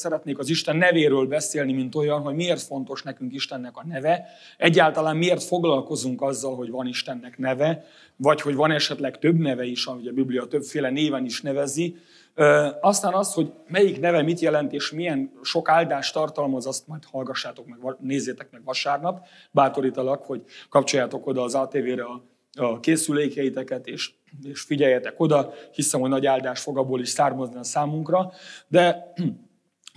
szeretnék az Isten nevéről beszélni, mint olyan, hogy miért fontos nekünk Istennek a neve, egyáltalán miért foglalkozunk azzal, hogy van Istennek neve, vagy hogy van esetleg több neve is, ahogy a Biblia többféle néven is nevezi. Aztán az, hogy melyik neve mit jelent, és milyen sok áldást tartalmaz, azt majd hallgassátok meg, nézzétek meg vasárnap. Bátorítalak, hogy kapcsoljátok oda az ATV-re a, a készülékeiteket, és, és figyeljetek oda, hiszem, hogy nagy áldás fog abból is származni a számunkra. De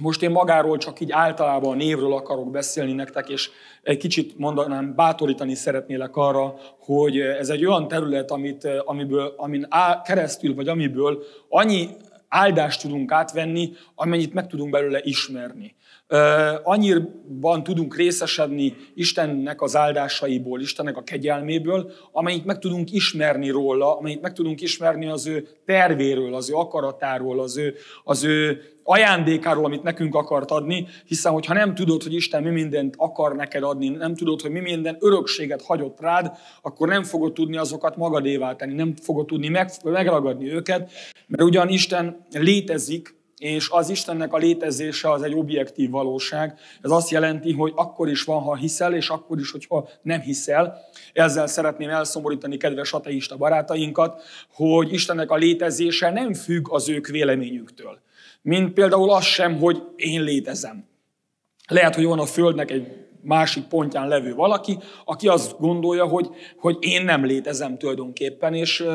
most én magáról csak így általában a névről akarok beszélni nektek, és egy kicsit mondanám, bátorítani szeretnélek arra, hogy ez egy olyan terület, amit, amiből, amin á, keresztül, vagy amiből annyi áldást tudunk átvenni, amennyit meg tudunk belőle ismerni. Annyiban tudunk részesedni Istennek az áldásaiból, Istennek a kegyelméből, amennyit meg tudunk ismerni róla, amennyit meg tudunk ismerni az ő tervéről, az ő akaratáról, az ő, az ő ajándékáról, amit nekünk akart adni, hiszen hogyha nem tudod, hogy Isten mi mindent akar neked adni, nem tudod, hogy mi minden örökséget hagyott rád, akkor nem fogod tudni azokat magadévá tenni, nem fogod tudni meg, megragadni őket, mert ugyan Isten létezik, és az Istennek a létezése az egy objektív valóság. Ez azt jelenti, hogy akkor is van, ha hiszel, és akkor is, hogyha nem hiszel. Ezzel szeretném elszomorítani kedves ateista barátainkat, hogy Istennek a létezése nem függ az ők véleményüktől mint például az sem, hogy én létezem. Lehet, hogy van a Földnek egy másik pontján levő valaki, aki azt gondolja, hogy, hogy én nem létezem tulajdonképpen, és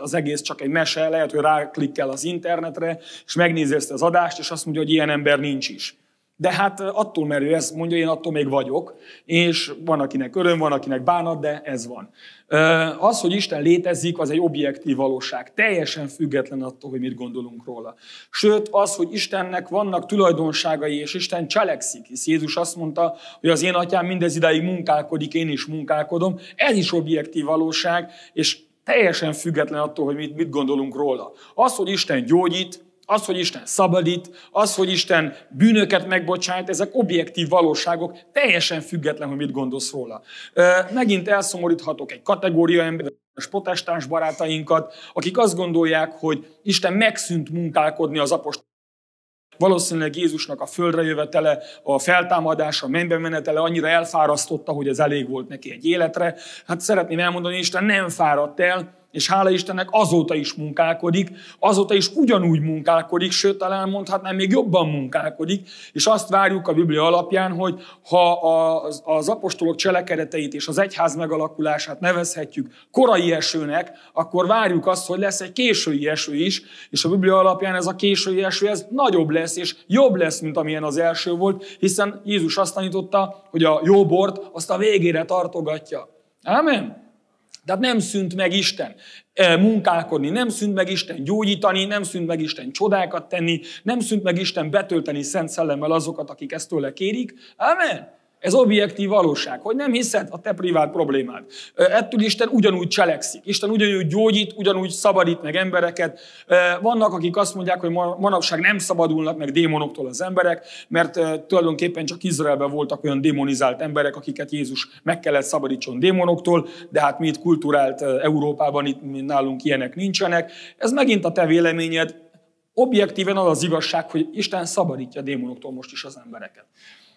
az egész csak egy mese, lehet, hogy ráklikkel az internetre, és megnézi ezt az adást, és azt mondja, hogy ilyen ember nincs is. De hát attól, mert ő ezt mondja, én attól még vagyok, és van, akinek öröm, van, akinek bánat, de ez van. Az, hogy Isten létezik, az egy objektív valóság, teljesen független attól, hogy mit gondolunk róla. Sőt, az, hogy Istennek vannak tulajdonságai, és Isten cselekszik, hisz Jézus azt mondta, hogy az én atyám mindez idáig munkálkodik, én is munkálkodom, ez is objektív valóság, és teljesen független attól, hogy mit, mit gondolunk róla. Az, hogy Isten gyógyít, az, hogy Isten szabadít, az, hogy Isten bűnöket megbocsájt, ezek objektív valóságok, teljesen független, hogy mit gondolsz róla. Megint elszomoríthatok egy kategória ember, protestáns barátainkat, akik azt gondolják, hogy Isten megszűnt munkálkodni az apostol. Valószínűleg Jézusnak a földre jövetele, a feltámadása, a mennybe menetele annyira elfárasztotta, hogy ez elég volt neki egy életre. Hát szeretném elmondani, Isten nem fáradt el, és hála Istennek azóta is munkálkodik, azóta is ugyanúgy munkálkodik, sőt, talán mondhatnám, még jobban munkálkodik, és azt várjuk a Biblia alapján, hogy ha az, az apostolok cselekedeteit és az egyház megalakulását nevezhetjük korai esőnek, akkor várjuk azt, hogy lesz egy késői eső is, és a Biblia alapján ez a késői eső ez nagyobb lesz, és jobb lesz, mint amilyen az első volt, hiszen Jézus azt tanította, hogy a jó bort azt a végére tartogatja. Amen. Tehát nem szűnt meg Isten munkálkodni, nem szűnt meg Isten gyógyítani, nem szűnt meg Isten csodákat tenni, nem szűnt meg Isten betölteni Szent Szellemmel azokat, akik ezt tőle kérik. Amen. Ez objektív valóság, hogy nem hiszed a te privát problémád. Ettől Isten ugyanúgy cselekszik. Isten ugyanúgy gyógyít, ugyanúgy szabadít meg embereket. Vannak, akik azt mondják, hogy manapság nem szabadulnak meg démonoktól az emberek, mert tulajdonképpen csak Izraelben voltak olyan démonizált emberek, akiket Jézus meg kellett szabadítson démonoktól, de hát mi itt kulturált Európában, itt nálunk ilyenek nincsenek. Ez megint a te véleményed. Objektíven az az igazság, hogy Isten szabadítja démonoktól most is az embereket.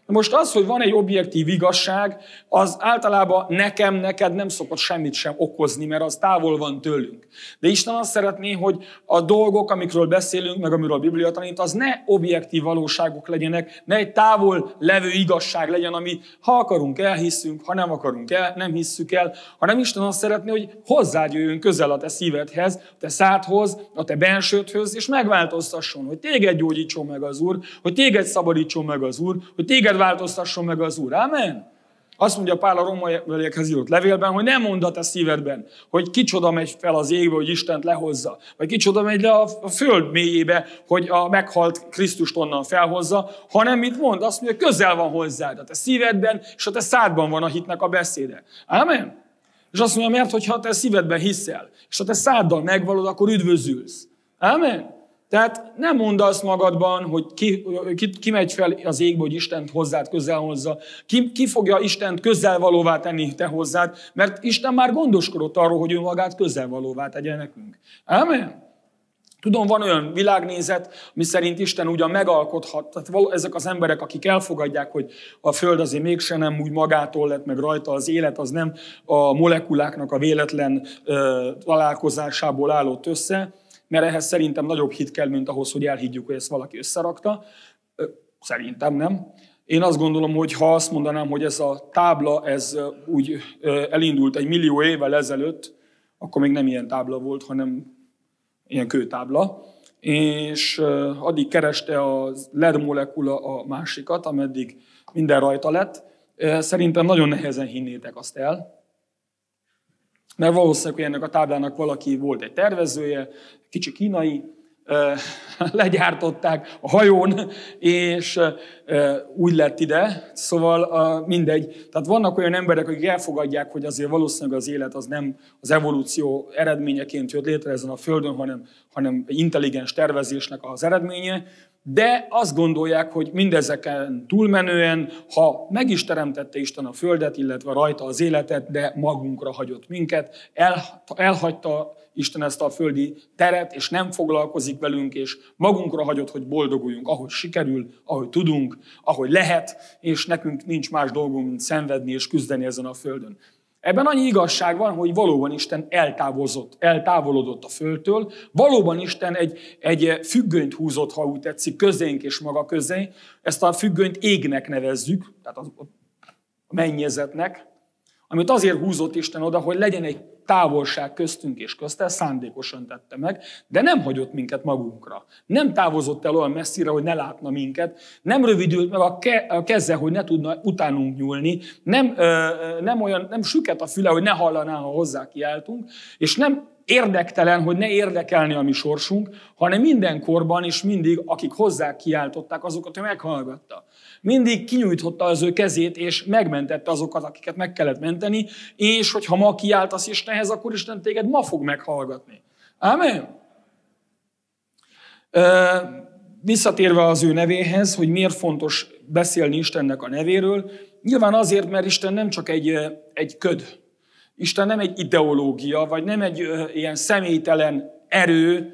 Most az, hogy van egy objektív igazság, az általában nekem, neked nem szokott semmit sem okozni, mert az távol van tőlünk. De Isten azt szeretné, hogy a dolgok, amikről beszélünk, meg amiről a Biblia tanít, az ne objektív valóságok legyenek, ne egy távol levő igazság legyen, ami ha akarunk, elhiszünk, ha nem akarunk, el, nem hisszük el, hanem Isten azt szeretné, hogy hozzád jöjjön közel a te szívedhez, a te szádhoz, a te bensődhöz, és megváltoztasson, hogy téged gyógyítson meg az Úr, hogy téged szabadítson meg az Úr, hogy téged téged változtasson meg az Úr. Amen? Azt mondja Pál a romaiakhez írott levélben, hogy nem mondd a te szívedben, hogy kicsoda megy fel az égbe, hogy Istent lehozza, vagy kicsoda megy le a föld mélyébe, hogy a meghalt Krisztust onnan felhozza, hanem mit mond? Azt mondja, közel van hozzád, a te szívedben és a te szádban van a hitnek a beszéde. Amen? És azt mondja, mert hogyha te szívedben hiszel, és a te száddal megvalod, akkor üdvözülsz. Amen? Tehát nem mondd azt magadban, hogy ki, ki, ki megy fel az égbe, hogy Istent hozzád közel hozza. Ki, ki fogja Istent közelvalóvá tenni te hozzád, mert Isten már gondoskodott arról, hogy ő magát közelvalóvá tegye nekünk. Amen? Tudom, van olyan világnézet, mi szerint Isten ugyan megalkothat, tehát ezek az emberek, akik elfogadják, hogy a Föld azért mégsem nem úgy magától lett, meg rajta az élet, az nem a molekuláknak a véletlen ö, találkozásából állott össze, mert ehhez szerintem nagyobb hit kell, mint ahhoz, hogy elhiggyük, hogy ezt valaki összerakta. Szerintem nem. Én azt gondolom, hogy ha azt mondanám, hogy ez a tábla, ez úgy elindult egy millió évvel ezelőtt, akkor még nem ilyen tábla volt, hanem ilyen kőtábla, és addig kereste a LED molekula a másikat, ameddig minden rajta lett. Szerintem nagyon nehezen hinnétek azt el, mert valószínűleg, hogy ennek a táblának valaki volt egy tervezője, kicsi kínai, legyártották a hajón, és úgy lett ide. Szóval mindegy. Tehát vannak olyan emberek, akik elfogadják, hogy azért valószínűleg az élet az nem az evolúció eredményeként jött létre ezen a Földön, hanem, hanem intelligens tervezésnek az eredménye. De azt gondolják, hogy mindezeken túlmenően, ha meg is teremtette Isten a Földet, illetve rajta az életet, de magunkra hagyott minket, el, elhagyta Isten ezt a földi teret, és nem foglalkozik velünk, és magunkra hagyott, hogy boldoguljunk, ahogy sikerül, ahogy tudunk, ahogy lehet, és nekünk nincs más dolgunk, mint szenvedni és küzdeni ezen a földön. Ebben annyi igazság van, hogy valóban Isten eltávozott, eltávolodott a földtől, valóban Isten egy, egy függönyt húzott, ha úgy tetszik, közénk és maga közé. Ezt a függönyt égnek nevezzük, tehát a mennyezetnek, amit azért húzott Isten oda, hogy legyen egy távolság köztünk és közte, szándékosan tette meg, de nem hagyott minket magunkra. Nem távozott el olyan messzire, hogy ne látna minket, nem rövidült meg a, ke- a keze, hogy ne tudna utánunk nyúlni, nem, ö, nem, olyan, nem süket a füle, hogy ne hallaná, ha hozzá kiáltunk, és nem érdektelen, hogy ne érdekelni a mi sorsunk, hanem mindenkorban és mindig, akik hozzá kiáltották, azokat ő meghallgatta. Mindig kinyújtotta az ő kezét, és megmentette azokat, akiket meg kellett menteni, és hogyha ma kiáltasz Istenhez, akkor Isten téged ma fog meghallgatni. Amen? Visszatérve az ő nevéhez, hogy miért fontos beszélni Istennek a nevéről, nyilván azért, mert Isten nem csak egy, egy köd, Isten nem egy ideológia, vagy nem egy ilyen személytelen erő,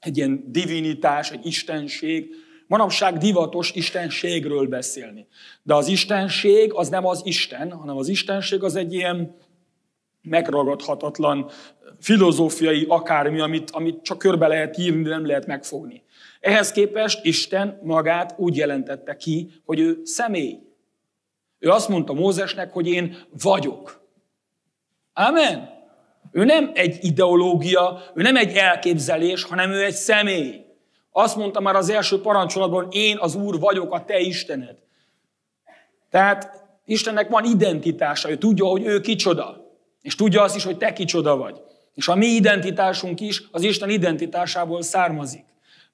egy ilyen divinitás, egy istenség. Manapság divatos istenségről beszélni. De az istenség az nem az Isten, hanem az istenség az egy ilyen megragadhatatlan filozófiai akármi, amit, amit csak körbe lehet írni, de nem lehet megfogni. Ehhez képest Isten magát úgy jelentette ki, hogy ő személy. Ő azt mondta Mózesnek, hogy én vagyok. Amen. Ő nem egy ideológia, ő nem egy elképzelés, hanem ő egy személy. Azt mondta már az első parancsolatban, én az Úr vagyok, a te Istened. Tehát Istennek van identitása, ő tudja, hogy ő kicsoda. És tudja azt is, hogy te kicsoda vagy. És a mi identitásunk is az Isten identitásából származik.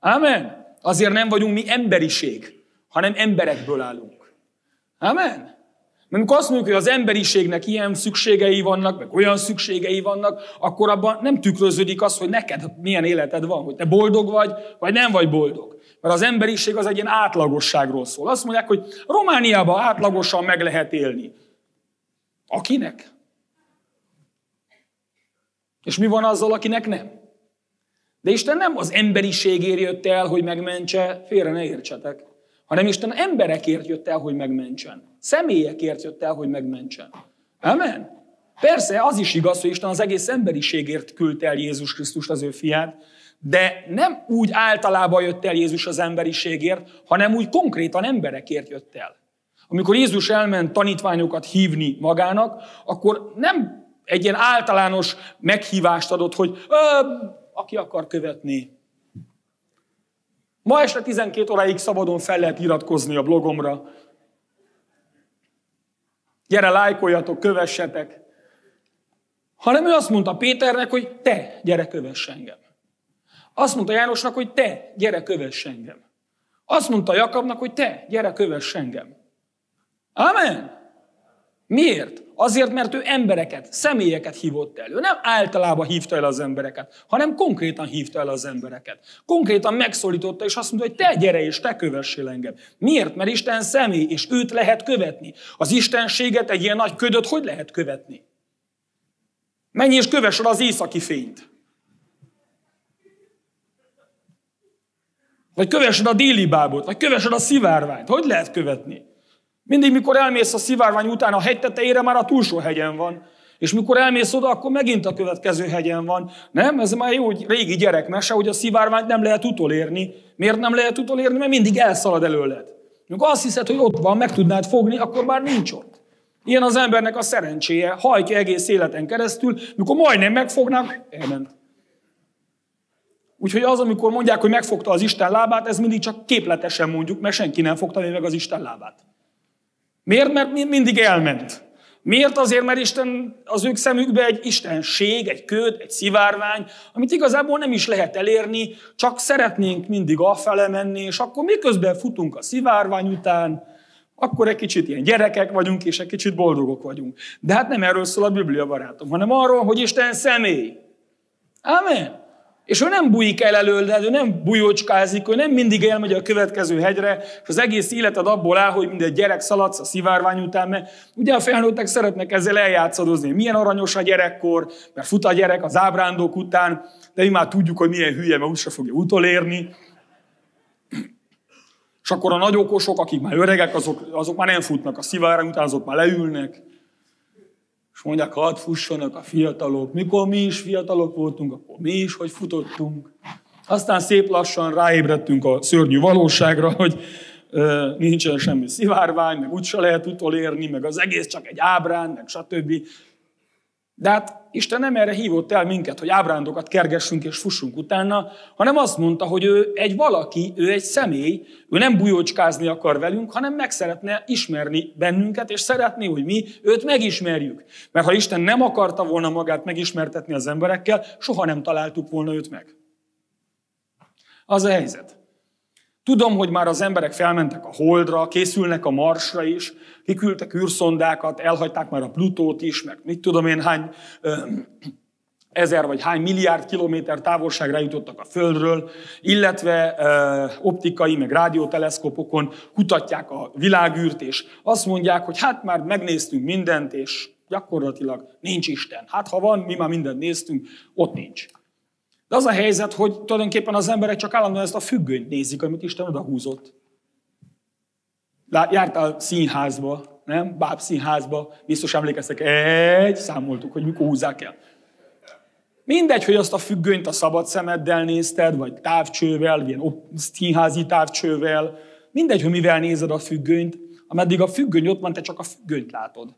Amen. Azért nem vagyunk mi emberiség, hanem emberekből állunk. Amen. Amikor azt mondjuk, hogy az emberiségnek ilyen szükségei vannak, meg olyan szükségei vannak, akkor abban nem tükröződik az, hogy neked milyen életed van, hogy te boldog vagy, vagy nem vagy boldog. Mert az emberiség az egy ilyen átlagosságról szól. Azt mondják, hogy Romániában átlagosan meg lehet élni. Akinek? És mi van azzal, akinek nem? De Isten nem az emberiségért jött el, hogy megmentse, félre ne értsetek hanem Isten emberekért jött el, hogy megmentsen. Személyekért jött el, hogy megmentsen. Amen? Persze, az is igaz, hogy Isten az egész emberiségért küldte el Jézus Krisztust, az ő fiát, de nem úgy általában jött el Jézus az emberiségért, hanem úgy konkrétan emberekért jött el. Amikor Jézus elment tanítványokat hívni magának, akkor nem egy ilyen általános meghívást adott, hogy aki akar követni, Ma este 12 óráig szabadon fel lehet iratkozni a blogomra. Gyere, lájkoljatok, kövessetek. Hanem ő azt mondta Péternek, hogy te, gyere, kövess engem. Azt mondta Jánosnak, hogy te, gyere, kövess engem. Azt mondta Jakabnak, hogy te, gyere, kövess engem. Amen. Miért? Azért, mert ő embereket, személyeket hívott elő. Nem általában hívta el az embereket, hanem konkrétan hívta el az embereket. Konkrétan megszólította, és azt mondta, hogy te gyere és te kövessél engem. Miért? Mert Isten személy, és őt lehet követni. Az Istenséget, egy ilyen nagy ködöt hogy lehet követni? Menj és kövess az északi fényt. Vagy kövessed a déli bábot, vagy kövessed a szivárványt. Hogy lehet követni? Mindig, mikor elmész a szivárvány után a hegy tetejére, már a túlsó hegyen van. És mikor elmész oda, akkor megint a következő hegyen van. Nem? Ez már jó régi gyerekmese, hogy a szivárványt nem lehet utolérni. Miért nem lehet utolérni? Mert mindig elszalad előled. Amikor azt hiszed, hogy ott van, meg tudnád fogni, akkor már nincs ott. Ilyen az embernek a szerencséje. Hajtja egész életen keresztül, mikor majdnem megfognak, elment. Úgyhogy az, amikor mondják, hogy megfogta az Isten lábát, ez mindig csak képletesen mondjuk, mert senki nem fogta még meg az Isten lábát. Miért? Mert mindig elment. Miért? Azért, mert Isten az ők szemükbe egy istenség, egy köd, egy szivárvány, amit igazából nem is lehet elérni, csak szeretnénk mindig afele menni, és akkor miközben futunk a szivárvány után, akkor egy kicsit ilyen gyerekek vagyunk, és egy kicsit boldogok vagyunk. De hát nem erről szól a Biblia, barátom, hanem arról, hogy Isten személy. Amen. És ő nem bújik el előled, ő nem bujócskázik, ő nem mindig elmegy a következő hegyre, és az egész életed abból áll, hogy minden gyerek szaladsz a szivárvány után, mert ugye a felnőttek szeretnek ezzel eljátszadozni. Milyen aranyos a gyerekkor, mert fut a gyerek az ábrándok után, de mi már tudjuk, hogy milyen hülye, mert úgyse fogja utolérni. És akkor a nagyokosok, akik már öregek, azok, azok már nem futnak a szivárvány után, azok már leülnek. És mondják, hadd fussanak a fiatalok. Mikor mi is fiatalok voltunk, akkor mi is, hogy futottunk. Aztán szép lassan ráébredtünk a szörnyű valóságra, hogy ö, nincsen semmi szivárvány, meg úgyse lehet utolérni, meg az egész csak egy ábrán, meg stb. De hát Isten nem erre hívott el minket, hogy ábrándokat kergessünk és fussunk utána, hanem azt mondta, hogy ő egy valaki, ő egy személy, ő nem bujócskázni akar velünk, hanem meg szeretne ismerni bennünket, és szeretné, hogy mi őt megismerjük. Mert ha Isten nem akarta volna magát megismertetni az emberekkel, soha nem találtuk volna őt meg. Az a helyzet. Tudom, hogy már az emberek felmentek a Holdra, készülnek a Marsra is, kiküldtek űrszondákat, elhagyták már a Plutót is, meg mit tudom én hány ö, ezer vagy hány milliárd kilométer távolságra jutottak a Földről, illetve ö, optikai, meg rádióteleszkopokon kutatják a világűrt, és azt mondják, hogy hát már megnéztünk mindent, és gyakorlatilag nincs Isten. Hát ha van, mi már mindent néztünk, ott nincs. De az a helyzet, hogy tulajdonképpen az emberek csak állandóan ezt a függönyt nézik, amit Isten odahúzott. Jártál színházba, nem? Báb színházba, biztos emlékeztek, egy, számoltuk, hogy mikor húzzák el. Mindegy, hogy azt a függönyt a szabad szemeddel nézted, vagy távcsővel, ilyen színházi távcsővel, mindegy, hogy mivel nézed a függönyt, ameddig a függöny ott van, te csak a függönyt látod.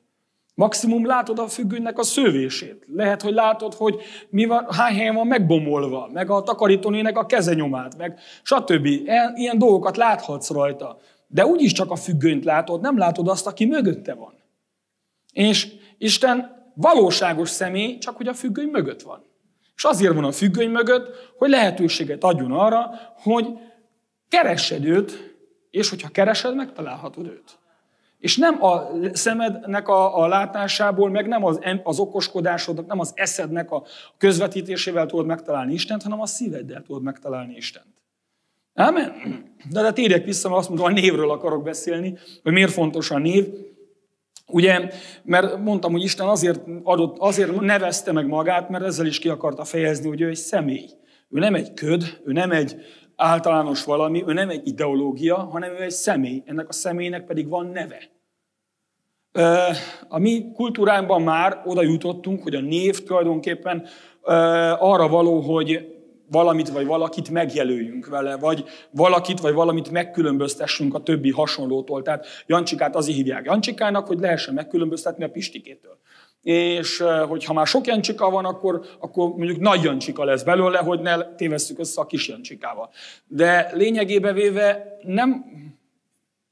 Maximum látod a függönynek a szővését. Lehet, hogy látod, hogy mi van, hány helyen van megbomolva, meg a takarítónének a kezenyomát, meg stb. Ilyen dolgokat láthatsz rajta. De úgyis csak a függönyt látod, nem látod azt, aki mögötte van. És Isten valóságos személy, csak hogy a függöny mögött van. És azért van a függöny mögött, hogy lehetőséget adjon arra, hogy keressed őt, és hogyha keresed, megtalálhatod őt. És nem a szemednek a, a látásából, meg nem az, az okoskodásodnak, nem az eszednek a közvetítésével tudod megtalálni Istent, hanem a szíveddel tudod megtalálni Istent. Amen? De, de térjek vissza, mert azt mondom, a névről akarok beszélni, hogy miért fontos a név. Ugye, mert mondtam, hogy Isten azért, adott, azért nevezte meg magát, mert ezzel is ki akarta fejezni, hogy ő egy személy. Ő nem egy köd, ő nem egy általános valami, ő nem egy ideológia, hanem ő egy személy. Ennek a személynek pedig van neve. A mi kultúránkban már oda jutottunk, hogy a név tulajdonképpen arra való, hogy valamit vagy valakit megjelöljünk vele, vagy valakit vagy valamit megkülönböztessünk a többi hasonlótól. Tehát Jancsikát azért hívják Jancsikának, hogy lehessen megkülönböztetni a Pistikétől. És hogyha már sok Jancsika van, akkor, akkor mondjuk nagy Jancsika lesz belőle, hogy ne tévesszük össze a kis Jancsikával. De lényegébe véve nem,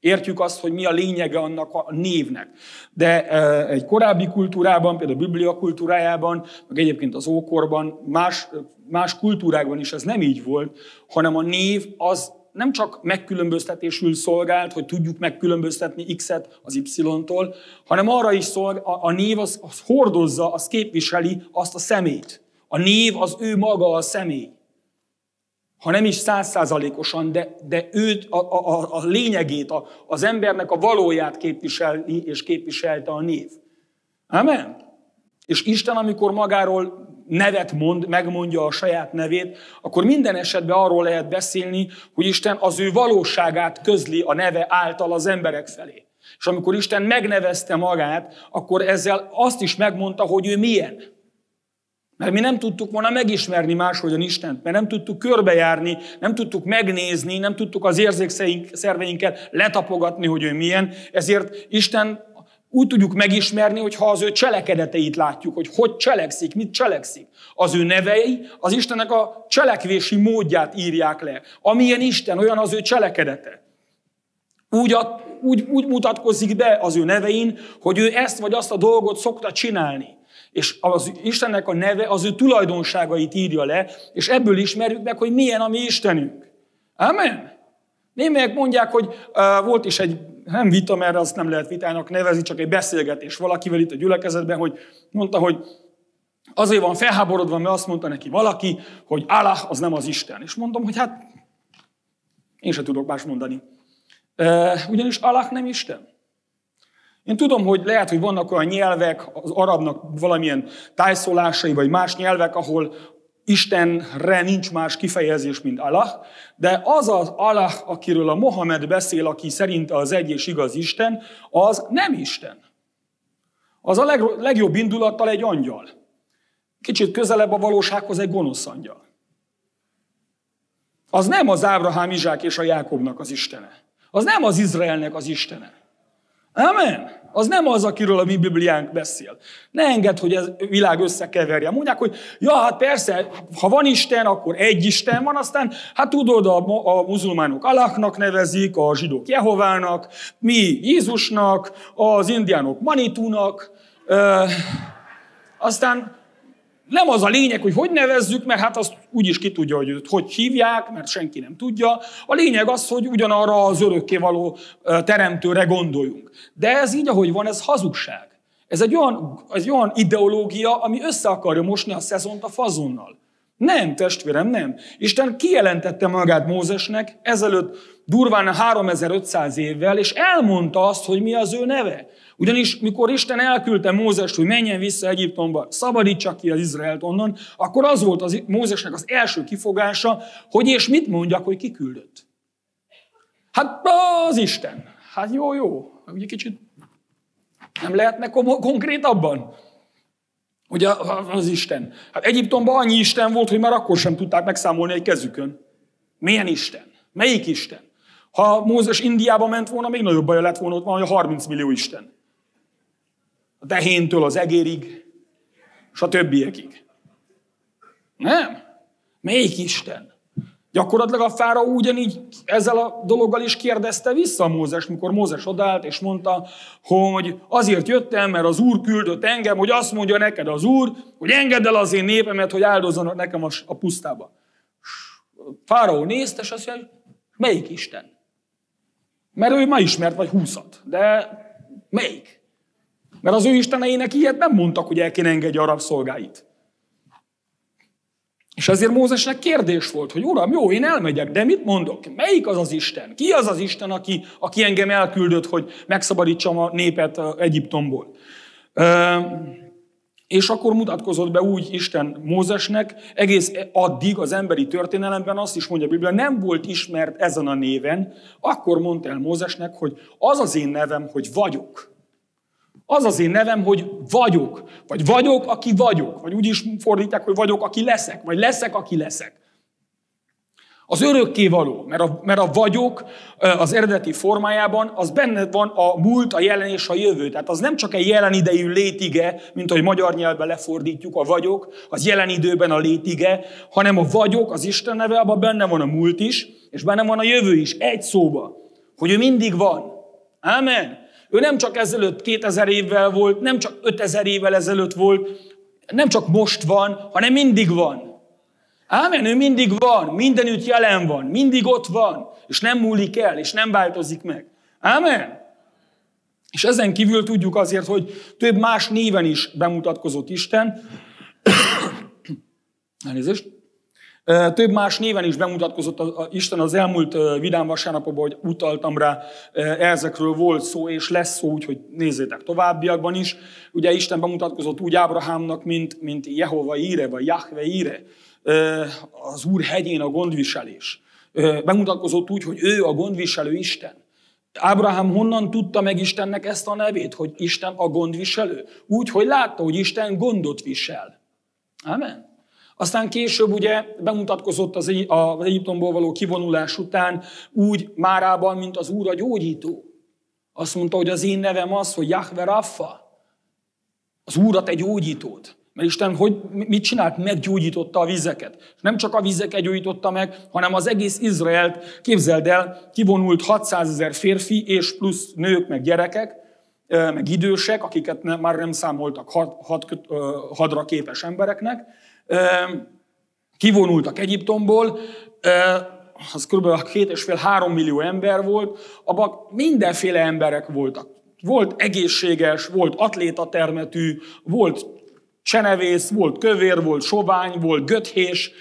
Értjük azt, hogy mi a lényege annak a névnek. De egy korábbi kultúrában, például a Biblia kultúrájában, meg egyébként az ókorban, más, más kultúrákban is ez nem így volt, hanem a név az nem csak megkülönböztetésül szolgált, hogy tudjuk megkülönböztetni X-et az Y-tól, hanem arra is szolgál, a, a név az, az hordozza, az képviseli azt a szemét. A név az ő maga a személy ha nem is százszázalékosan, de, de őt, a, a, a lényegét, a, az embernek a valóját képviseli és képviselte a név. Amen? És Isten, amikor magáról nevet mond, megmondja a saját nevét, akkor minden esetben arról lehet beszélni, hogy Isten az ő valóságát közli a neve által az emberek felé. És amikor Isten megnevezte magát, akkor ezzel azt is megmondta, hogy ő milyen. Mert mi nem tudtuk volna megismerni máshogyan Istent, mert nem tudtuk körbejárni, nem tudtuk megnézni, nem tudtuk az érzékszerveinkkel letapogatni, hogy ő milyen. Ezért Isten úgy tudjuk megismerni, hogy ha az ő cselekedeteit látjuk, hogy hogy cselekszik, mit cselekszik. Az ő nevei az Istennek a cselekvési módját írják le. Amilyen Isten, olyan az ő cselekedete. Úgy, úgy, úgy mutatkozik be az ő nevein, hogy ő ezt vagy azt a dolgot szokta csinálni. És az Istennek a neve az ő tulajdonságait írja le, és ebből ismerjük meg, hogy milyen a mi Istenünk. Amen? Némelyek mondják, hogy uh, volt is egy, nem vita, mert azt nem lehet vitának nevezni, csak egy beszélgetés valakivel itt a gyülekezetben, hogy mondta, hogy azért van felháborodva, mert azt mondta neki valaki, hogy Allah az nem az Isten. És mondom, hogy hát én sem tudok más mondani. Ugyanis Allah nem Isten. Én tudom, hogy lehet, hogy vannak olyan nyelvek, az arabnak valamilyen tájszólásai, vagy más nyelvek, ahol Istenre nincs más kifejezés, mint Allah, de az az Allah, akiről a Mohamed beszél, aki szerint az egy és igaz Isten, az nem Isten. Az a leg, legjobb indulattal egy angyal. Kicsit közelebb a valósághoz egy gonosz angyal. Az nem az Ábrahám, Izsák és a Jákobnak az Istene. Az nem az Izraelnek az Istene. Amen. Az nem az, akiről a mi Bibliánk beszél. Ne engedd, hogy ez világ összekeverje. Mondják, hogy ja, hát persze, ha van Isten, akkor egy Isten van, aztán hát tudod, a, a muzulmánok Allahnak nevezik, a zsidók Jehovának, mi Jézusnak, az indiánok Manitúnak, ö, aztán nem az a lényeg, hogy hogy nevezzük, mert hát azt úgyis ki tudja, hogy őt hogy hívják, mert senki nem tudja. A lényeg az, hogy ugyanarra az örökkévaló teremtőre gondoljunk. De ez így, ahogy van, ez hazugság. Ez egy olyan, egy olyan ideológia, ami össze akarja mosni a szezont a fazonnal. Nem, testvérem, nem. Isten kijelentette magát Mózesnek ezelőtt durván 3500 évvel, és elmondta azt, hogy mi az ő neve. Ugyanis mikor Isten elküldte Mózest, hogy menjen vissza Egyiptomba, szabadítsa ki az Izraelt onnan, akkor az volt az, Mózesnek az első kifogása, hogy és mit mondjak, hogy kiküldött. Hát az Isten. Hát jó, jó. Ugye kicsit nem lehetne konkrétabban? Ugye az Isten. Hát Egyiptomban annyi Isten volt, hogy már akkor sem tudták megszámolni egy kezükön. Milyen Isten? Melyik Isten? Ha Mózes Indiába ment volna, még nagyobb baj lett volna, ott van, hogy 30 millió Isten. A tehéntől az egérig, és a többiekig. Nem. Melyik Isten? Gyakorlatilag a fára ugyanígy ezzel a dologgal is kérdezte vissza Mózes, mikor Mózes odállt és mondta, hogy azért jöttem, mert az Úr küldött engem, hogy azt mondja neked az Úr, hogy engedd el az én népemet, hogy áldozzanak nekem a pusztába. Fáraó nézte, és azt mondja, melyik Isten? Mert ő ma ismert vagy húszat, de melyik? Mert az ő isteneinek ilyet nem mondtak, hogy el kéne engedje a rabszolgáit. És ezért Mózesnek kérdés volt, hogy Uram, jó, én elmegyek, de mit mondok? Melyik az az Isten? Ki az az Isten, aki, aki engem elküldött, hogy megszabadítsam a népet Egyiptomból? És akkor mutatkozott be úgy Isten Mózesnek, egész addig az emberi történelemben azt is mondja a Biblia, nem volt ismert ezen a néven, akkor mondta el Mózesnek, hogy az az én nevem, hogy vagyok. Az az én nevem, hogy vagyok. Vagy vagyok, aki vagyok. Vagy úgy is fordítják, hogy vagyok, aki leszek. Vagy leszek, aki leszek. Az örökké való, mert a, mert a vagyok az eredeti formájában, az benne van a múlt, a jelen és a jövő. Tehát az nem csak egy jelen idejű létige, mint ahogy magyar nyelvben lefordítjuk a vagyok, az jelen időben a létige, hanem a vagyok, az Isten neve, abban benne van a múlt is, és benne van a jövő is, egy szóba, hogy ő mindig van. Amen. Ő nem csak ezelőtt 2000 évvel volt, nem csak 5000 évvel ezelőtt volt, nem csak most van, hanem mindig van. Ámen, ő mindig van, mindenütt jelen van, mindig ott van, és nem múlik el, és nem változik meg. Ámen. És ezen kívül tudjuk azért, hogy több más néven is bemutatkozott Isten. Elnézést. Több más néven is bemutatkozott a, a Isten az elmúlt vidám vasárnapokban, hogy utaltam rá, ezekről volt szó, és lesz szó, úgyhogy nézzétek továbbiakban is. Ugye Isten bemutatkozott úgy Ábrahámnak, mint, mint Jehova íre, vagy Jahve íre, az Úr hegyén a gondviselés. Bemutatkozott úgy, hogy ő a gondviselő Isten. Ábrahám honnan tudta meg Istennek ezt a nevét, hogy Isten a gondviselő? Úgy, hogy látta, hogy Isten gondot visel. Amen. Aztán később ugye bemutatkozott az, az Egyiptomból való kivonulás után úgy Márában, mint az Úr a gyógyító. Azt mondta, hogy az én nevem az, hogy Jahve Raffa. Az Úrat egy gyógyítót. Mert Isten hogy, mit csinált? Meggyógyította a vizeket. És nem csak a vizeket gyógyította meg, hanem az egész Izraelt, képzeld el, kivonult 600 ezer férfi és plusz nők, meg gyerekek, meg idősek, akiket nem, már nem számoltak had, had, hadra képes embereknek, kivonultak Egyiptomból, az kb. két és fél három millió ember volt, abban mindenféle emberek voltak. Volt egészséges, volt atlétatermetű, volt csenevész, volt kövér, volt sovány, volt göthés,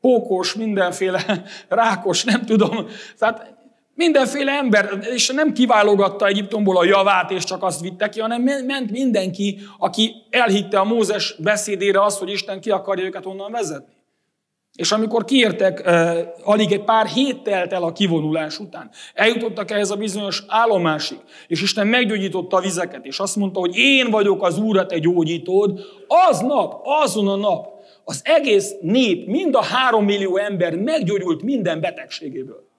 pókos, mindenféle rákos, nem tudom. Tehát mindenféle ember, és nem kiválogatta Egyiptomból a javát, és csak azt vitte ki, hanem ment mindenki, aki elhitte a Mózes beszédére azt, hogy Isten ki akarja őket onnan vezetni. És amikor kiértek, alig egy pár hét telt el a kivonulás után, eljutottak ehhez a bizonyos állomásig, és Isten meggyógyította a vizeket, és azt mondta, hogy én vagyok az Úr, te gyógyítód, aznap, azon a nap az egész nép, mind a három millió ember meggyógyult minden betegségéből.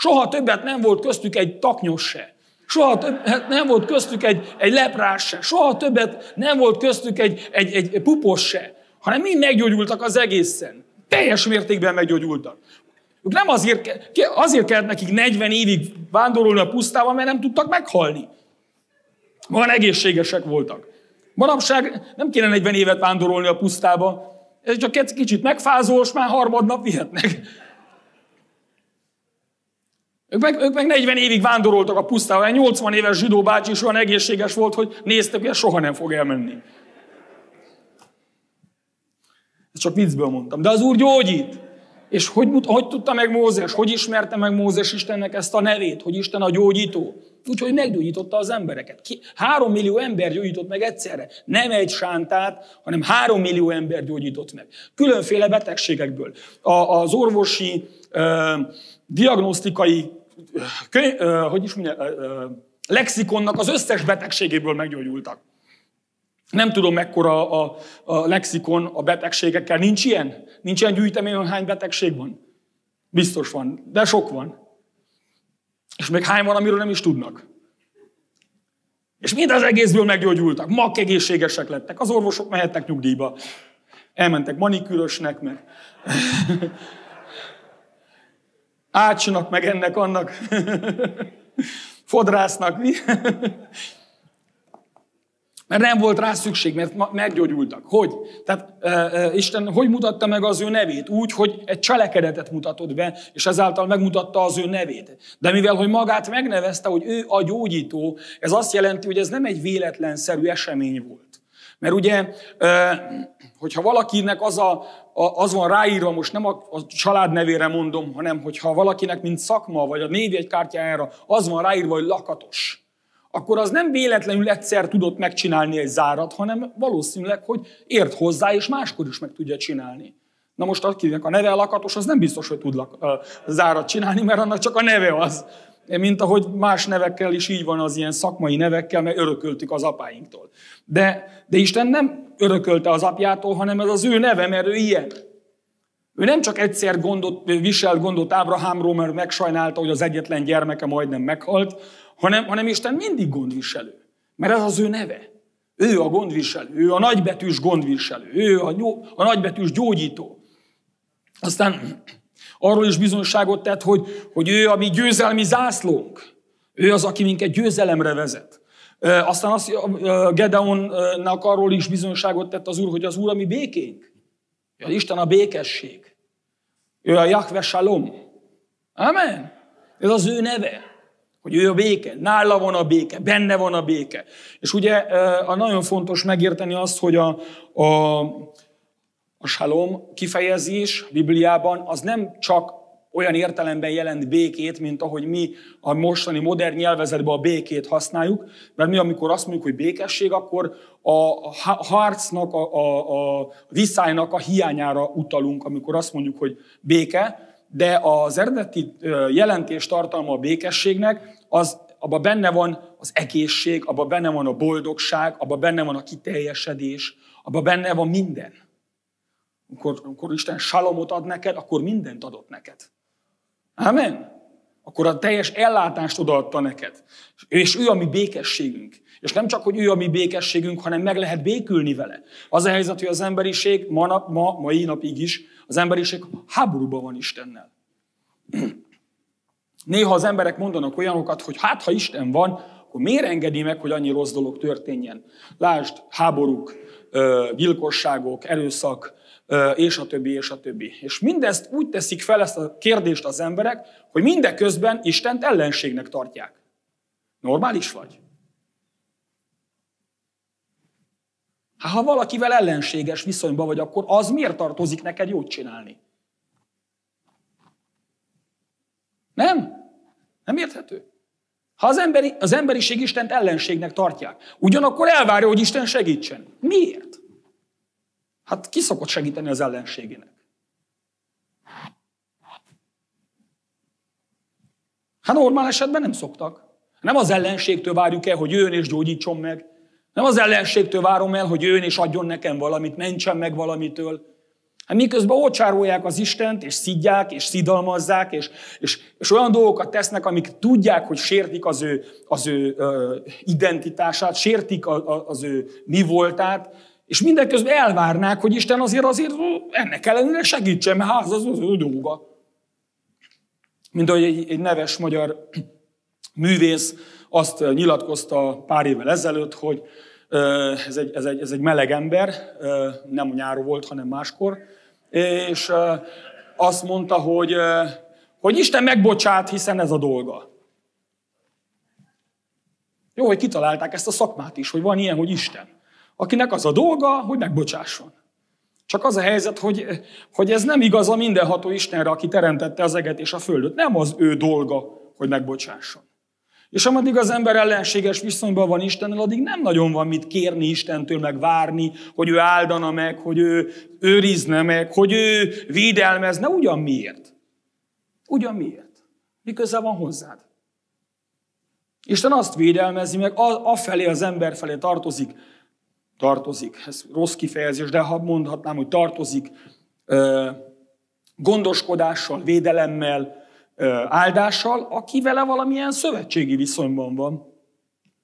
Soha többet nem volt köztük egy taknyos se. Soha többet nem volt köztük egy, egy leprás se. Soha többet nem volt köztük egy, egy, egy pupos se. Hanem mind meggyógyultak az egészen. Teljes mértékben meggyógyultak. Ők nem azért, azért kellett nekik 40 évig vándorolni a pusztában, mert nem tudtak meghalni. Van egészségesek voltak. Manapság nem kéne 40 évet vándorolni a pusztába, ez csak egy kicsit megfázol, és már harmadnap vihetnek. Ők meg, ők meg 40 évig vándoroltak a pusztában. Egy 80 éves zsidó bácsi is olyan egészséges volt, hogy néztek, hogy soha nem fog elmenni. Ezt csak viccből mondtam. De az Úr gyógyít. És hogy, hogy tudta meg Mózes? Hogy ismerte meg Mózes Istennek ezt a nevét? Hogy Isten a gyógyító? Úgyhogy meggyógyította az embereket. Ki, három millió ember gyógyított meg egyszerre. Nem egy sántát, hanem három millió ember gyógyított meg. Különféle betegségekből. A, az orvosi, uh, diagnosztikai, köny, uh, hogy is mondja, lexikonnak az összes betegségéből meggyógyultak. Nem tudom, mekkora a, a lexikon a betegségekkel. Nincs ilyen? Nincs ilyen gyűjtemény, hogy hány betegség van? Biztos van, de sok van. És még hány van, amiről nem is tudnak. És mind az egészből meggyógyultak. Mak egészségesek lettek. Az orvosok mehettek nyugdíjba. Elmentek manikűrösnek, meg ácsinak, meg ennek, annak. Fodrásznak? Mert nem volt rá szükség, mert meggyógyultak. Hogy? Tehát e, e, Isten hogy mutatta meg az ő nevét? Úgy, hogy egy cselekedetet mutatott be, és ezáltal megmutatta az ő nevét. De mivel, hogy magát megnevezte, hogy ő a gyógyító, ez azt jelenti, hogy ez nem egy véletlenszerű esemény volt. Mert ugye, hogyha valakinek az, a, az van ráírva, most nem a, a család nevére mondom, hanem hogyha valakinek, mint szakma, vagy a névjegykártyájára az van ráírva, hogy lakatos akkor az nem véletlenül egyszer tudott megcsinálni egy zárat, hanem valószínűleg, hogy ért hozzá, és máskor is meg tudja csinálni. Na most akinek a neve lakatos, az nem biztos, hogy tud lak, zárat csinálni, mert annak csak a neve az. Mint ahogy más nevekkel is így van az ilyen szakmai nevekkel, mert örököltük az apáinktól. De, de Isten nem örökölte az apjától, hanem ez az ő neve, mert ő ilyen. Ő nem csak egyszer gondot, viselt gondot Ábrahámról, mert megsajnálta, hogy az egyetlen gyermeke majdnem meghalt, hanem, hanem Isten mindig gondviselő. Mert ez az ő neve. Ő a gondviselő, ő a nagybetűs gondviselő, ő a, a nagybetűs gyógyító. Aztán arról is bizonyságot tett, hogy, hogy ő a mi győzelmi zászlónk. Ő az, aki minket győzelemre vezet. Aztán azt, Gedeonnak arról is bizonyságot tett az Úr, hogy az Úr a mi békénk. Az Isten a békesség. Ő a Jahve Shalom. Amen. Ez az ő neve hogy ő a béke, nála van a béke, benne van a béke. És ugye a nagyon fontos megérteni azt, hogy a, a, A salom kifejezés Bibliában az nem csak olyan értelemben jelent békét, mint ahogy mi a mostani modern nyelvezetben a békét használjuk, mert mi amikor azt mondjuk, hogy békesség, akkor a harcnak, a, a, a viszálynak a hiányára utalunk, amikor azt mondjuk, hogy béke, de az eredeti jelentés tartalma a békességnek, az abban benne van az egészség, abban benne van a boldogság, abban benne van a kiteljesedés, abban benne van minden. Amikor, amikor Isten salomot ad neked, akkor mindent adott neked. Amen. Akkor a teljes ellátást odaadta neked. És ő a mi békességünk. És nem csak, hogy ő a mi békességünk, hanem meg lehet békülni vele. Az a helyzet, hogy az emberiség ma, nap, ma mai napig is, az emberiség háborúban van Istennel. Néha az emberek mondanak olyanokat, hogy hát ha Isten van, akkor miért engedi meg, hogy annyi rossz dolog történjen? Lásd, háborúk, gyilkosságok, erőszak, és a többi, és a többi. És mindezt úgy teszik fel ezt a kérdést az emberek, hogy mindeközben Istent ellenségnek tartják. Normális vagy? Hát ha valakivel ellenséges viszonyban vagy, akkor az miért tartozik neked jót csinálni? Nem? Nem érthető? Ha az, emberi, az emberiség Istent ellenségnek tartják, ugyanakkor elvárja, hogy Isten segítsen. Miért? Hát ki szokott segíteni az ellenségének? Hát normál esetben nem szoktak. Nem az ellenségtől várjuk el, hogy jön és gyógyítson meg. Nem az ellenségtől várom el, hogy jön és adjon nekem valamit, mentsen meg valamitől. Hát miközben ócsárolják az Istent, és szidják, és szidalmazzák, és, és, és olyan dolgokat tesznek, amik tudják, hogy sértik az ő, az ő ö, identitását, sértik a, a, az ő mi voltát, és mindenközben elvárnák, hogy Isten azért azért ennek ellenére segítsen, mert az az, az ő dolga. Mint ahogy egy, egy neves magyar művész azt nyilatkozta pár évvel ezelőtt, hogy ez egy, ez egy, ez egy meleg ember, nem nyáron volt, hanem máskor, és azt mondta, hogy, hogy Isten megbocsát, hiszen ez a dolga. Jó, hogy kitalálták ezt a szakmát is, hogy van ilyen, hogy Isten, akinek az a dolga, hogy megbocsásson. Csak az a helyzet, hogy, hogy ez nem igaz a mindenható Istenre, aki teremtette az eget és a földöt. Nem az ő dolga, hogy megbocsásson. És ameddig az ember ellenséges viszonyban van Istennel, addig nem nagyon van mit kérni Istentől, meg várni, hogy ő áldana meg, hogy ő őrizne meg, hogy ő védelmezne. Ugyan miért? Ugyan miért? Mi köze van hozzád? Isten azt védelmezi meg, afelé az ember felé tartozik, tartozik, ez rossz kifejezés, de ha mondhatnám, hogy tartozik gondoskodással, védelemmel, áldással, aki vele valamilyen szövetségi viszonyban van.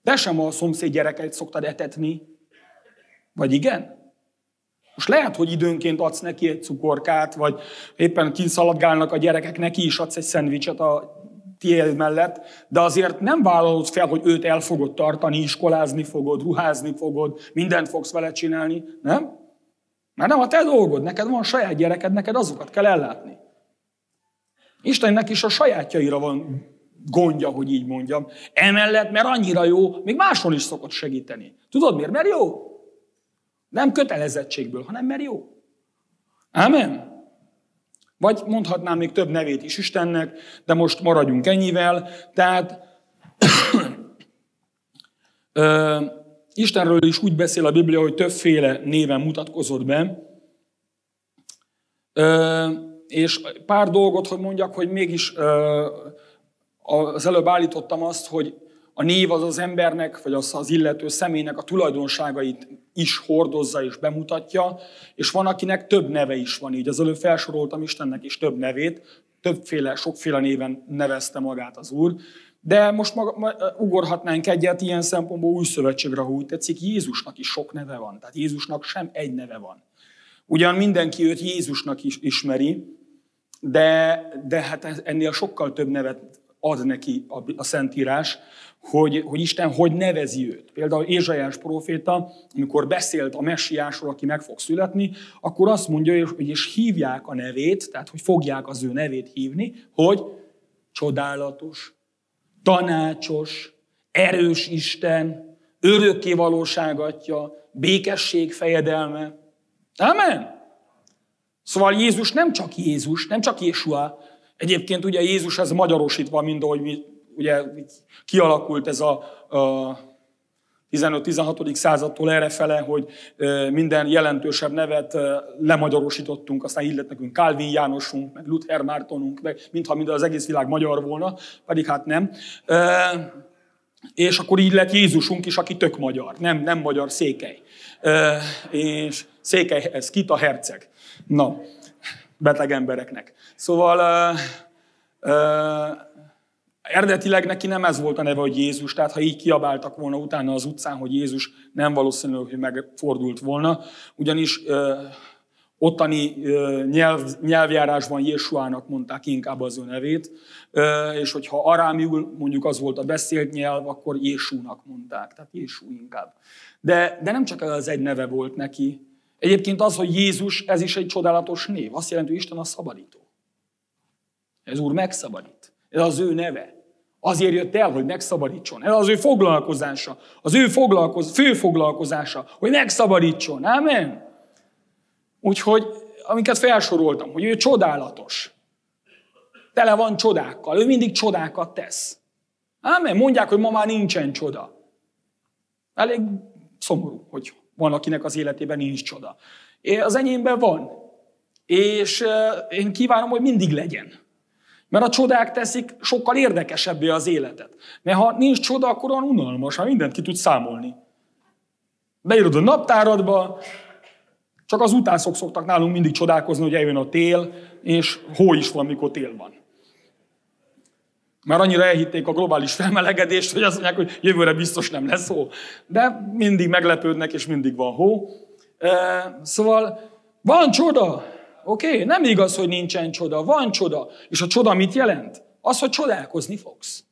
De sem a szomszéd gyereket szoktad etetni. Vagy igen? Most lehet, hogy időnként adsz neki egy cukorkát, vagy éppen kinszaladgálnak a gyerekek, neki is adsz egy szendvicset a tiéd mellett, de azért nem vállalod fel, hogy őt el fogod tartani, iskolázni fogod, ruházni fogod, mindent fogsz vele csinálni, nem? Mert nem a te dolgod, neked van saját gyereked, neked azokat kell ellátni. Istennek is a sajátjaira van gondja, hogy így mondjam. Emellett, mert annyira jó, még máshol is szokott segíteni. Tudod miért? Mert jó. Nem kötelezettségből, hanem mert jó. Amen. Vagy mondhatnám még több nevét is Istennek, de most maradjunk ennyivel. Tehát ö, Istenről is úgy beszél a Biblia, hogy többféle néven mutatkozott be. Ö, és pár dolgot, hogy mondjak, hogy mégis az előbb állítottam azt, hogy a név az az embernek, vagy az az illető személynek a tulajdonságait is hordozza és bemutatja, és van, akinek több neve is van így. Az előbb felsoroltam Istennek is több nevét, többféle, sokféle néven nevezte magát az Úr, de most maga, ma, ugorhatnánk egyet ilyen szempontból új szövetségre, ha tetszik, Jézusnak is sok neve van. Tehát Jézusnak sem egy neve van. Ugyan mindenki őt Jézusnak is ismeri, de, de hát ennél sokkal több nevet ad neki a, a Szentírás, hogy, hogy Isten hogy nevezi őt. Például Ézsajás proféta, amikor beszélt a messiásról, aki meg fog születni, akkor azt mondja, hogy és hívják a nevét, tehát hogy fogják az ő nevét hívni, hogy csodálatos, tanácsos, erős Isten, örökké valóságatja, békesség fejedelme. Amen? Szóval Jézus nem csak Jézus, nem csak Jésua. Egyébként ugye Jézus ez magyarosítva, mint ahogy mi, ugye kialakult ez a, a 15-16. századtól errefele, hogy minden jelentősebb nevet lemagyarosítottunk, aztán illet nekünk Calvin Jánosunk, meg Luther Mártonunk, meg mintha minden az egész világ magyar volna, pedig hát nem. És akkor így lett Jézusunk is, aki tök magyar, nem, nem magyar székely. És székely, ez Kita herceg. Na, beteg embereknek. Szóval Eredetileg neki nem ez volt a neve, hogy Jézus, tehát ha így kiabáltak volna utána az utcán, hogy Jézus nem valószínű, hogy megfordult volna, ugyanis ö, ottani ö, nyelv, nyelvjárásban Jésuának mondták inkább az ő nevét, ö, és hogyha arámiul mondjuk az volt a beszélt nyelv, akkor Jésúnak mondták, tehát Jésú inkább. De, de nem csak az egy neve volt neki. Egyébként az, hogy Jézus, ez is egy csodálatos név. Azt jelenti, hogy Isten a szabadító. Ez Úr megszabadít. Ez az ő neve. Azért jött el, hogy megszabadítson. Ez az ő foglalkozása. Az ő foglalkoz, fő foglalkozása, hogy megszabadítson. Amen. Úgyhogy, amiket felsoroltam, hogy ő csodálatos. Tele van csodákkal. Ő mindig csodákat tesz. Amen. Mondják, hogy ma már nincsen csoda. Elég szomorú, hogy van, akinek az életében nincs csoda. Az enyémben van. És én kívánom, hogy mindig legyen. Mert a csodák teszik sokkal érdekesebbé az életet. Mert ha nincs csoda, akkor olyan unalmas, ha mindent ki tud számolni. Beírod a naptáradba, csak az utászok szoktak nálunk mindig csodálkozni, hogy eljön a tél, és hó is van, mikor tél van. Már annyira elhitték a globális felmelegedést, hogy azt mondják, hogy jövőre biztos nem lesz hó. De mindig meglepődnek, és mindig van hó. Szóval van csoda, Oké? Okay? Nem igaz, hogy nincsen csoda. Van csoda. És a csoda mit jelent? Az, hogy csodálkozni fogsz.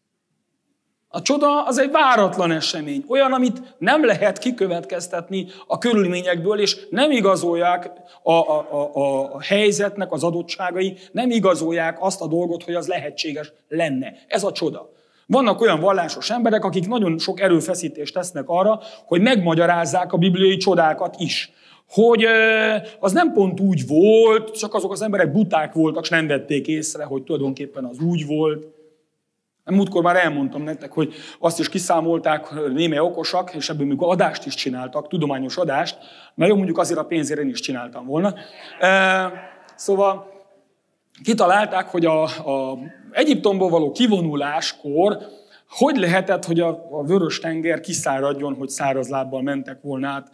A csoda az egy váratlan esemény. Olyan, amit nem lehet kikövetkeztetni a körülményekből, és nem igazolják a, a, a, a helyzetnek az adottságai, nem igazolják azt a dolgot, hogy az lehetséges lenne. Ez a csoda. Vannak olyan vallásos emberek, akik nagyon sok erőfeszítést tesznek arra, hogy megmagyarázzák a bibliai csodákat is hogy az nem pont úgy volt, csak azok az emberek buták voltak, és nem vették észre, hogy tulajdonképpen az úgy volt. Múltkor már elmondtam nektek, hogy azt is kiszámolták, némely okosak, és ebből még adást is csináltak, tudományos adást, mert jó, mondjuk azért a pénzért én is csináltam volna. Szóval kitalálták, hogy a, a Egyiptomból való kivonuláskor hogy lehetett, hogy a, a vörös tenger kiszáradjon, hogy száraz lábbal mentek volna át?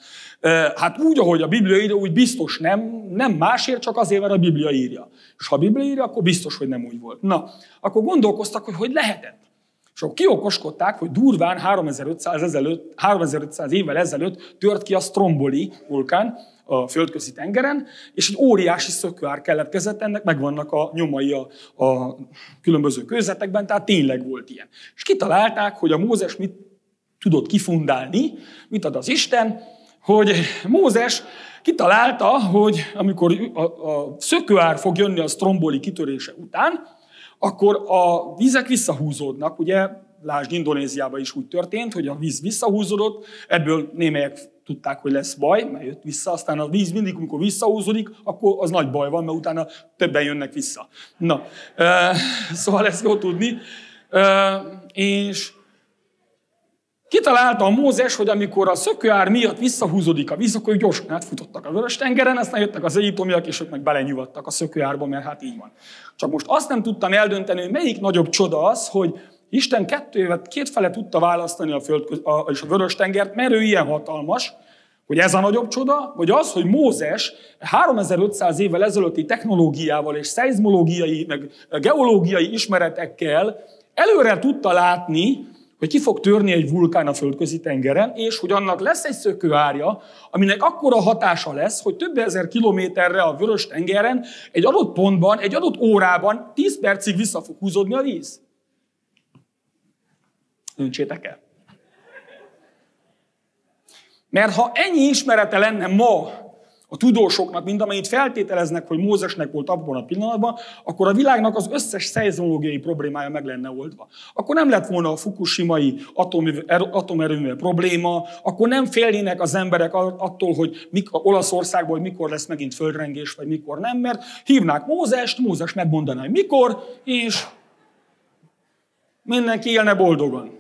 Hát úgy, ahogy a Biblia írja, úgy biztos nem, nem másért, csak azért, mert a Biblia írja. És ha a Biblia írja, akkor biztos, hogy nem úgy volt. Na, akkor gondolkoztak, hogy hogy lehetett. És akkor kiokoskodták, hogy durván 3500, ezelőtt, 3500 évvel ezelőtt tört ki a Stromboli vulkán, a földközi tengeren, és egy óriási szökőár keletkezett, ennek megvannak a nyomai a, a különböző kőzetekben, tehát tényleg volt ilyen. És kitalálták, hogy a Mózes mit tudott kifundálni, mit ad az Isten, hogy Mózes kitalálta, hogy amikor a, a szökőár fog jönni a stromboli kitörése után, akkor a vízek visszahúzódnak, ugye lásd, Indonéziában is úgy történt, hogy a víz visszahúzódott, ebből némelyek tudták, hogy lesz baj, mert jött vissza, aztán a víz mindig, amikor visszahúzódik, akkor az nagy baj van, mert utána többen jönnek vissza. Na, szóval ezt jó tudni. És kitalálta a Mózes, hogy amikor a szökőár miatt visszahúzódik a víz, akkor ők gyorsan átfutottak a vörös tengeren, aztán jöttek az egyiptomiak, és ők meg belenyugodtak a szökőárba, mert hát így van. Csak most azt nem tudtam eldönteni, hogy melyik nagyobb csoda az, hogy Isten kettő évet, kétfele tudta választani a, föld, a, és a vörös tengert, mert ő ilyen hatalmas, hogy ez a nagyobb csoda, vagy az, hogy Mózes 3500 évvel ezelőtti technológiával és szeizmológiai, meg geológiai ismeretekkel előre tudta látni, hogy ki fog törni egy vulkán a földközi tengeren, és hogy annak lesz egy szökőárja, aminek akkora hatása lesz, hogy több ezer kilométerre a vörös tengeren egy adott pontban, egy adott órában 10 percig vissza fog húzódni a víz. Döntsétek el. Mert ha ennyi ismerete lenne ma a tudósoknak, mind amennyit feltételeznek, hogy Mózesnek volt abban a pillanatban, akkor a világnak az összes szeizmológiai problémája meg lenne oldva. Akkor nem lett volna a fukushimai er, atomerőmű probléma, akkor nem félnének az emberek attól, hogy mik, Olaszországból mikor lesz megint földrengés, vagy mikor nem, mert hívnák Mózest, Mózes megmondaná, hogy mikor, és mindenki élne boldogan.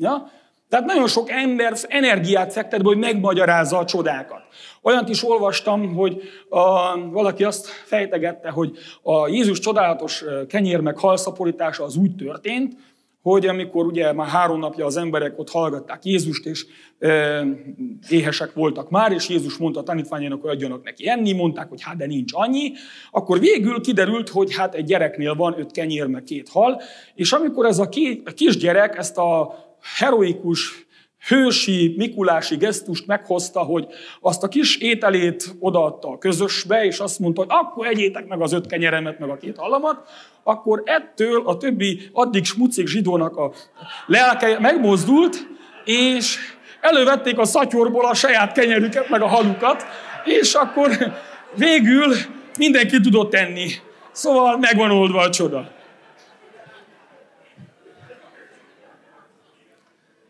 Ja? Tehát nagyon sok ember energiát fektet be, hogy megmagyarázza a csodákat. Olyant is olvastam, hogy a, valaki azt fejtegette, hogy a Jézus csodálatos kenyér meg halszaporítása az úgy történt, hogy amikor ugye már három napja az emberek ott hallgatták Jézust, és e, éhesek voltak már, és Jézus mondta a tanítványának, hogy adjanak neki enni, mondták, hogy hát de nincs annyi, akkor végül kiderült, hogy hát egy gyereknél van öt kenyér, meg két hal, és amikor ez a, két, a kisgyerek ezt a heroikus, hősi, mikulási gesztust meghozta, hogy azt a kis ételét odaadta a közösbe, és azt mondta, hogy akkor egyétek meg az öt kenyeremet, meg a két hallamat, akkor ettől a többi addig smucik zsidónak a lelke megmozdult, és elővették a szatyorból a saját kenyerüket, meg a halukat, és akkor végül mindenki tudott tenni. Szóval megvan oldva a csoda.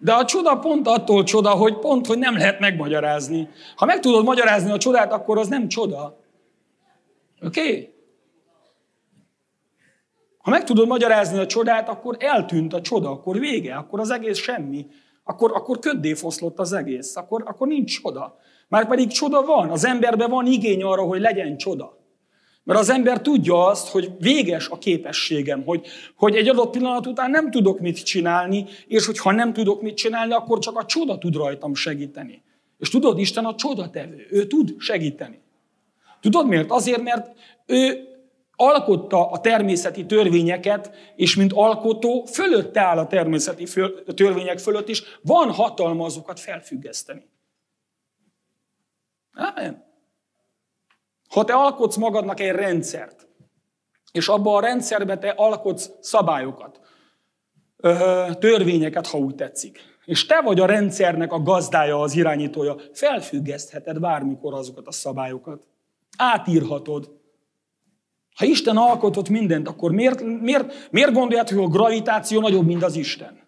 De a csoda pont attól csoda, hogy pont, hogy nem lehet megmagyarázni. Ha meg tudod magyarázni a csodát, akkor az nem csoda. Oké? Okay? Ha meg tudod magyarázni a csodát, akkor eltűnt a csoda, akkor vége, akkor az egész semmi. Akkor, akkor köddé foszlott az egész, akkor, akkor nincs csoda. Már pedig csoda van, az emberben van igény arra, hogy legyen csoda. Mert az ember tudja azt, hogy véges a képességem, hogy, hogy egy adott pillanat után nem tudok mit csinálni, és hogy ha nem tudok mit csinálni, akkor csak a csoda tud rajtam segíteni. És tudod, Isten a csodatevő, ő tud segíteni. Tudod miért? Azért, mert ő alkotta a természeti törvényeket, és mint alkotó fölötte áll a természeti törvények fölött is, van hatalma azokat felfüggeszteni. Amen. Ha te alkotsz magadnak egy rendszert, és abban a rendszerben te alkotsz szabályokat, törvényeket, ha úgy tetszik, és te vagy a rendszernek a gazdája, az irányítója, felfüggesztheted bármikor azokat a szabályokat. Átírhatod. Ha Isten alkotott mindent, akkor miért, miért, miért gondolját, hogy a gravitáció nagyobb, mint az Isten?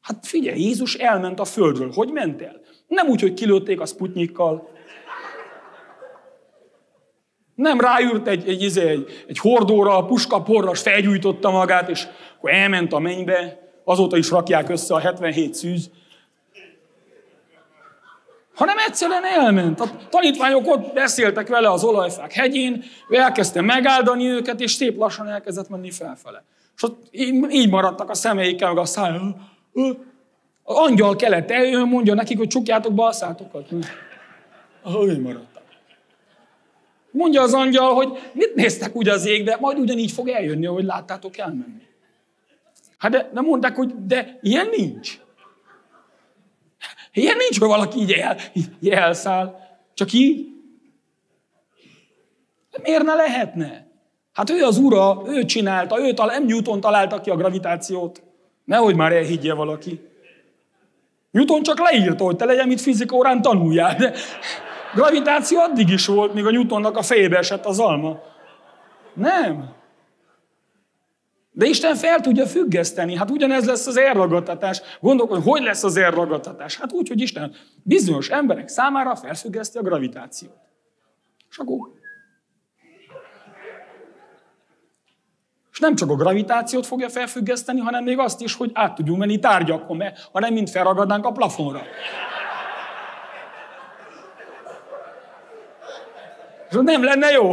Hát figyelj, Jézus elment a földről. Hogy ment el? Nem úgy, hogy kilőtték a sputnyikkal, nem ráült egy, egy, egy, egy, egy hordóra, a puska porras felgyújtotta magát, és akkor elment a mennybe, azóta is rakják össze a 77 szűz. Hanem egyszerűen elment. A tanítványok ott beszéltek vele az olajfák hegyén, ő elkezdte megáldani őket, és szép lassan elkezdett menni felfele. És ott így maradtak a szemeikkel, meg a száj. Az angyal kelet, ő mondja nekik, hogy csukjátok be a szátokat. Úgy maradt. Mondja az angyal, hogy mit néztek úgy az égbe, majd ugyanígy fog eljönni, ahogy láttátok elmenni. Hát de, de mondták, hogy de ilyen nincs. Ilyen nincs, hogy valaki így, el, így elszáll. Csak így. Miért ne lehetne? Hát ő az ura, ő csinálta, ő talál, nem Newton találta ki a gravitációt. Nehogy már elhiggye valaki. Newton csak leírta, hogy te legyen, mint fizika órán tanuljál, de Gravitáció addig is volt, míg a Newtonnak a fejébe esett az alma. Nem. De Isten fel tudja függeszteni. Hát ugyanez lesz az elragadtatás. Gondolkodj, hogy lesz az elragadtatás? Hát úgy, hogy Isten bizonyos emberek számára felfüggeszti a gravitációt. És akkor... És nem csak a gravitációt fogja felfüggeszteni, hanem még azt is, hogy át tudjunk menni tárgyakon, mert ha nem mind felragadnánk a plafonra. És nem lenne jó.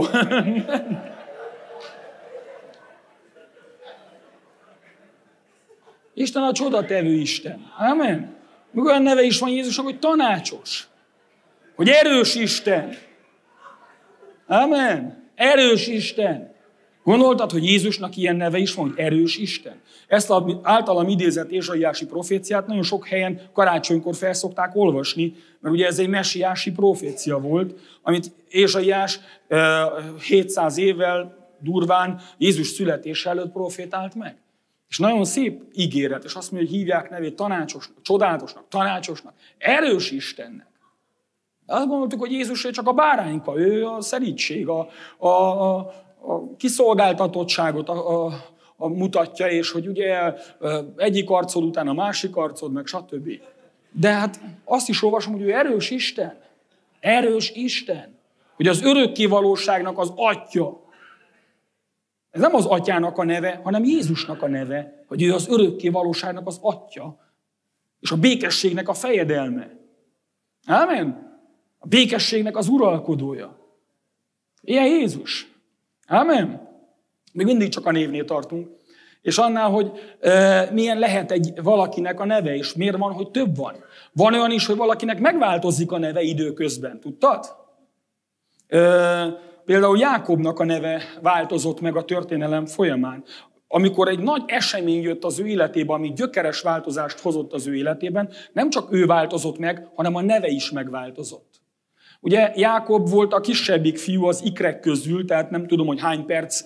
Isten a csodatevő Isten. Amen. Még olyan neve is van Jézusnak, hogy tanácsos. Hogy erős Isten. Amen. Erős Isten. Gondoltad, hogy Jézusnak ilyen neve is van, hogy erős Isten? Ezt az általam idézett Ézsaiási proféciát nagyon sok helyen karácsonykor felszokták olvasni, mert ugye ez egy messiási profécia volt, amit Ézsaiás 700 évvel durván Jézus születése előtt profétált meg. És nagyon szép ígéret, és azt mondja, hogy hívják nevét tanácsosnak, csodálatosnak, tanácsosnak, erős Istennek. Azt gondoltuk, hogy Jézus csak a bárányka, ő a szerítség, a, a, a, a kiszolgáltatottságot a, a, a mutatja, és hogy ugye egyik arcod után a másik arcod, meg stb. De hát azt is olvasom, hogy ő erős Isten. Erős Isten. Hogy az örökké valóságnak az atya. Ez nem az atyának a neve, hanem Jézusnak a neve, hogy ő az örökké valóságnak az atya, és a békességnek a fejedelme. Amen. A békességnek az uralkodója. Ilyen Jézus. Amen. Még mindig csak a névnél tartunk. És annál, hogy e, milyen lehet egy valakinek a neve, és miért van, hogy több van. Van olyan is, hogy valakinek megváltozik a neve időközben. Tudtad? E, például Jákobnak a neve változott meg a történelem folyamán. Amikor egy nagy esemény jött az ő életébe, ami gyökeres változást hozott az ő életében, nem csak ő változott meg, hanem a neve is megváltozott. Ugye Jákob volt a kisebbik fiú az ikrek közül, tehát nem tudom, hogy hány perc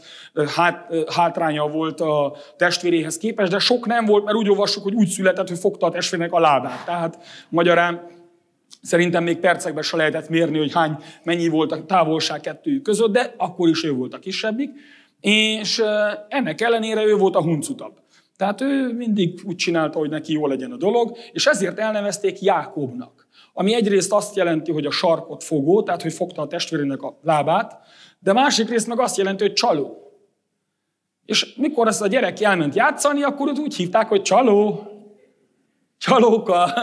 hát, hátránya volt a testvéréhez képest, de sok nem volt, mert úgy olvassuk, hogy úgy született, hogy fogta a testvérnek a lábát. Tehát magyarán szerintem még percekben se lehetett mérni, hogy hány, mennyi volt a távolság kettőjük között, de akkor is ő volt a kisebbik. És ennek ellenére ő volt a huncutabb. Tehát ő mindig úgy csinálta, hogy neki jó legyen a dolog, és ezért elnevezték Jákobnak ami egyrészt azt jelenti, hogy a sarkot fogó, tehát hogy fogta a testvérének a lábát, de másik részt meg azt jelenti, hogy csaló. És mikor ezt a gyerek elment játszani, akkor őt úgy hívták, hogy csaló. Csalóka.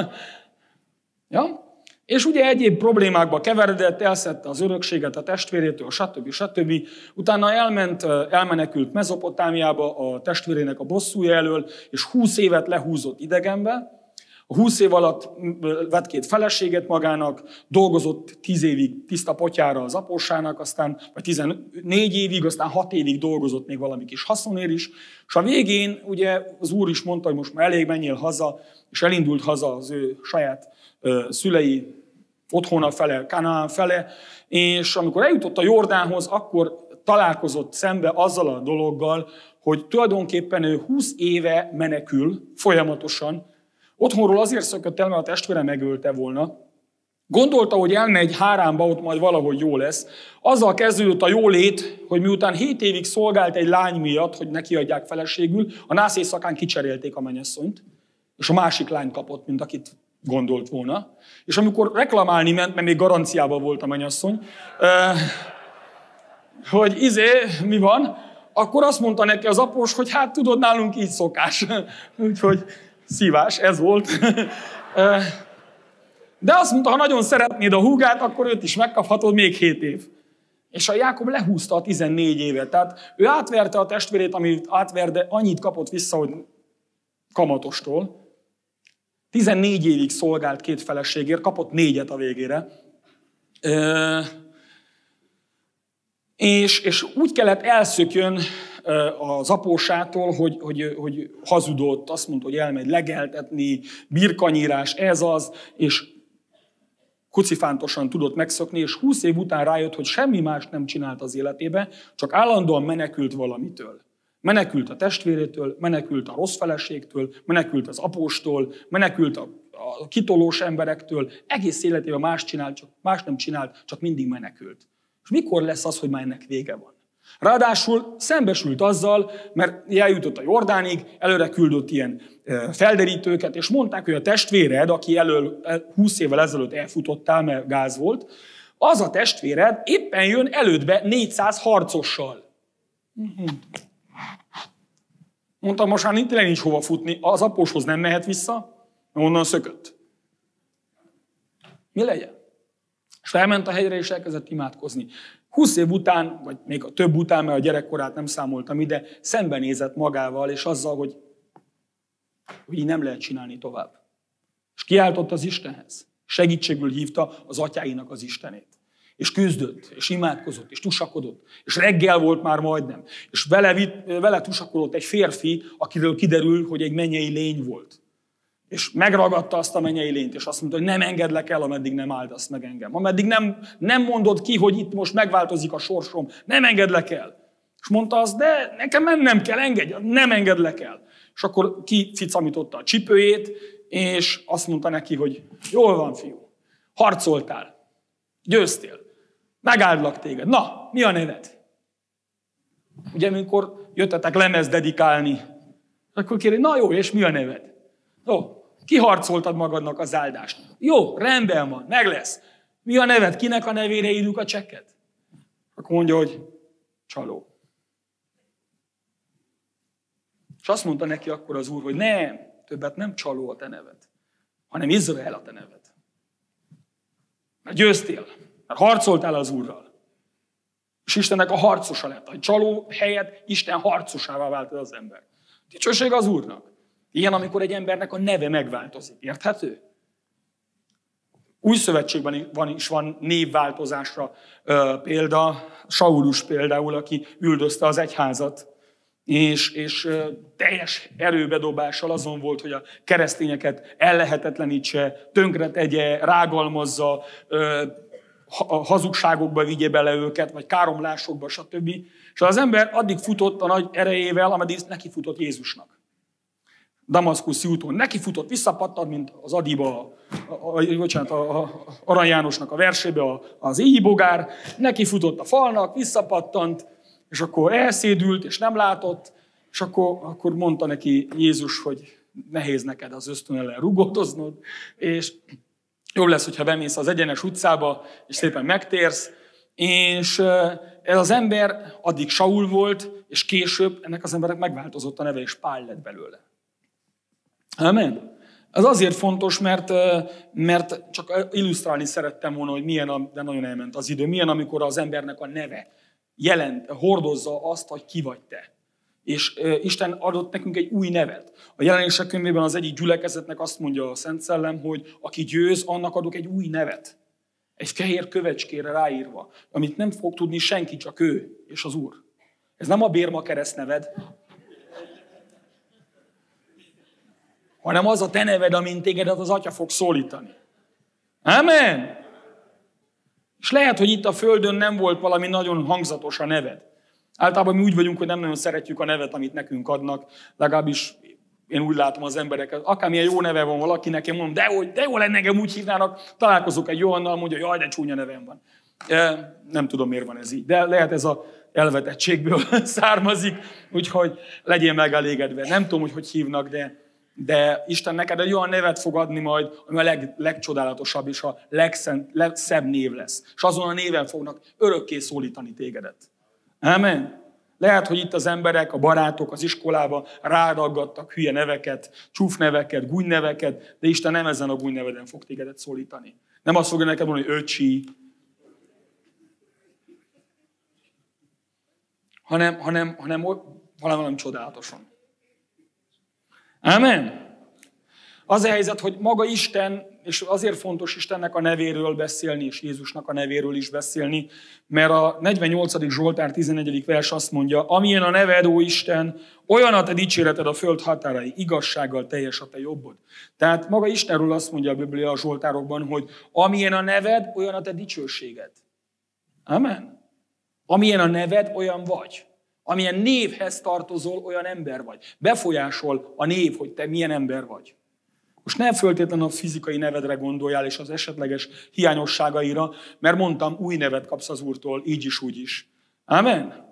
Ja? És ugye egyéb problémákba keveredett, elszedte az örökséget a testvérétől, stb. stb. Utána elment, elmenekült Mezopotámiába a testvérének a bosszúja elől, és húsz évet lehúzott idegenbe, 20 év alatt vett két feleséget magának, dolgozott 10 évig tiszta potyára az apósának, aztán, vagy 14 évig, aztán 6 évig dolgozott még valami kis haszonért is, és a végén ugye az úr is mondta, hogy most már elég menjél haza, és elindult haza az ő saját ö, szülei otthona fele, Kanaan fele, és amikor eljutott a Jordánhoz, akkor találkozott szembe azzal a dologgal, hogy tulajdonképpen ő 20 éve menekül folyamatosan, Otthonról azért szökött el, mert a testvére megölte volna. Gondolta, hogy elmegy hárámba, ott majd valahogy jó lesz. Azzal kezdődött a jólét, hogy miután 7 évig szolgált egy lány miatt, hogy neki adják feleségül, a nász éjszakán kicserélték a mennyasszonyt, és a másik lány kapott, mint akit gondolt volna. És amikor reklamálni ment, mert még garanciában volt a mennyasszony, hogy izé, mi van, akkor azt mondta neki az após, hogy hát tudod, nálunk így szokás. Úgyhogy szívás, ez volt. De azt mondta, ha nagyon szeretnéd a húgát, akkor őt is megkaphatod még 7 év. És a Jákob lehúzta a 14 évet. Tehát ő átverte a testvérét, amit átver, de annyit kapott vissza, hogy kamatostól. 14 évig szolgált két feleségért, kapott négyet a végére. És, és úgy kellett elszökjön az apósától, hogy, hogy, hogy hazudott, azt mondta, hogy elmegy legeltetni, birkanyírás, ez az, és kucifántosan tudott megszokni, és húsz év után rájött, hogy semmi más nem csinált az életébe, csak állandóan menekült valamitől. Menekült a testvérétől, menekült a rossz feleségtől, menekült az apóstól, menekült a, a kitolós emberektől, egész életében más csinált, csak más nem csinált, csak mindig menekült. És mikor lesz az, hogy már ennek vége van? Ráadásul szembesült azzal, mert eljutott a Jordánig, előre küldött ilyen felderítőket, és mondták, hogy a testvéred, aki elől 20 évvel ezelőtt elfutottál, mert gáz volt, az a testvéred éppen jön elődbe 400 harcossal. Mondtam, most már nincs, nincs hova futni, az apóshoz nem mehet vissza, onnan szökött. Mi legyen? És felment a hegyre, és elkezdett imádkozni. 20 év után, vagy még a több után, mert a gyerekkorát nem számoltam ide, szembenézett magával, és azzal, hogy, hogy így nem lehet csinálni tovább. És kiáltott az Istenhez. Segítségül hívta az atyáinak az Istenét. És küzdött, és imádkozott, és tusakodott. És reggel volt már majdnem. És vele, vele tusakodott egy férfi, akiről kiderül, hogy egy mennyei lény volt és megragadta azt a mennyei lényt, és azt mondta, hogy nem engedlek el, ameddig nem áldasz meg engem. Ameddig nem, nem mondod ki, hogy itt most megváltozik a sorsom, nem engedlek el. És mondta azt, de nekem mennem kell, engedj, nem engedlek el. És akkor kificamította a csipőjét, és azt mondta neki, hogy jól van, fiú, harcoltál. Győztél. Megáldlak téged. Na, mi a neved? Ugye, amikor jöttetek lemez dedikálni, akkor kérdezi, na jó, és mi a neved? Jó, kiharcoltad magadnak az áldást. Jó, rendben van, meg lesz. Mi a neved? Kinek a nevére írjuk a csekket? Akkor mondja, hogy csaló. És azt mondta neki akkor az úr, hogy nem, többet nem csaló a te neved, hanem Izrael a te neved. Mert győztél, mert harcoltál az úrral. És Istennek a harcosa lett. A csaló helyett Isten harcosává vált az ember. Dicsőség az úrnak. Ilyen, amikor egy embernek a neve megváltozik. Érthető? Új szövetségben van, is van névváltozásra ö, példa. Saulus például, aki üldözte az egyházat, és, és ö, teljes erőbedobással azon volt, hogy a keresztényeket ellehetetlenítse, tönkre tegye, rágalmazza, ö, hazugságokba vigye bele őket, vagy káromlásokba, stb. És az ember addig futott a nagy erejével, ameddig neki futott Jézusnak. Damaszkuszi úton. Neki futott, visszapattad, mint az Adiba, a, a, bocsánat, a, a Arany Jánosnak a versébe a, az éji bogár, neki futott a falnak, visszapattant, és akkor elszédült, és nem látott, és akkor, akkor mondta neki Jézus, hogy nehéz neked az ösztön ellen rugodoznod, és jobb lesz, hogyha bemész az egyenes utcába, és szépen megtérsz, és ez az ember addig Saul volt, és később ennek az emberek megváltozott a neve, és Pál lett belőle. Amen. Ez azért fontos, mert, mert csak illusztrálni szerettem volna, hogy milyen, de nagyon elment az idő, milyen, amikor az embernek a neve jelent, hordozza azt, hogy ki vagy te. És Isten adott nekünk egy új nevet. A jelenések könyvében az egyik gyülekezetnek azt mondja a Szent Szellem, hogy aki győz, annak adok egy új nevet. Egy fehér kövecskére ráírva, amit nem fog tudni senki, csak ő és az Úr. Ez nem a bérma kereszt neved, hanem az a te neved, amint tégedet az Atya fog szólítani. Amen! És lehet, hogy itt a Földön nem volt valami nagyon hangzatos a neved. Általában mi úgy vagyunk, hogy nem nagyon szeretjük a nevet, amit nekünk adnak, legalábbis én úgy látom az embereket, akármilyen jó neve van valakinek, én mondom, de, hogy, de jó lenne engem úgy hívnának, találkozok egy Johannal, mondja, jaj, de csúnya nevem van. E, nem tudom, miért van ez így, de lehet ez a elvetettségből származik, úgyhogy legyél megelégedve. Nem tudom, hogy hogy hívnak, de, de Isten neked egy olyan nevet fog adni majd, ami a leg, legcsodálatosabb és a legszent, legszebb név lesz. És azon a néven fognak örökké szólítani tégedet. Amen. Lehet, hogy itt az emberek, a barátok az iskolába rádaggattak hülye neveket, csúf neveket, gúny neveket, de Isten nem ezen a gúny neveden fog tégedet szólítani. Nem azt fogja neked mondani, hogy öcsi, hanem, hanem, hanem valami csodálatosan. Amen. Az a helyzet, hogy maga Isten, és azért fontos Istennek a nevéről beszélni, és Jézusnak a nevéről is beszélni, mert a 48. Zsoltár 11. vers azt mondja, amilyen a neved, ó Isten, olyan a te dicséreted a föld határai, igazsággal teljes a te jobbod. Tehát maga Istenről azt mondja a Biblia a Zsoltárokban, hogy amilyen a neved, olyan a te dicsőséged. Amen. Amilyen a neved, olyan vagy. Amilyen névhez tartozol, olyan ember vagy. Befolyásol a név, hogy te milyen ember vagy. Most nem föltétlenül a fizikai nevedre gondoljál, és az esetleges hiányosságaira, mert mondtam, új nevet kapsz az Úrtól, így is, úgy is. Amen?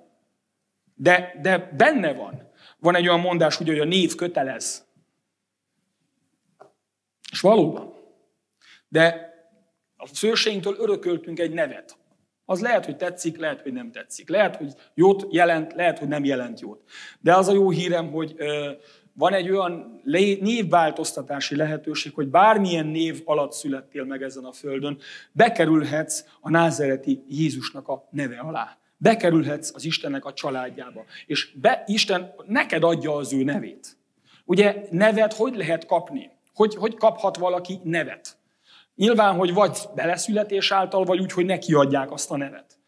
De, de benne van. Van egy olyan mondás, hogy a név kötelez. És valóban. De a szőrségünktől örököltünk egy nevet. Az lehet, hogy tetszik, lehet, hogy nem tetszik. Lehet, hogy jót jelent, lehet, hogy nem jelent jót. De az a jó hírem, hogy van egy olyan névváltoztatási lehetőség, hogy bármilyen név alatt születtél meg ezen a földön, bekerülhetsz a názereti Jézusnak a neve alá. Bekerülhetsz az Istennek a családjába. És be, Isten neked adja az ő nevét. Ugye nevet hogy lehet kapni? Hogy, hogy kaphat valaki nevet? Nyilván, hogy vagy beleszületés által, vagy úgy, hogy neki adják azt a nevet.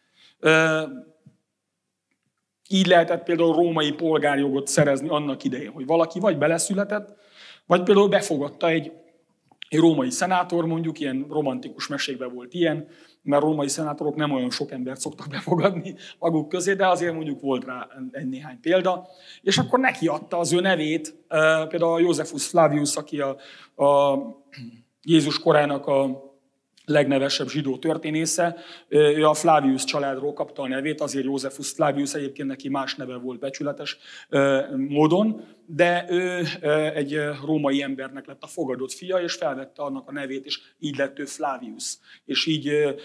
Így lehetett például római polgárjogot szerezni annak idején, hogy valaki vagy beleszületett, vagy például befogadta egy, egy római szenátor, mondjuk, ilyen romantikus mesékben volt ilyen, mert római szenátorok nem olyan sok embert szoktak befogadni maguk közé, de azért mondjuk volt rá egy néhány példa. És akkor neki adta az ő nevét, például Josephus Flavius, aki a, a Jézus korának a legnevesebb zsidó történésze. Ő a Flavius családról kapta a nevét, azért Józefus Flavius egyébként neki más neve volt becsületes módon, de ő egy római embernek lett a fogadott fia, és felvette annak a nevét, és így lett ő Flavius. És így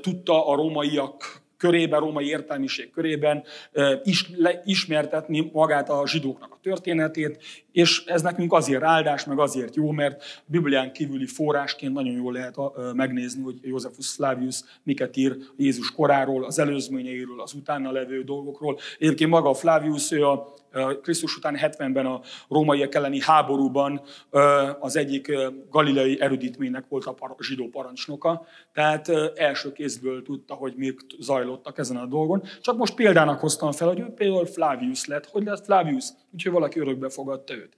tudta a rómaiak körében, római értelmiség körében is, le, ismertetni magát a zsidóknak a történetét, és ez nekünk azért áldás, meg azért jó, mert a Biblián kívüli forrásként nagyon jól lehet megnézni, hogy Józefus Flavius miket ír Jézus koráról, az előzményeiről, az utána levő dolgokról. Egyébként maga a Flavius, ő a Krisztus után 70-ben a rómaiak elleni háborúban az egyik galileai erudítménynek volt a zsidó parancsnoka, tehát első kézből tudta, hogy mik zajlottak ezen a dolgon. Csak most példának hoztam fel, hogy ő például Flavius lett. Hogy lett Flavius? Úgyhogy valaki örökbe fogadta őt.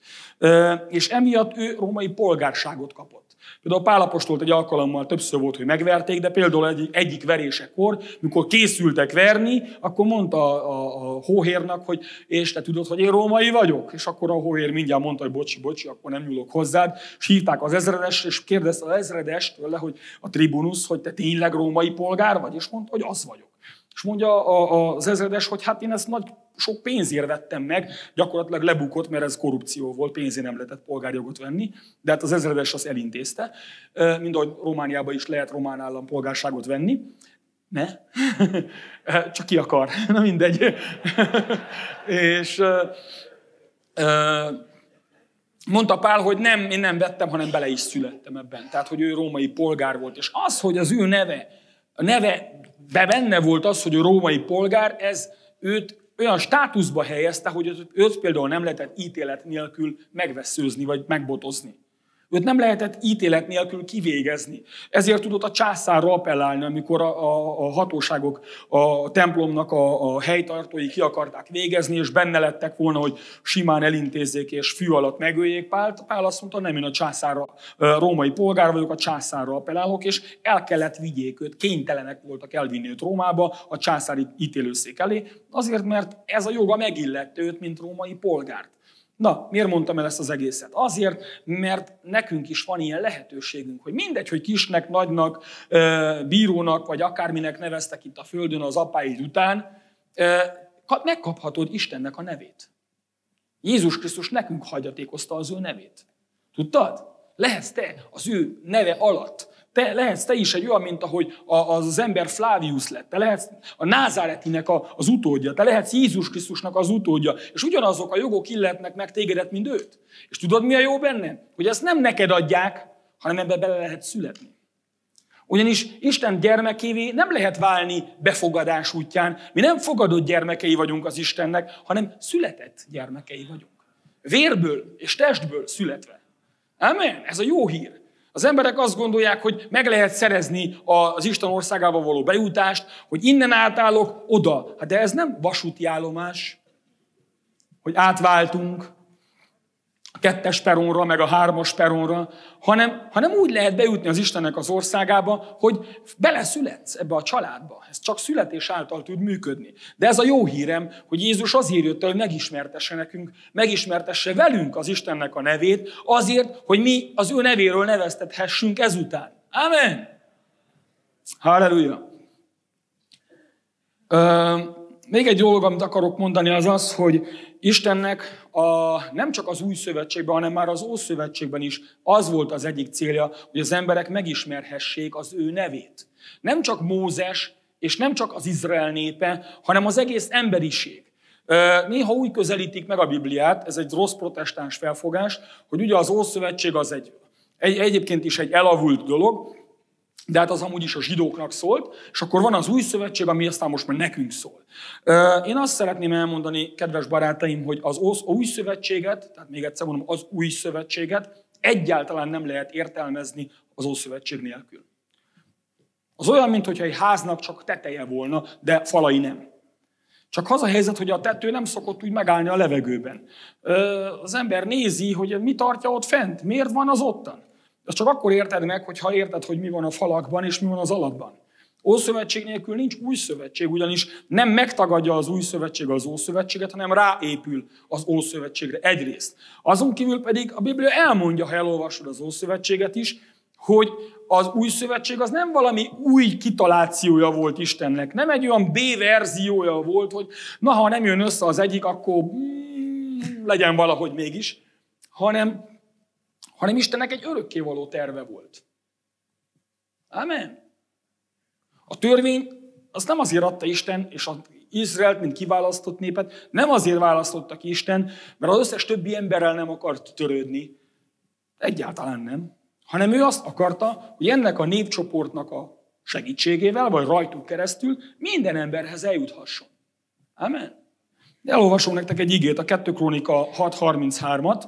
És emiatt ő római polgárságot kapott. Például Pálapostolt egy alkalommal többször volt, hogy megverték, de például egy, egyik verésekor, mikor készültek verni, akkor mondta a, a, a hóhérnak, hogy és te tudod, hogy én római vagyok? És akkor a hóhér mindjárt mondta, hogy bocsi, bocsi, akkor nem nyúlok hozzád. És hívták az ezredes, és kérdezte az ezredes tőle, hogy a tribunusz, hogy te tényleg római polgár vagy? És mondta, hogy az vagyok. És mondja az ezredes, hogy hát én ezt nagy sok pénzért vettem meg, gyakorlatilag lebukott, mert ez korrupció volt, pénzért nem lehetett polgárjogot venni, de hát az ezredes azt elintézte, mind ahogy Romániában is lehet román állampolgárságot venni. Ne? Csak ki akar. Na mindegy. és mondta Pál, hogy nem, én nem vettem, hanem bele is születtem ebben. Tehát, hogy ő római polgár volt. És az, hogy az ő neve, a neve de benne volt az, hogy a római polgár, ez őt olyan státuszba helyezte, hogy őt például nem lehetett ítélet nélkül megveszőzni vagy megbotozni. Őt nem lehetett ítélet nélkül kivégezni. Ezért tudott a császárra appellálni, amikor a, a, a hatóságok a templomnak a, a helytartói ki akarták végezni, és benne lettek volna, hogy simán elintézzék és fű alatt megöljék Pált. Pál azt mondta, nem én a császárra, a római polgár vagyok, a császárra appellálok, és el kellett vigyék őt, kénytelenek voltak elvinni őt Rómába, a császári ítélőszék elé, azért, mert ez a joga megillette őt, mint római polgárt. Na, miért mondtam el ezt az egészet? Azért, mert nekünk is van ilyen lehetőségünk, hogy mindegy, hogy kisnek, nagynak, bírónak, vagy akárminek neveztek itt a földön az apáid után, megkaphatod Istennek a nevét. Jézus Krisztus nekünk hagyatékozta az ő nevét. Tudtad? Lehetsz te az ő neve alatt te lehetsz te is egy olyan, mint ahogy az, az ember Flavius lett. Te lehetsz a Názáretinek a, az utódja. Te lehetsz Jézus Krisztusnak az utódja. És ugyanazok a jogok illetnek meg tégedet, mint őt. És tudod, mi a jó benne? Hogy ezt nem neked adják, hanem ebbe bele lehet születni. Ugyanis Isten gyermekévé nem lehet válni befogadás útján. Mi nem fogadott gyermekei vagyunk az Istennek, hanem született gyermekei vagyunk. Vérből és testből születve. Amen. Ez a jó hír. Az emberek azt gondolják, hogy meg lehet szerezni az Isten országába való bejutást, hogy innen átállok oda. Hát de ez nem vasúti állomás, hogy átváltunk, kettes peronra, meg a hármas peronra, hanem, hanem úgy lehet bejutni az Istennek az országába, hogy beleszületsz ebbe a családba. Ez csak születés által tud működni. De ez a jó hírem, hogy Jézus azért jött hogy megismertesse nekünk, megismertesse velünk az Istennek a nevét, azért, hogy mi az ő nevéről neveztethessünk ezután. Amen! Halleluja! Még egy dolog, amit akarok mondani, az az, hogy Istennek a, nem csak az új szövetségben, hanem már az ószövetségben is az volt az egyik célja, hogy az emberek megismerhessék az ő nevét. Nem csak Mózes, és nem csak az Izrael népe, hanem az egész emberiség. Néha úgy közelítik meg a Bibliát, ez egy rossz protestáns felfogás, hogy ugye az Ószövetség az egy, egy egyébként is egy elavult dolog, de hát az amúgy is a zsidóknak szólt, és akkor van az új szövetség, ami aztán most már nekünk szól. Én azt szeretném elmondani, kedves barátaim, hogy az új szövetséget, tehát még egyszer mondom, az új szövetséget egyáltalán nem lehet értelmezni az Ószövetség nélkül. Az olyan, mintha egy háznak csak teteje volna, de falai nem. Csak az a helyzet, hogy a tető nem szokott úgy megállni a levegőben. Az ember nézi, hogy mi tartja ott fent, miért van az ottan. Azt csak akkor érted meg, hogyha érted, hogy mi van a falakban és mi van az alatban. Ószövetség nélkül nincs új szövetség, ugyanis nem megtagadja az új szövetség az ószövetséget, hanem ráépül az ószövetségre egyrészt. Azon kívül pedig a Biblia elmondja, ha elolvasod az ószövetséget is, hogy az új szövetség az nem valami új kitalációja volt Istennek, nem egy olyan B-verziója volt, hogy na, ha nem jön össze az egyik, akkor mm, legyen valahogy mégis, hanem, hanem Istennek egy örökkévaló terve volt. Amen. A törvény az nem azért adta Isten, és az Izraelt, mint kiválasztott népet, nem azért választotta ki Isten, mert az összes többi emberrel nem akart törődni. Egyáltalán nem. Hanem ő azt akarta, hogy ennek a népcsoportnak a segítségével, vagy rajtuk keresztül minden emberhez eljuthasson. Amen. Elolvasom nektek egy igét, a 2 Krónika 6.33-at,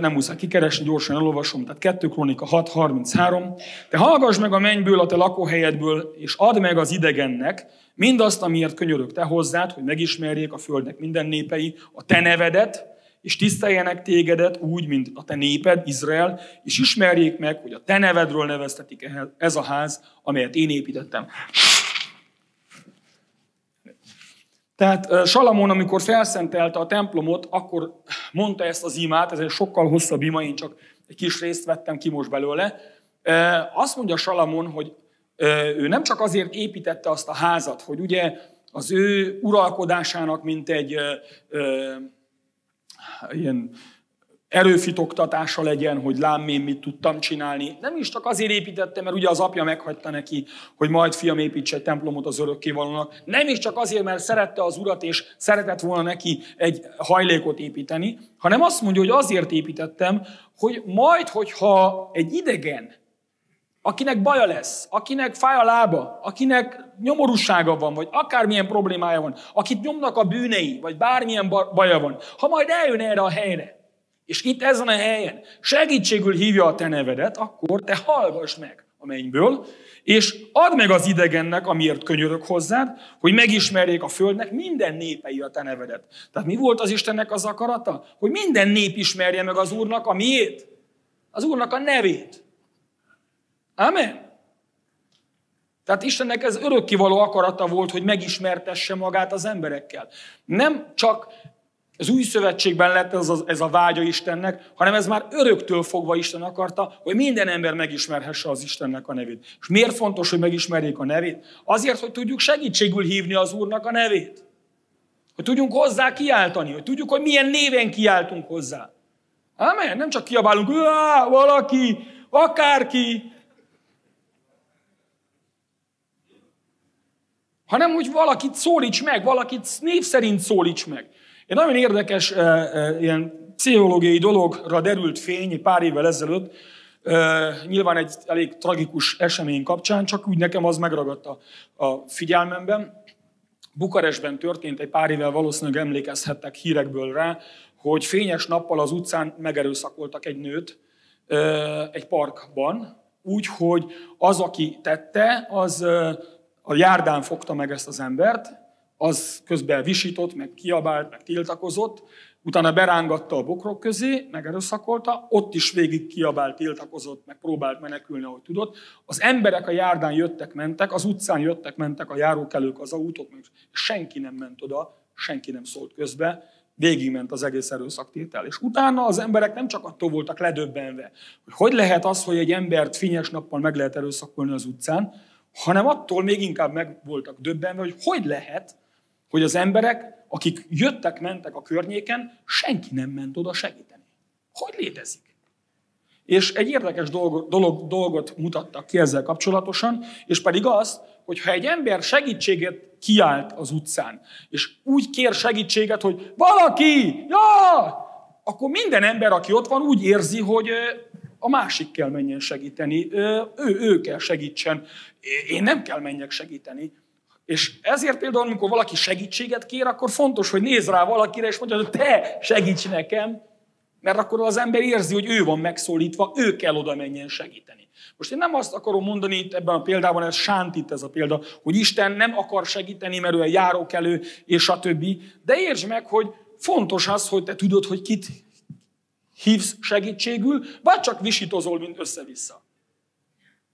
nem muszáj kikeresni, gyorsan elolvasom, tehát 2 Krónika 6.33. Te hallgass meg a mennyből, a te lakóhelyedből, és add meg az idegennek mindazt, amiért könyörök te hozzád, hogy megismerjék a földnek minden népei a te nevedet, és tiszteljenek tégedet úgy, mint a te néped, Izrael, és ismerjék meg, hogy a te nevedről neveztetik ez a ház, amelyet én építettem. Tehát Salamon, amikor felszentelte a templomot, akkor mondta ezt az imát, ez egy sokkal hosszabb ima, én csak egy kis részt vettem ki most belőle. Azt mondja Salamon, hogy ő nem csak azért építette azt a házat, hogy ugye az ő uralkodásának, mint egy ilyen erőfitoktatása legyen, hogy lám én mit tudtam csinálni. Nem is csak azért építette, mert ugye az apja meghagyta neki, hogy majd fiam építse egy templomot az örökkévalónak. Nem is csak azért, mert szerette az urat, és szeretett volna neki egy hajlékot építeni, hanem azt mondja, hogy azért építettem, hogy majd, hogyha egy idegen, akinek baja lesz, akinek fáj a lába, akinek nyomorúsága van, vagy akármilyen problémája van, akit nyomnak a bűnei, vagy bármilyen baja van, ha majd eljön erre a helyre, és itt ezen a helyen segítségül hívja a te nevedet, akkor te hallgass meg a mennyből, és add meg az idegennek, amiért könyörök hozzád, hogy megismerjék a földnek minden népei a te nevedet. Tehát mi volt az Istennek az akarata? Hogy minden nép ismerje meg az Úrnak a miét? Az Úrnak a nevét. Amen. Tehát Istennek ez örökkivaló akarata volt, hogy megismertesse magát az emberekkel. Nem csak az új szövetségben lett ez a, ez a vágya Istennek, hanem ez már öröktől fogva Isten akarta, hogy minden ember megismerhesse az Istennek a nevét. És miért fontos, hogy megismerjék a nevét? Azért, hogy tudjuk segítségül hívni az Úrnak a nevét. Hogy tudjunk hozzá kiáltani, hogy tudjuk, hogy milyen néven kiáltunk hozzá. Amen. Nem csak kiabálunk, valaki, akárki, hanem hogy valakit szólíts meg, valakit név szerint szólíts meg. Egy nagyon érdekes ilyen pszichológiai dologra derült fény pár évvel ezelőtt, nyilván egy elég tragikus esemény kapcsán, csak úgy nekem az megragadta a figyelmemben. Bukarestben történt egy pár évvel valószínűleg emlékezhettek hírekből rá, hogy fényes nappal az utcán megerőszakoltak egy nőt egy parkban, úgy, hogy az, aki tette, az a járdán fogta meg ezt az embert, az közben visított, meg kiabált, meg tiltakozott, utána berángatta a bokrok közé, meg erőszakolta, ott is végig kiabált, tiltakozott, meg próbált menekülni, ahogy tudott. Az emberek a járdán jöttek, mentek, az utcán jöttek, mentek a járókelők, az autók, meg senki nem ment oda, senki nem szólt közbe, végigment az egész erőszaktétel. És utána az emberek nem csak attól voltak ledöbbenve, hogy hogy lehet az, hogy egy embert fényes nappal meg lehet erőszakolni az utcán, hanem attól még inkább meg voltak döbbenve, hogy hogy lehet, hogy az emberek, akik jöttek, mentek a környéken, senki nem ment oda segíteni. Hogy létezik? És egy érdekes dolog, dolog, dolgot mutattak ki ezzel kapcsolatosan, és pedig az, hogy ha egy ember segítséget kiált az utcán, és úgy kér segítséget, hogy valaki, ja, akkor minden ember, aki ott van, úgy érzi, hogy a másik kell menjen segíteni, ő, ő kell segítsen, én nem kell menjek segíteni. És ezért például, amikor valaki segítséget kér, akkor fontos, hogy néz rá valakire, és mondja, hogy te segíts nekem, mert akkor az ember érzi, hogy ő van megszólítva, ő kell oda menjen segíteni. Most én nem azt akarom mondani itt ebben a példában, ez sántít ez a példa, hogy Isten nem akar segíteni, mert ő a járókelő, és a többi. De értsd meg, hogy fontos az, hogy te tudod, hogy kit hívsz segítségül, vagy csak visítozol, mint össze-vissza.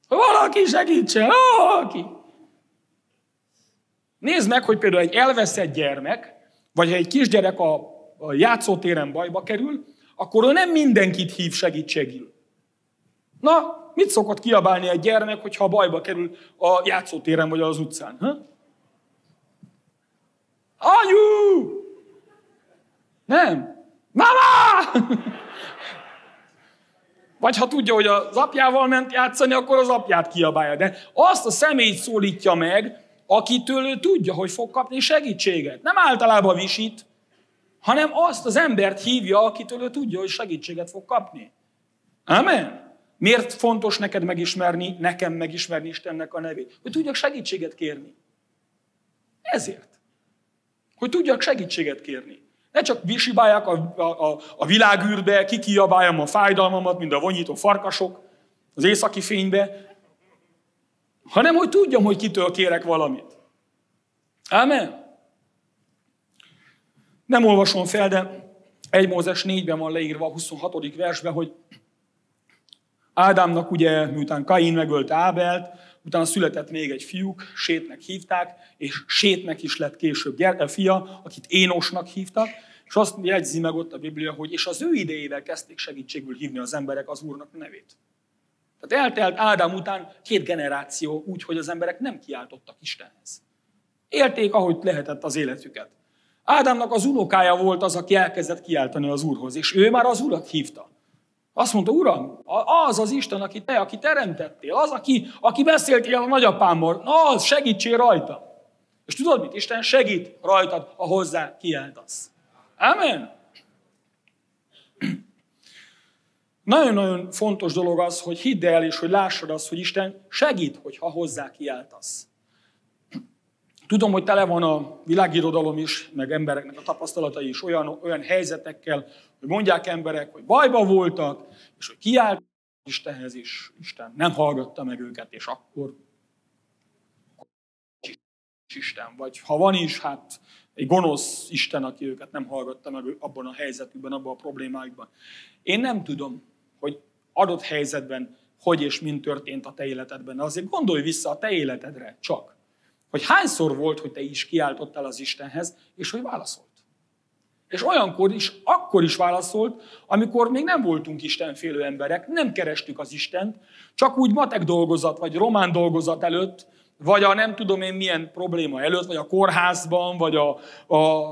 Valaki segítsen, valaki! Nézd meg, hogy például egy elveszett gyermek, vagy ha egy kisgyerek a, a játszótéren bajba kerül, akkor ő nem mindenkit hív segítségül. Na, mit szokott kiabálni egy gyermek, hogyha bajba kerül a játszótéren vagy az utcán? Ha? Anyu! Nem. Mama! Vagy ha tudja, hogy az apjával ment játszani, akkor az apját kiabálja. De azt a személyt szólítja meg, akitől ő tudja, hogy fog kapni segítséget. Nem általában visít, hanem azt az embert hívja, akitől ő tudja, hogy segítséget fog kapni. Amen. Miért fontos neked megismerni, nekem megismerni Istennek a nevét? Hogy tudjak segítséget kérni. Ezért. Hogy tudjak segítséget kérni. Ne csak visibálják a, a, a, a világűrbe, kikiabáljam a fájdalmamat, mint a vonyító farkasok az északi fénybe, hanem hogy tudjam, hogy kitől kérek valamit. Amen. Nem olvasom fel, de 1 Mózes 4-ben van leírva a 26. versben, hogy Ádámnak ugye, miután Kain megölte Ábelt, utána született még egy fiúk, Sétnek hívták, és Sétnek is lett később gyere, fia, akit Énosnak hívtak, és azt jegyzi meg ott a Biblia, hogy és az ő idejével kezdték segítségül hívni az emberek az Úrnak nevét. Tehát eltelt Ádám után két generáció úgy, hogy az emberek nem kiáltottak Istenhez. Élték, ahogy lehetett az életüket. Ádámnak az unokája volt az, aki elkezdett kiáltani az Úrhoz, és ő már az Urat hívta. Azt mondta, Uram, az az Isten, aki te, aki teremtettél, az, aki, aki beszéltél a nagyapámmal, na, az segítsél rajta. És tudod mit? Isten segít rajtad, ha hozzá kiáltasz. Amen. Nagyon-nagyon fontos dolog az, hogy hidd el, és hogy lássad azt, hogy Isten segít, hogyha hozzá kiáltasz. Tudom, hogy tele van a világirodalom is, meg embereknek a tapasztalatai is olyan, olyan helyzetekkel, hogy mondják emberek, hogy bajba voltak, és hogy kiállt Istenhez is, Isten nem hallgatta meg őket, és akkor Isten. Vagy ha van is, hát egy gonosz Isten, aki őket nem hallgatta meg abban a helyzetükben, abban a problémáikban. Én nem tudom, hogy adott helyzetben hogy és min történt a te életedben. De azért gondolj vissza a te életedre csak. Hogy hányszor volt, hogy te is kiáltottál az Istenhez, és hogy válaszolt. És olyankor is, akkor is válaszolt, amikor még nem voltunk Istenfélő emberek, nem kerestük az Istent, csak úgy matek dolgozat, vagy román dolgozat előtt, vagy a nem tudom én milyen probléma előtt, vagy a kórházban, vagy a, a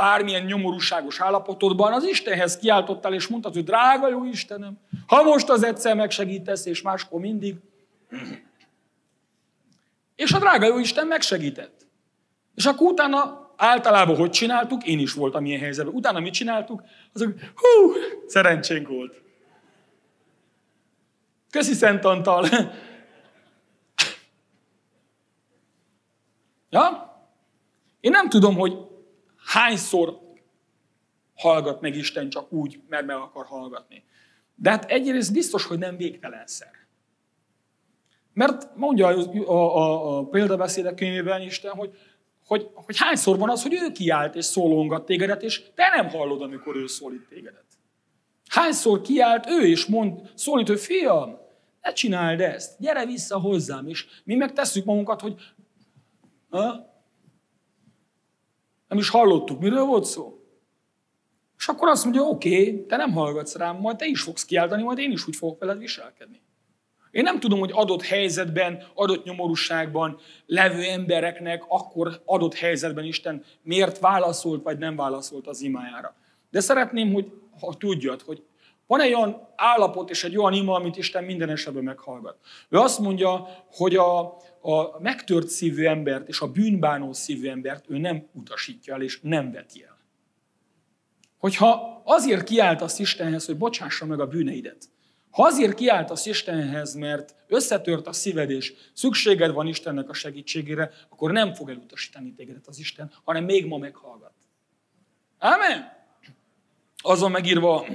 bármilyen nyomorúságos állapotodban, az Istenhez kiáltottál, és mondtad, hogy drága jó Istenem, ha most az egyszer megsegítesz, és máskor mindig. És a drága jó Isten megsegített. És akkor utána általában hogy csináltuk? Én is voltam ilyen helyzetben. Utána mit csináltuk? Azok, hú, szerencsénk volt. Köszi Szent Antal. Ja? Én nem tudom, hogy hányszor hallgat meg Isten csak úgy, mert meg akar hallgatni. De hát egyrészt biztos, hogy nem végtelenszer. Mert mondja a, a, a, példabeszédek könyvében Isten, hogy, hogy, hogy hányszor van az, hogy ő kiált és szólongat tégedet, és te nem hallod, amikor ő szólít tégedet. Hányszor kiált ő és mond, szólít, hogy fiam, ne csináld ezt, gyere vissza hozzám, és mi meg tesszük magunkat, hogy ha? Nem is hallottuk, miről volt szó. És akkor azt mondja, oké, okay, te nem hallgatsz rám, majd te is fogsz kiáltani, majd én is úgy fogok veled viselkedni. Én nem tudom, hogy adott helyzetben, adott nyomorúságban levő embereknek akkor adott helyzetben Isten miért válaszolt, vagy nem válaszolt az imájára. De szeretném, hogy ha tudjad, hogy van egy olyan állapot és egy olyan ima, amit Isten minden esetben meghallgat. Ő azt mondja, hogy a, a megtört szívű embert és a bűnbánó szívű embert ő nem utasítja el, és nem veti el. Hogyha azért kiáltasz Istenhez, hogy bocsássa meg a bűneidet, ha azért kiáltasz Istenhez, mert összetört a szíved, és szükséged van Istennek a segítségére, akkor nem fog elutasítani tégedet az Isten, hanem még ma meghallgat. Amen? Azon megírva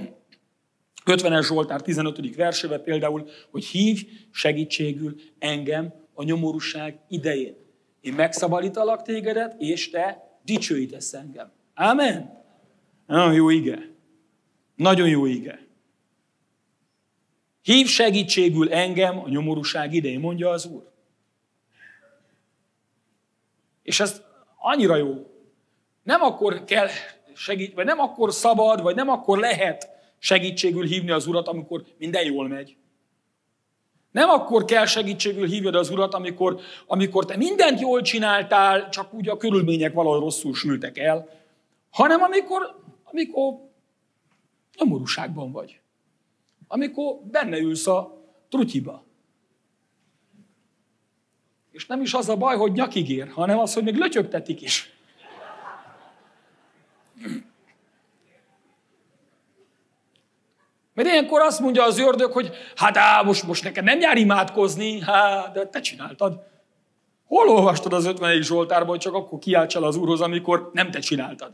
50-es Zsoltár 15. versébe például, hogy hívj segítségül engem a nyomorúság idején. Én megszabadítalak tégedet, és te dicsőítesz engem. Amen? Nagyon jó ige. Nagyon jó ige. Hív segítségül engem a nyomorúság idején, mondja az Úr. És ez annyira jó. Nem akkor kell segít, vagy nem akkor szabad, vagy nem akkor lehet segítségül hívni az Urat, amikor minden jól megy. Nem akkor kell segítségül hívjad az Urat, amikor, amikor te mindent jól csináltál, csak úgy a körülmények valahogy rosszul sültek el, hanem amikor, amikor nyomorúságban vagy. Amikor benne ülsz a trutyiba. És nem is az a baj, hogy nyakig ér, hanem az, hogy még lötyögtetik is. Mert ilyenkor azt mondja az ördög, hogy hát á, most, most neked nem jár imádkozni, hát, de te csináltad. Hol olvastad az 51. Zsoltárban, hogy csak akkor kiáltsál az Úrhoz, amikor nem te csináltad?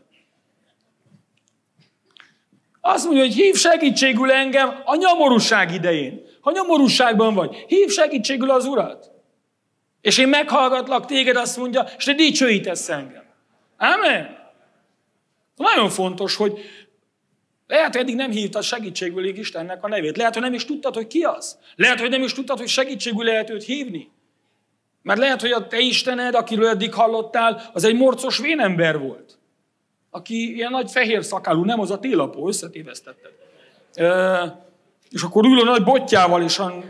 Azt mondja, hogy hív segítségül engem a nyomorúság idején. Ha nyomorúságban vagy, hív segítségül az Urat. És én meghallgatlak téged, azt mondja, és te dicsőítesz engem. Amen. Nagyon fontos, hogy lehet, hogy eddig nem hívtad segítségül Istennek a nevét. Lehet, hogy nem is tudtad, hogy ki az. Lehet, hogy nem is tudtad, hogy segítségül lehet őt hívni. Mert lehet, hogy a te Istened, akiről eddig hallottál, az egy morcos vénember volt. Aki ilyen nagy fehér szakálú, nem az a télapó, összetévesztetted. E, és akkor ül a nagy botjával, és a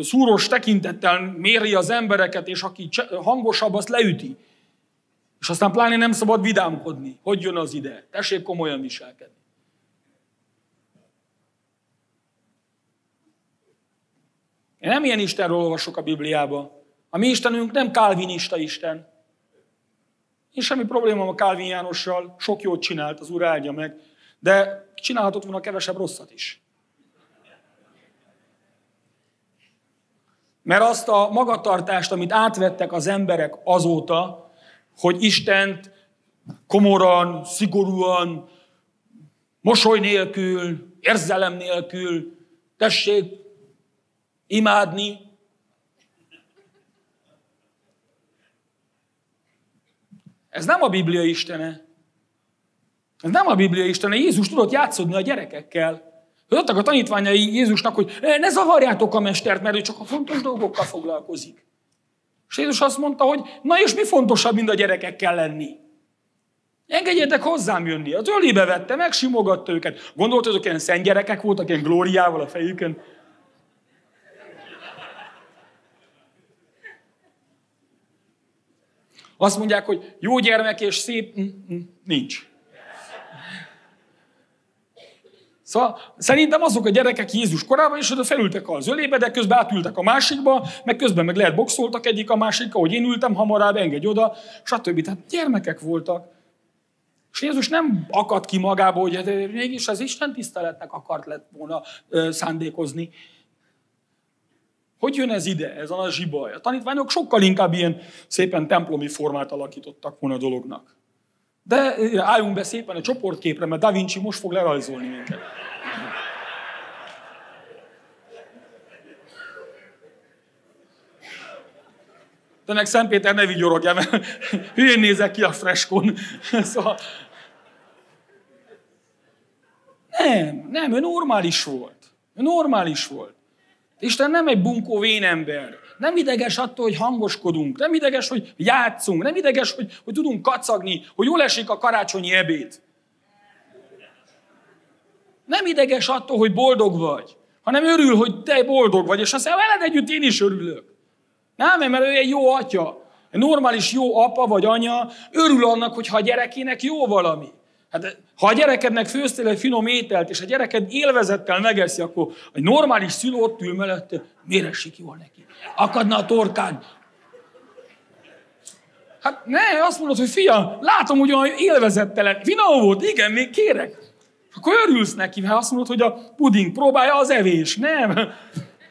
szúros tekintettel méri az embereket, és aki hangosabb, azt leüti. És aztán pláne nem szabad vidámkodni. Hogy jön az ide? Tessék komolyan viselkedni. Én nem ilyen Istenről olvasok a Bibliába. A mi Istenünk nem kálvinista Isten. Én semmi probléma a Kálvin Jánossal, sok jót csinált, az Úr áldja meg, de csinálhatott volna kevesebb rosszat is. Mert azt a magatartást, amit átvettek az emberek azóta, hogy Istent komoran, szigorúan, mosoly nélkül, érzelem nélkül, tessék imádni. Ez nem a Biblia istene. Ez nem a Biblia istene. Jézus tudott játszodni a gyerekekkel. Tudottak a tanítványai Jézusnak, hogy ne zavarjátok a mestert, mert ő csak a fontos dolgokkal foglalkozik. És Jézus azt mondta, hogy na és mi fontosabb, mint a gyerekekkel lenni? Engedjetek hozzám jönni. Az ölébe vette, megsimogatta őket. Gondolt, hogy ilyen szent gyerekek voltak, ilyen glóriával a fejükön. Azt mondják, hogy jó gyermek és szép, nincs. Szóval szerintem azok a gyerekek Jézus korában is oda felültek az ölébe, de közben átültek a másikba, meg közben meg lehet boxoltak egyik a másikra, hogy én ültem hamarabb, engedj oda, stb. Tehát gyermekek voltak. És Jézus nem akadt ki magába, hogy hát, mégis az Isten tiszteletnek akart lett volna szándékozni. Hogy jön ez ide, ez a zsibaj? A tanítványok sokkal inkább ilyen szépen templomi formát alakítottak volna a dolognak. De álljunk be szépen a csoportképre, mert Da Vinci most fog lerajzolni minket. De meg Szent Péter ne vigyorogja, mert hülyén nézek ki a freskon. Szóval... Nem, nem, ő normális volt. Ő normális volt. Isten nem egy bunkó vénember. Nem ideges attól, hogy hangoskodunk. Nem ideges, hogy játszunk. Nem ideges, hogy, hogy tudunk kacagni, hogy jól esik a karácsonyi ebéd. Nem ideges attól, hogy boldog vagy, hanem örül, hogy te boldog vagy, és aztán veled együtt én is örülök. Nem, mert ő egy jó atya. Egy normális jó apa vagy anya örül annak, hogyha a gyerekének jó valami. Hát, ha a gyerekednek főztél egy finom ételt, és a gyereked élvezettel megeszi, akkor egy normális szülő ott ül mellette, miért esik jól neki? Akadna a torkád. Hát ne, azt mondod, hogy fiam, látom, hogy olyan élvezettelen. Finom volt, igen, még kérek. Akkor örülsz neki, mert azt mondod, hogy a puding próbálja az evés. Nem.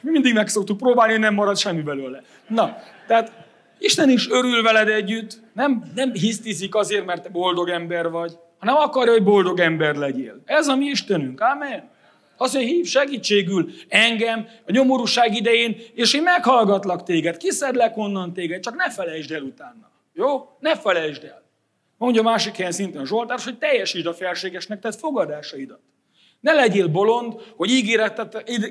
Mi mindig meg szoktuk próbálni, nem marad semmi belőle. Na, tehát Isten is örül veled együtt, nem, nem hisztizik azért, mert te boldog ember vagy hanem akarja, hogy boldog ember legyél. Ez a mi Istenünk. Amen. Azt mondja, hív segítségül engem a nyomorúság idején, és én meghallgatlak téged, kiszedlek onnan téged, csak ne felejtsd el utána. Jó? Ne felejtsd el. Mondja másik helyen szintén a Zsoltáros, hogy teljesítsd a felségesnek tett fogadásaidat. Ne legyél bolond, hogy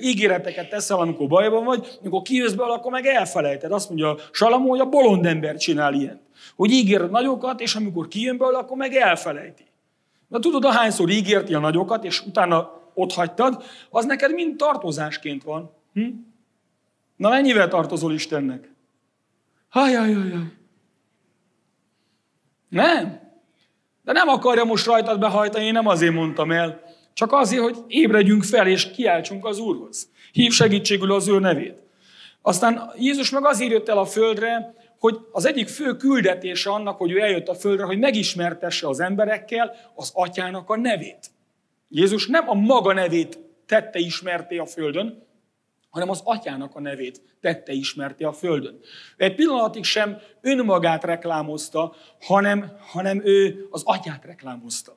ígéreteket teszel, amikor bajban vagy, amikor kijössz be, akkor meg elfelejted. Azt mondja Salamó, hogy a bolond ember csinál ilyen. Hogy ígér nagyokat, és amikor kijön belőle, akkor meg elfelejti. Na tudod, ahányszor ígértél nagyokat, és utána ott hagytad, az neked mind tartozásként van. Hm? Na mennyivel tartozol Istennek? Hajjajjajjaj. Nem. De nem akarja most rajtad behajtani, én nem azért mondtam el. Csak azért, hogy ébredjünk fel és kiáltsunk az Úrhoz. Hív segítségül az ő nevét. Aztán Jézus meg azért jött el a földre, hogy az egyik fő küldetése annak, hogy ő eljött a földre, hogy megismertesse az emberekkel az atyának a nevét. Jézus nem a maga nevét tette ismerté a földön, hanem az atyának a nevét tette ismerté a földön. Egy pillanatig sem önmagát reklámozta, hanem, hanem ő az atyát reklámozta.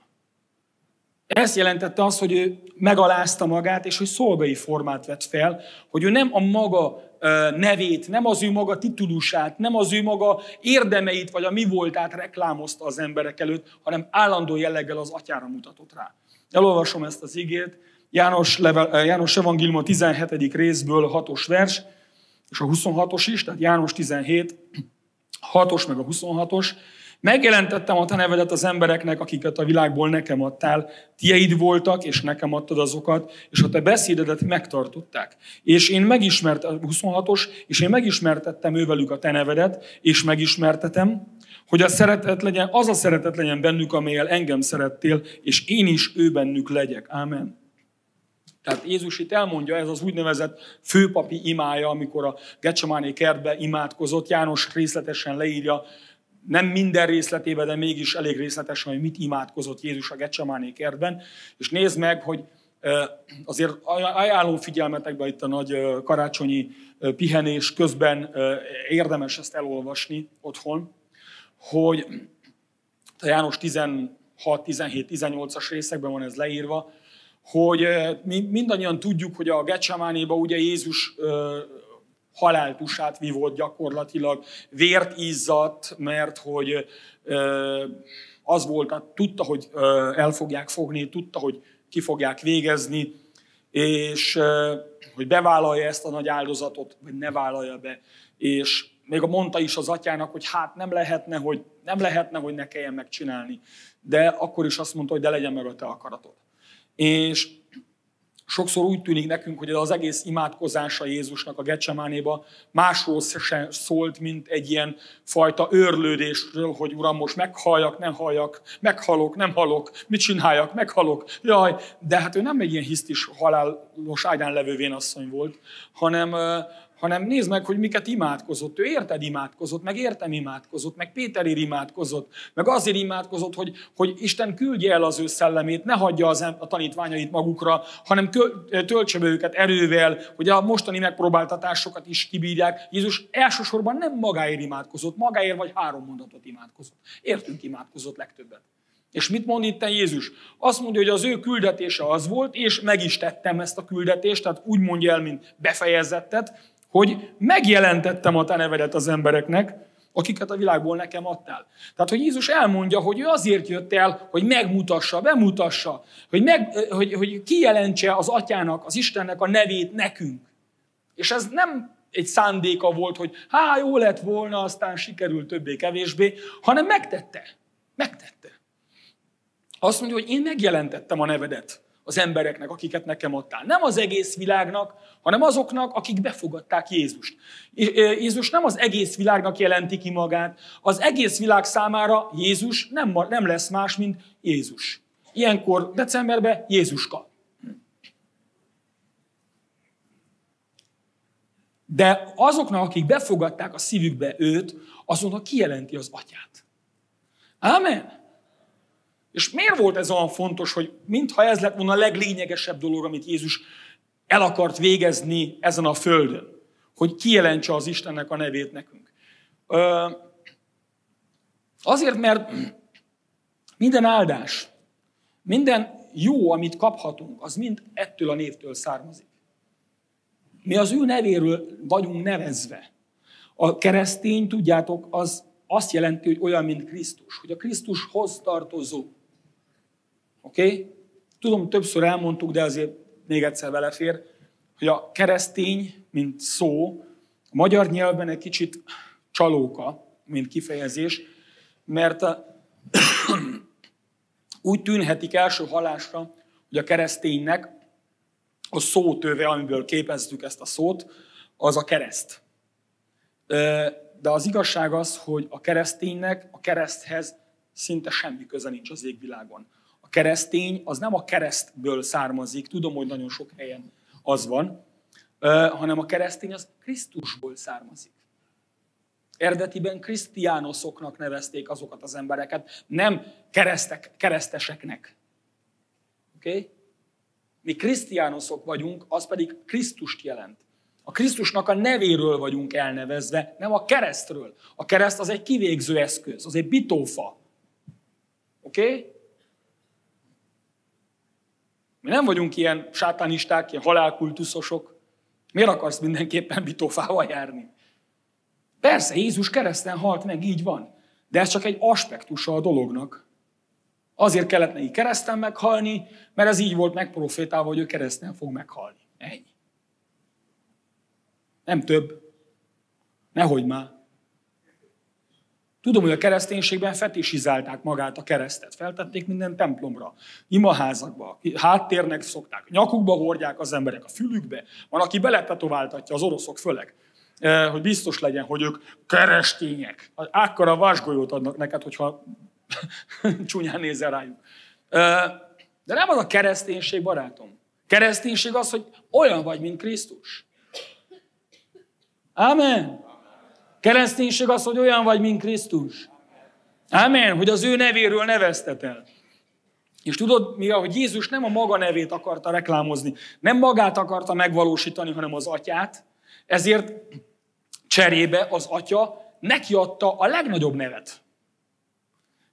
Ez jelentette azt, hogy ő megalázta magát, és hogy szolgai formát vett fel, hogy ő nem a maga nevét, nem az ő maga titulusát, nem az ő maga érdemeit, vagy a mi voltát reklámozta az emberek előtt, hanem állandó jelleggel az atyára mutatott rá. Elolvasom ezt az igét, János, level, János Evangélium a 17. részből 6-os vers, és a 26-os is, tehát János 17, 6-os meg a 26-os. Megjelentettem a te nevedet az embereknek, akiket a világból nekem adtál. Tieid voltak, és nekem adtad azokat, és a te beszédedet megtartották. És én megismertem, 26-os, és én megismertettem ővelük a te nevedet, és megismertetem, hogy a szeretet legyen, az a szeretet legyen bennük, amelyel engem szerettél, és én is ő bennük legyek. Ámen. Tehát Jézus itt elmondja, ez az úgynevezett főpapi imája, amikor a Gecsemáné kertbe imádkozott. János részletesen leírja, nem minden részletében, de mégis elég részletesen, hogy mit imádkozott Jézus a Gecsemáné kertben. És nézd meg, hogy azért ajánlom figyelmetekbe itt a nagy karácsonyi pihenés közben érdemes ezt elolvasni otthon, hogy a János 16, 17, 18-as részekben van ez leírva, hogy mi mindannyian tudjuk, hogy a Getsemánéba ugye Jézus haláltusát vívott gyakorlatilag, vért izzadt, mert hogy az volt, tudta, hogy el fogják fogni, tudta, hogy ki fogják végezni, és hogy bevállalja ezt a nagy áldozatot, vagy ne vállalja be. És még a mondta is az atyának, hogy hát nem lehetne, hogy, nem lehetne, hogy ne kelljen megcsinálni. De akkor is azt mondta, hogy de legyen meg a te akaratod. És sokszor úgy tűnik nekünk, hogy az egész imádkozása Jézusnak a Gecsemánéba másról sem szólt, mint egy ilyen fajta őrlődésről, hogy Uram, most meghalljak, nem halljak, meghalok, nem halok, mit csináljak, meghalok, jaj, de hát ő nem egy ilyen hisztis halálos ágyán levő vénasszony volt, hanem hanem nézd meg, hogy miket imádkozott. Ő érted imádkozott, meg értem imádkozott, meg Péterér imádkozott, meg azért imádkozott, hogy, hogy Isten küldje el az ő szellemét, ne hagyja az, a tanítványait magukra, hanem töltse be őket erővel, hogy a mostani megpróbáltatásokat is kibírják. Jézus elsősorban nem magáért imádkozott, magáért vagy három mondatot imádkozott. Értünk imádkozott legtöbbet. És mit mond itt Jézus? Azt mondja, hogy az ő küldetése az volt, és meg is tettem ezt a küldetést, tehát úgy mondja el, mint befejezettet, hogy megjelentettem a te nevedet az embereknek, akiket a világból nekem adtál. Tehát, hogy Jézus elmondja, hogy ő azért jött el, hogy megmutassa, bemutassa, hogy, meg, hogy, hogy kijelentse az atyának, az Istennek a nevét nekünk. És ez nem egy szándéka volt, hogy há, jó lett volna, aztán sikerült többé-kevésbé, hanem megtette. Megtette. Azt mondja, hogy én megjelentettem a nevedet az embereknek, akiket nekem adtál. Nem az egész világnak, hanem azoknak, akik befogadták Jézust. Jézus nem az egész világnak jelenti ki magát, az egész világ számára Jézus nem, nem lesz más, mint Jézus. Ilyenkor decemberben Jézuska. De azoknak, akik befogadták a szívükbe őt, azonnak kijelenti az atyát. Amen. És miért volt ez olyan fontos, hogy mintha ez lett volna a leglényegesebb dolog, amit Jézus el akart végezni ezen a földön, hogy kijelentse az Istennek a nevét nekünk. Azért, mert minden áldás, minden jó, amit kaphatunk, az mind ettől a névtől származik. Mi az ő nevéről vagyunk nevezve. A keresztény, tudjátok, az azt jelenti, hogy olyan, mint Krisztus, hogy a Krisztushoz tartozó. Oké? Okay? Tudom, többször elmondtuk, de azért még egyszer belefér, hogy a keresztény, mint szó, a magyar nyelvben egy kicsit csalóka, mint kifejezés, mert a, úgy tűnhetik első halásra, hogy a kereszténynek a szótöve, amiből képeztük ezt a szót, az a kereszt. De az igazság az, hogy a kereszténynek a kereszthez szinte semmi köze nincs az égvilágon. Keresztény az nem a keresztből származik, tudom, hogy nagyon sok helyen az van, hanem a keresztény az Krisztusból származik. Eredetiben krisztiánoszoknak nevezték azokat az embereket, nem keresztek, kereszteseknek. Oké? Okay? Mi krisztiánoszok vagyunk, az pedig Krisztust jelent. A Krisztusnak a nevéről vagyunk elnevezve, nem a keresztről. A kereszt az egy kivégző eszköz, az egy bitófa. Oké? Okay? Mi nem vagyunk ilyen sátánisták, ilyen halálkultuszosok. Miért akarsz mindenképpen bitófával járni? Persze, Jézus kereszten halt meg, így van. De ez csak egy aspektusa a dolognak. Azért kellett neki kereszten meghalni, mert ez így volt megprofétálva, hogy ő kereszten fog meghalni. Ennyi. Nem több. Nehogy már. Tudom, hogy a kereszténységben fetisizálták magát a keresztet. Feltették minden templomra, imaházakba, háttérnek szokták, nyakukba hordják az emberek, a fülükbe. Van, aki beletetováltatja, az oroszok főleg, eh, hogy biztos legyen, hogy ők keresztények. Ákkora vasgolyót adnak neked, hogyha csúnyán nézel rájuk. Eh, de nem az a kereszténység, barátom. Kereszténység az, hogy olyan vagy, mint Krisztus. Amen. Kereszténység az, hogy olyan vagy, mint Krisztus. Amen, hogy az ő nevéről neveztetel. És tudod, mivel, hogy Jézus nem a maga nevét akarta reklámozni, nem magát akarta megvalósítani, hanem az atyát, ezért cserébe az atya neki adta a legnagyobb nevet.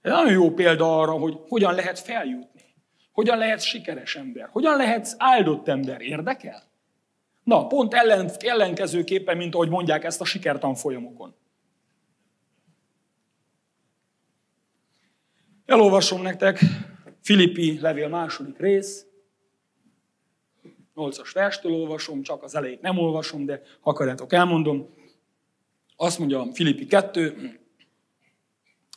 Ez nagyon jó példa arra, hogy hogyan lehet feljutni. Hogyan lehet sikeres ember. Hogyan lehet áldott ember. Érdekel? Na, pont ellen, ellenkezőképpen, mint ahogy mondják ezt a sikertan folyamokon. Elolvasom nektek Filippi levél második rész, 8-as verstől olvasom, csak az elejét nem olvasom, de ha akarjátok, elmondom. Azt mondja Filippi 2,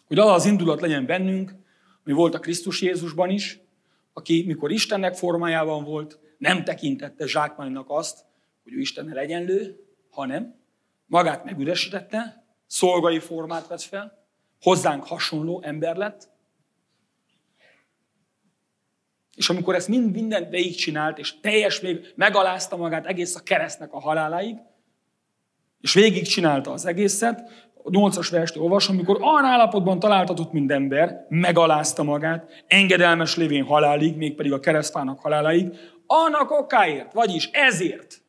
hogy az az indulat legyen bennünk, ami volt a Krisztus Jézusban is, aki mikor Istennek formájában volt, nem tekintette zsákmánynak azt, hogy ő Istennel egyenlő, hanem magát megüresítette, szolgai formát vett fel, hozzánk hasonló ember lett, és amikor ezt mind mindent végigcsinált, és teljes még megalázta magát egész a keresztnek a haláláig, és végigcsinálta az egészet, a 8-as verstől olvasom, amikor olyan állapotban találtatott, mint ember, megalázta magát, engedelmes lévén halálig, mégpedig a keresztfának haláláig, annak okáért, vagyis ezért,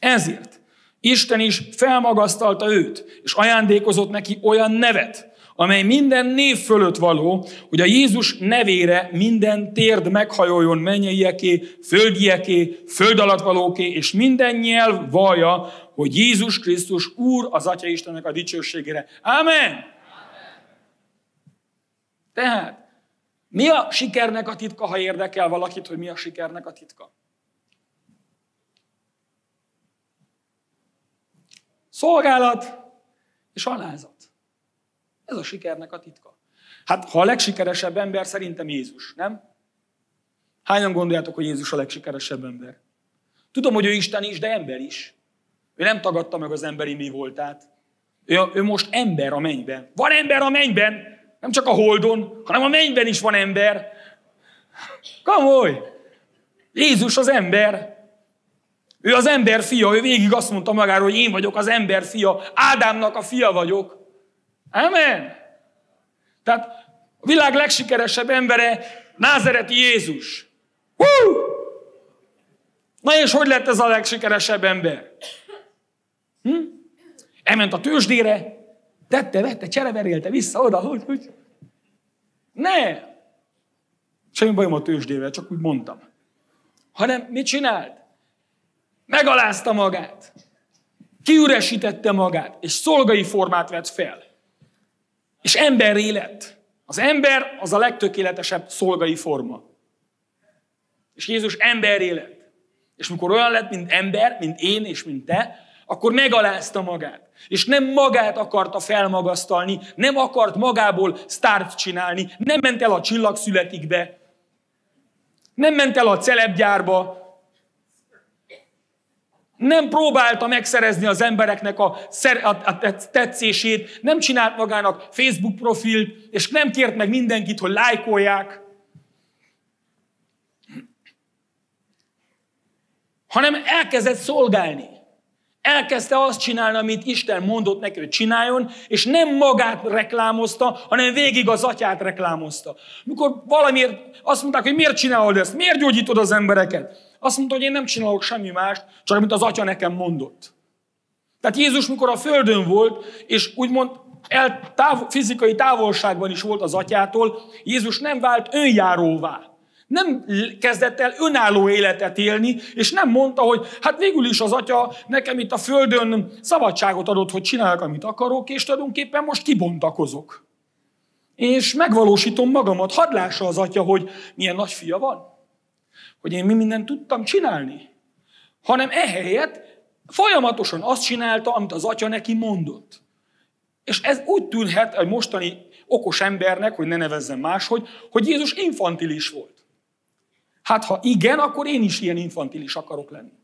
ezért Isten is felmagasztalta őt, és ajándékozott neki olyan nevet, amely minden név fölött való, hogy a Jézus nevére minden térd meghajoljon mennyieké, földieké, föld alatt valóké, és minden nyelv vallja, hogy Jézus Krisztus Úr az Atya Istennek a dicsőségére. Amen! Tehát, mi a sikernek a titka, ha érdekel valakit, hogy mi a sikernek a titka? Szolgálat és alázat. Ez a sikernek a titka. Hát, ha a legsikeresebb ember, szerintem Jézus, nem? Hányan gondoljátok, hogy Jézus a legsikeresebb ember? Tudom, hogy ő Isten is, de ember is. Ő nem tagadta meg az emberi mi voltát. Ő, ő most ember a mennyben. Van ember a mennyben, nem csak a holdon, hanem a mennyben is van ember. Kamoly! Jézus az ember. Ő az ember fia, ő végig azt mondta magáról, hogy én vagyok az ember fia, Ádámnak a fia vagyok. Amen. Tehát a világ legsikeresebb embere Názereti Jézus. Hú! Na és hogy lett ez a legsikeresebb ember? Hm? Elment a tőzsdére, tette, vette, csereverélte vissza oda, hogy, hogy. Ne! Semmi bajom a tőzsdével, csak úgy mondtam. Hanem mit csinált? Megalázta magát. Kiüresítette magát, és szolgai formát vett fel. És ember lett. Az ember az a legtökéletesebb szolgai forma. És Jézus ember lett. És mikor olyan lett, mint ember, mint én és mint te, akkor megalázta magát. És nem magát akarta felmagasztalni, nem akart magából sztárt csinálni, nem ment el a csillagszületikbe, nem ment el a celebgyárba, Nem próbálta megszerezni az embereknek a, a tetszését, nem csinált magának Facebook profilt, és nem kért meg mindenkit, hogy lájkolják. Hanem elkezdett szolgálni. Elkezdte azt csinálni, amit Isten mondott neki, hogy csináljon, és nem magát reklámozta, hanem végig az atyát reklámozta. Mikor valamiért azt mondták, hogy miért csinálod ezt, miért gyógyítod az embereket? Azt mondta, hogy én nem csinálok semmi mást, csak amit az atya nekem mondott. Tehát Jézus, mikor a földön volt, és úgymond el, táv, fizikai távolságban is volt az atyától, Jézus nem vált önjáróvá. Nem kezdett el önálló életet élni, és nem mondta, hogy hát végül is az atya nekem itt a földön szabadságot adott, hogy csináljak, amit akarok, és tulajdonképpen most kibontakozok. És megvalósítom magamat. Hadd lássa az atya, hogy milyen nagy fia van hogy én mi mindent tudtam csinálni, hanem ehelyett folyamatosan azt csinálta, amit az atya neki mondott. És ez úgy tűnhet egy mostani okos embernek, hogy ne nevezzem máshogy, hogy Jézus infantilis volt. Hát ha igen, akkor én is ilyen infantilis akarok lenni.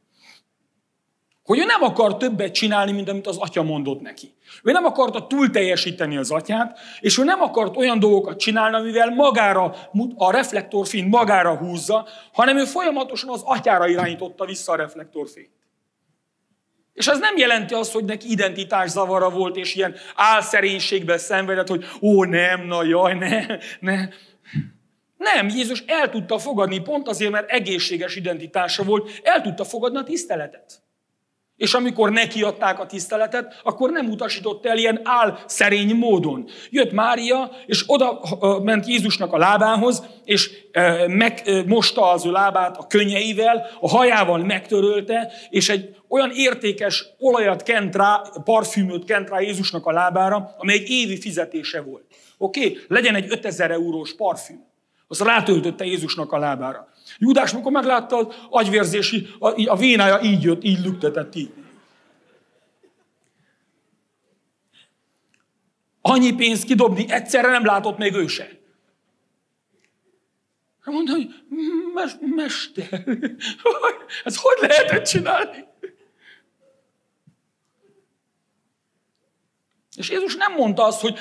Hogy ő nem akar többet csinálni, mint amit az atya mondott neki. Ő nem akarta túl teljesíteni az atyát, és ő nem akart olyan dolgokat csinálni, amivel magára, a reflektorfény magára húzza, hanem ő folyamatosan az atyára irányította vissza a reflektorfényt. És ez nem jelenti azt, hogy neki identitás zavara volt, és ilyen álszerénységben szenvedett, hogy ó, nem, na jaj, ne, ne. Nem, Jézus el tudta fogadni, pont azért, mert egészséges identitása volt, el tudta fogadni a tiszteletet. És amikor nekiadták a tiszteletet, akkor nem utasított el ilyen álszerény módon. Jött Mária, és oda ment Jézusnak a lábához, és megmosta az ő lábát a könnyeivel, a hajával megtörölte, és egy olyan értékes olajat kent rá, parfümöt kent rá Jézusnak a lábára, amely egy évi fizetése volt. Oké? Okay? Legyen egy 5000 eurós parfüm. Azt rátöltötte Jézusnak a lábára. Júdás, amikor meglátta az agyvérzési, a, a vénája így jött, így lüktetett így. Annyi pénzt kidobni egyszerre nem látott még ő se. Mondta, hogy mester, ez hogy lehetett csinálni? És Jézus nem mondta azt, hogy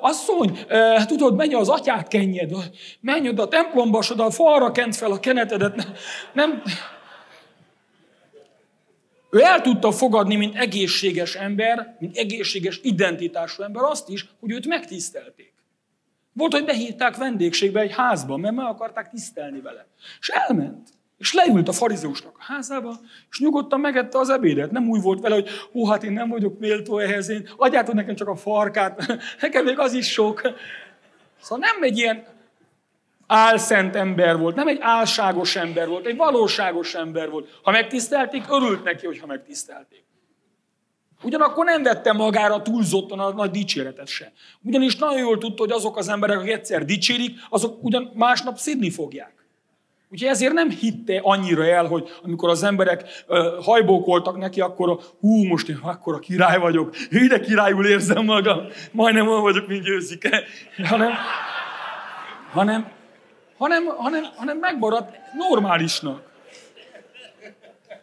asszony, tudod, menj az atyát kenjed, menj oda a templomba, és oda a falra kent fel a kenetedet. Nem. Ő el tudta fogadni, mint egészséges ember, mint egészséges identitású ember azt is, hogy őt megtisztelték. Volt, hogy behívták vendégségbe egy házba, mert meg akarták tisztelni vele. És elment. És leült a farizeusnak a házába, és nyugodtan megette az ebédet. Nem úgy volt vele, hogy hú, hát én nem vagyok méltó ehhez, én adjátok nekem csak a farkát, nekem még az is sok. Szóval nem egy ilyen álszent ember volt, nem egy álságos ember volt, egy valóságos ember volt. Ha megtisztelték, örült neki, hogyha megtisztelték. Ugyanakkor nem vette magára túlzottan a nagy dicséretet se. Ugyanis nagyon jól tudta, hogy azok az emberek, akik egyszer dicsérik, azok ugyan másnap szidni fogják. Úgyhogy ezért nem hitte annyira el, hogy amikor az emberek hajbókoltak neki, akkor hú, most én akkor a király vagyok, ide királyul érzem magam, majdnem olyan vagyok, mint győzike. Hanem, hanem, hanem, hanem, hanem megmaradt normálisnak.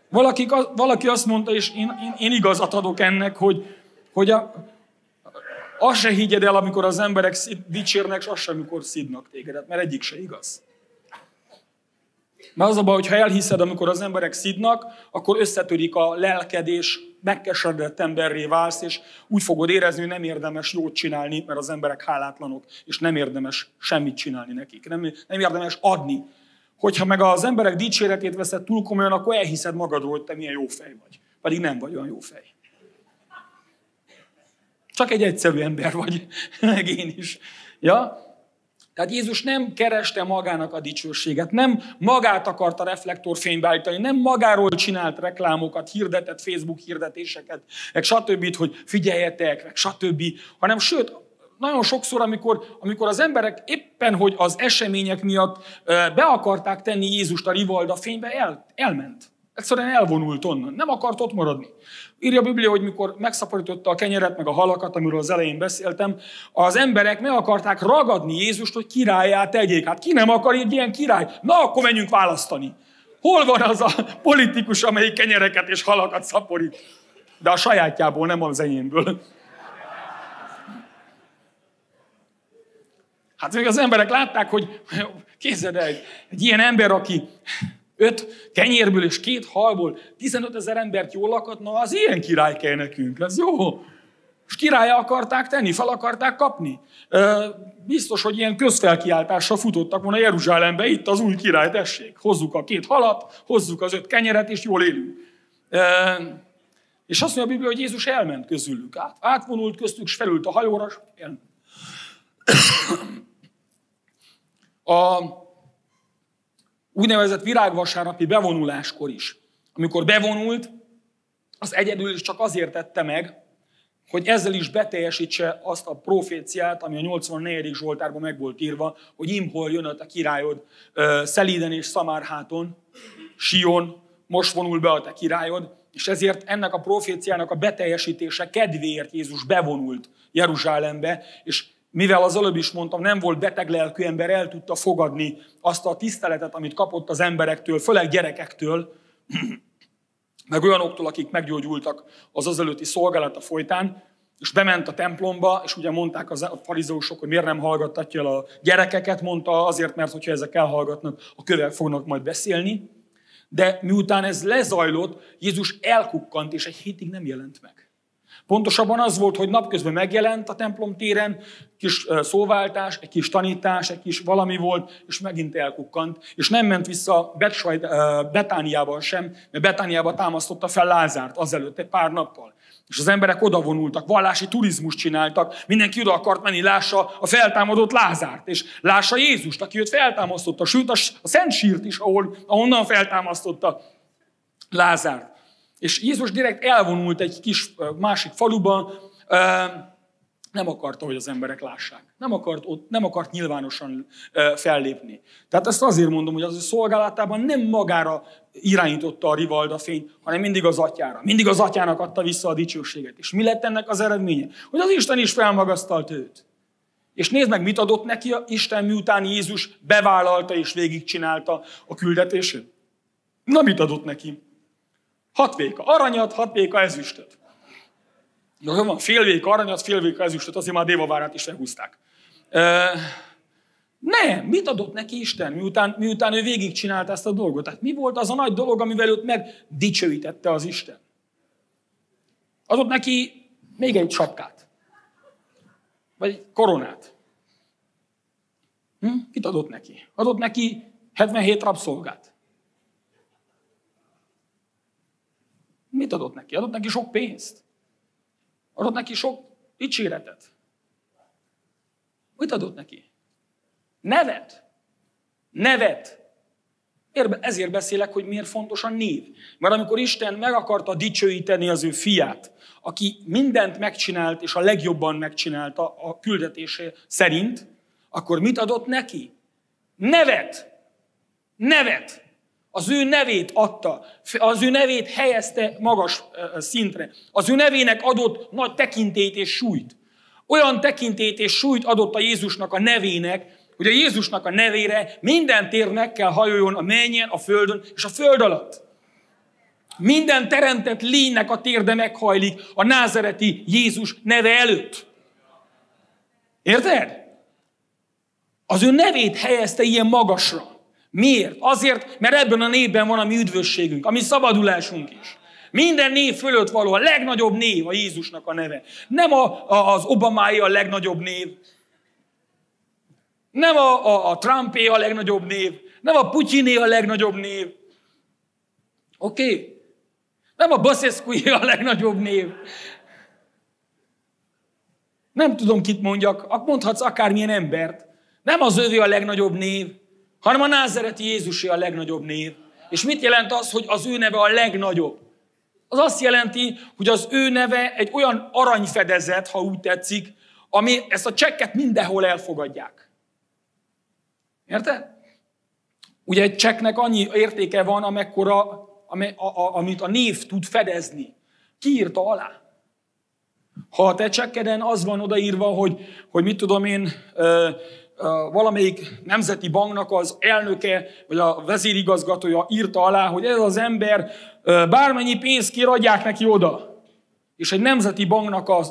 Valaki, valaki azt mondta, és én, én, én igazat adok ennek, hogy, hogy a, azt se higgyed el, amikor az emberek dicsérnek, és azt sem, amikor szidnak tégedet, mert egyik se igaz. Mert az a baj, hogy ha elhiszed, amikor az emberek szidnak, akkor összetörik a lelked, és megkeseredett emberré válsz, és úgy fogod érezni, hogy nem érdemes jót csinálni, mert az emberek hálátlanok, és nem érdemes semmit csinálni nekik. Nem, nem érdemes adni. Hogyha meg az emberek dicséretét veszed túl komolyan, akkor elhiszed magadról, hogy te milyen jó fej vagy. Pedig nem vagy olyan jó fej. Csak egy egyszerű ember vagy, meg én is. Ja? Tehát Jézus nem kereste magának a dicsőséget, nem magát akarta reflektorfénybe állítani, nem magáról csinált reklámokat, hirdetett Facebook hirdetéseket, meg stb., hogy figyeljetek, meg stb., hanem sőt, nagyon sokszor, amikor, amikor az emberek éppen, hogy az események miatt be akarták tenni Jézust a rivalda fénybe, el, elment. Egyszerűen elvonult onnan. Nem akart ott maradni. Írja a Biblia, hogy mikor megszaporította a kenyeret, meg a halakat, amiről az elején beszéltem, az emberek meg akarták ragadni Jézust, hogy királyát tegyék. Hát ki nem akar egy ilyen király? Na, akkor menjünk választani. Hol van az a politikus, amelyik kenyereket és halakat szaporít? De a sajátjából, nem az enyémből. Hát még az emberek látták, hogy kézzed el, egy, egy ilyen ember, aki öt kenyérből és két halból 15 ezer embert jól lakatna, az ilyen király kell nekünk, ez jó. És királya akarták tenni, fel akarták kapni. Biztos, hogy ilyen közfelkiáltásra futottak volna Jeruzsálembe, itt az új király, tessék, hozzuk a két halat, hozzuk az öt kenyeret, és jól élünk. És azt mondja a Biblia, hogy Jézus elment közülük át. Átvonult köztük, és felült a hajóra, és. A úgynevezett virágvasárnapi bevonuláskor is. Amikor bevonult, az egyedül is csak azért tette meg, hogy ezzel is beteljesítse azt a proféciát, ami a 84. Zsoltárban meg volt írva, hogy imhol jön a királyod Szelíden és Szamárháton, Sion, most vonul be a te királyod, és ezért ennek a proféciának a beteljesítése kedvéért Jézus bevonult Jeruzsálembe, és mivel az előbb is mondtam, nem volt beteg lelkű ember, el tudta fogadni azt a tiszteletet, amit kapott az emberektől, főleg gyerekektől, meg olyanoktól, akik meggyógyultak az az előtti szolgálata folytán, és bement a templomba, és ugye mondták a farizeusok, hogy miért nem hallgattatja el a gyerekeket, mondta azért, mert hogyha ezek elhallgatnak, a kövek fognak majd beszélni. De miután ez lezajlott, Jézus elkukkant, és egy hétig nem jelent meg. Pontosabban az volt, hogy napközben megjelent a templom téren, kis szóváltás, egy kis tanítás, egy kis valami volt, és megint elkukkant, és nem ment vissza Betániában sem, mert Betániában támasztotta fel Lázárt azelőtt egy pár nappal. És az emberek odavonultak, vallási turizmus csináltak, mindenki oda akart menni, lássa a feltámadott Lázárt, és lássa Jézust, aki őt feltámasztotta, sőt a Szent Sírt is, ahol, ahonnan feltámasztotta Lázárt. És Jézus direkt elvonult egy kis másik faluba, nem akarta, hogy az emberek lássák. Nem akart, ott, nem akart nyilvánosan fellépni. Tehát ezt azért mondom, hogy az ő szolgálatában nem magára irányította a rivalda fény, hanem mindig az atyára. Mindig az atyának adta vissza a dicsőséget. És mi lett ennek az eredménye? Hogy az Isten is felmagasztalt őt. És nézd meg, mit adott neki a Isten, miután Jézus bevállalta és végigcsinálta a küldetését. Na, mit adott neki? Hat véka aranyat, hat véka ezüstöt. Jó, van, fél véka aranyat, fél véka ezüstöt, azért már Dévavárát is felhúzták. E, nem, mit adott neki Isten, miután, miután ő végigcsinálta ezt a dolgot? Tehát mi volt az a nagy dolog, amivel őt megdicsőítette az Isten? Adott neki még egy sapkát. Vagy egy koronát. Hm? Mit adott neki? Adott neki 77 rabszolgát. Mit adott neki? Adott neki sok pénzt. Adott neki sok dicséretet. Mit adott neki? Nevet. Nevet. Ezért beszélek, hogy miért fontos a név. Mert amikor Isten meg akarta dicsőíteni az ő fiát, aki mindent megcsinált, és a legjobban megcsinálta a küldetése szerint, akkor mit adott neki? Nevet. Nevet. Az ő nevét adta, az ő nevét helyezte magas szintre. Az ő nevének adott nagy tekintét és súlyt. Olyan tekintét és súlyt adott a Jézusnak a nevének, hogy a Jézusnak a nevére minden tér meg kell hajoljon a mennyen, a földön és a föld alatt. Minden teremtett lénynek a térde meghajlik a názereti Jézus neve előtt. Érted? Az ő nevét helyezte ilyen magasra. Miért? Azért, mert ebben a névben van a mi üdvösségünk, a mi szabadulásunk is. Minden név fölött való, a legnagyobb név a Jézusnak a neve. Nem a, a, az Obamái a legnagyobb név, nem a, a, a Trumpé a legnagyobb név, nem a Putyiné a legnagyobb név. Oké? Okay? Nem a Baszeszkui a legnagyobb név. Nem tudom, kit mondjak, mondhatsz akármilyen embert. Nem az övé a legnagyobb név hanem a názereti Jézusé a legnagyobb név. És mit jelent az, hogy az ő neve a legnagyobb? Az azt jelenti, hogy az ő neve egy olyan aranyfedezet, ha úgy tetszik, ami ezt a csekket mindenhol elfogadják. Érted? Ugye egy csekknek annyi értéke van, amekkora, amit a név tud fedezni. Ki írta alá? Ha a te csekkeden az van odaírva, hogy, hogy mit tudom én, valamelyik nemzeti banknak az elnöke, vagy a vezérigazgatója írta alá, hogy ez az ember bármennyi pénzt kér, adják neki oda. És egy nemzeti banknak a,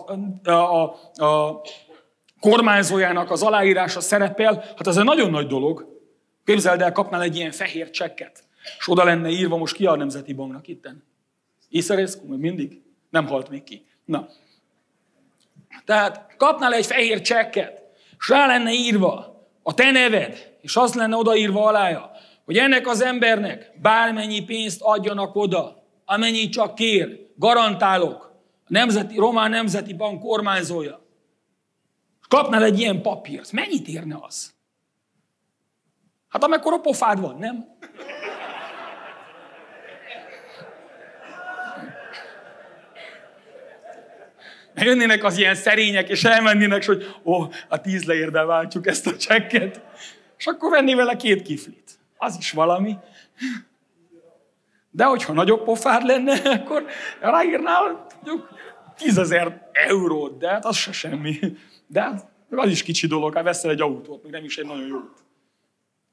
a, a, a kormányzójának az aláírása szerepel, hát ez egy nagyon nagy dolog. Képzeld el, kapnál egy ilyen fehér csekket, és oda lenne írva most ki a Nemzeti Banknak itten. Iszereszkú, még mindig? Nem halt még ki. Na. Tehát kapnál egy fehér csekket, és rá lenne írva a te neved, és az lenne odaírva alája, hogy ennek az embernek bármennyi pénzt adjanak oda, amennyi csak kér, garantálok, a Nemzeti, Román Nemzeti Bank kormányzója. Kapnál egy ilyen papírt, mennyit érne az? Hát amekkora pofád van, nem? Jönnének az ilyen szerények, és elmennének, hogy ó, a tíz leérdel váltjuk ezt a csekket. És akkor venni vele két kiflit. Az is valami. De hogyha nagyobb pofád lenne, akkor ráírnál mondjuk tízezer eurót, de hát az se semmi. De hát az is kicsi dolog, hát veszel egy autót, még nem is egy nagyon jót.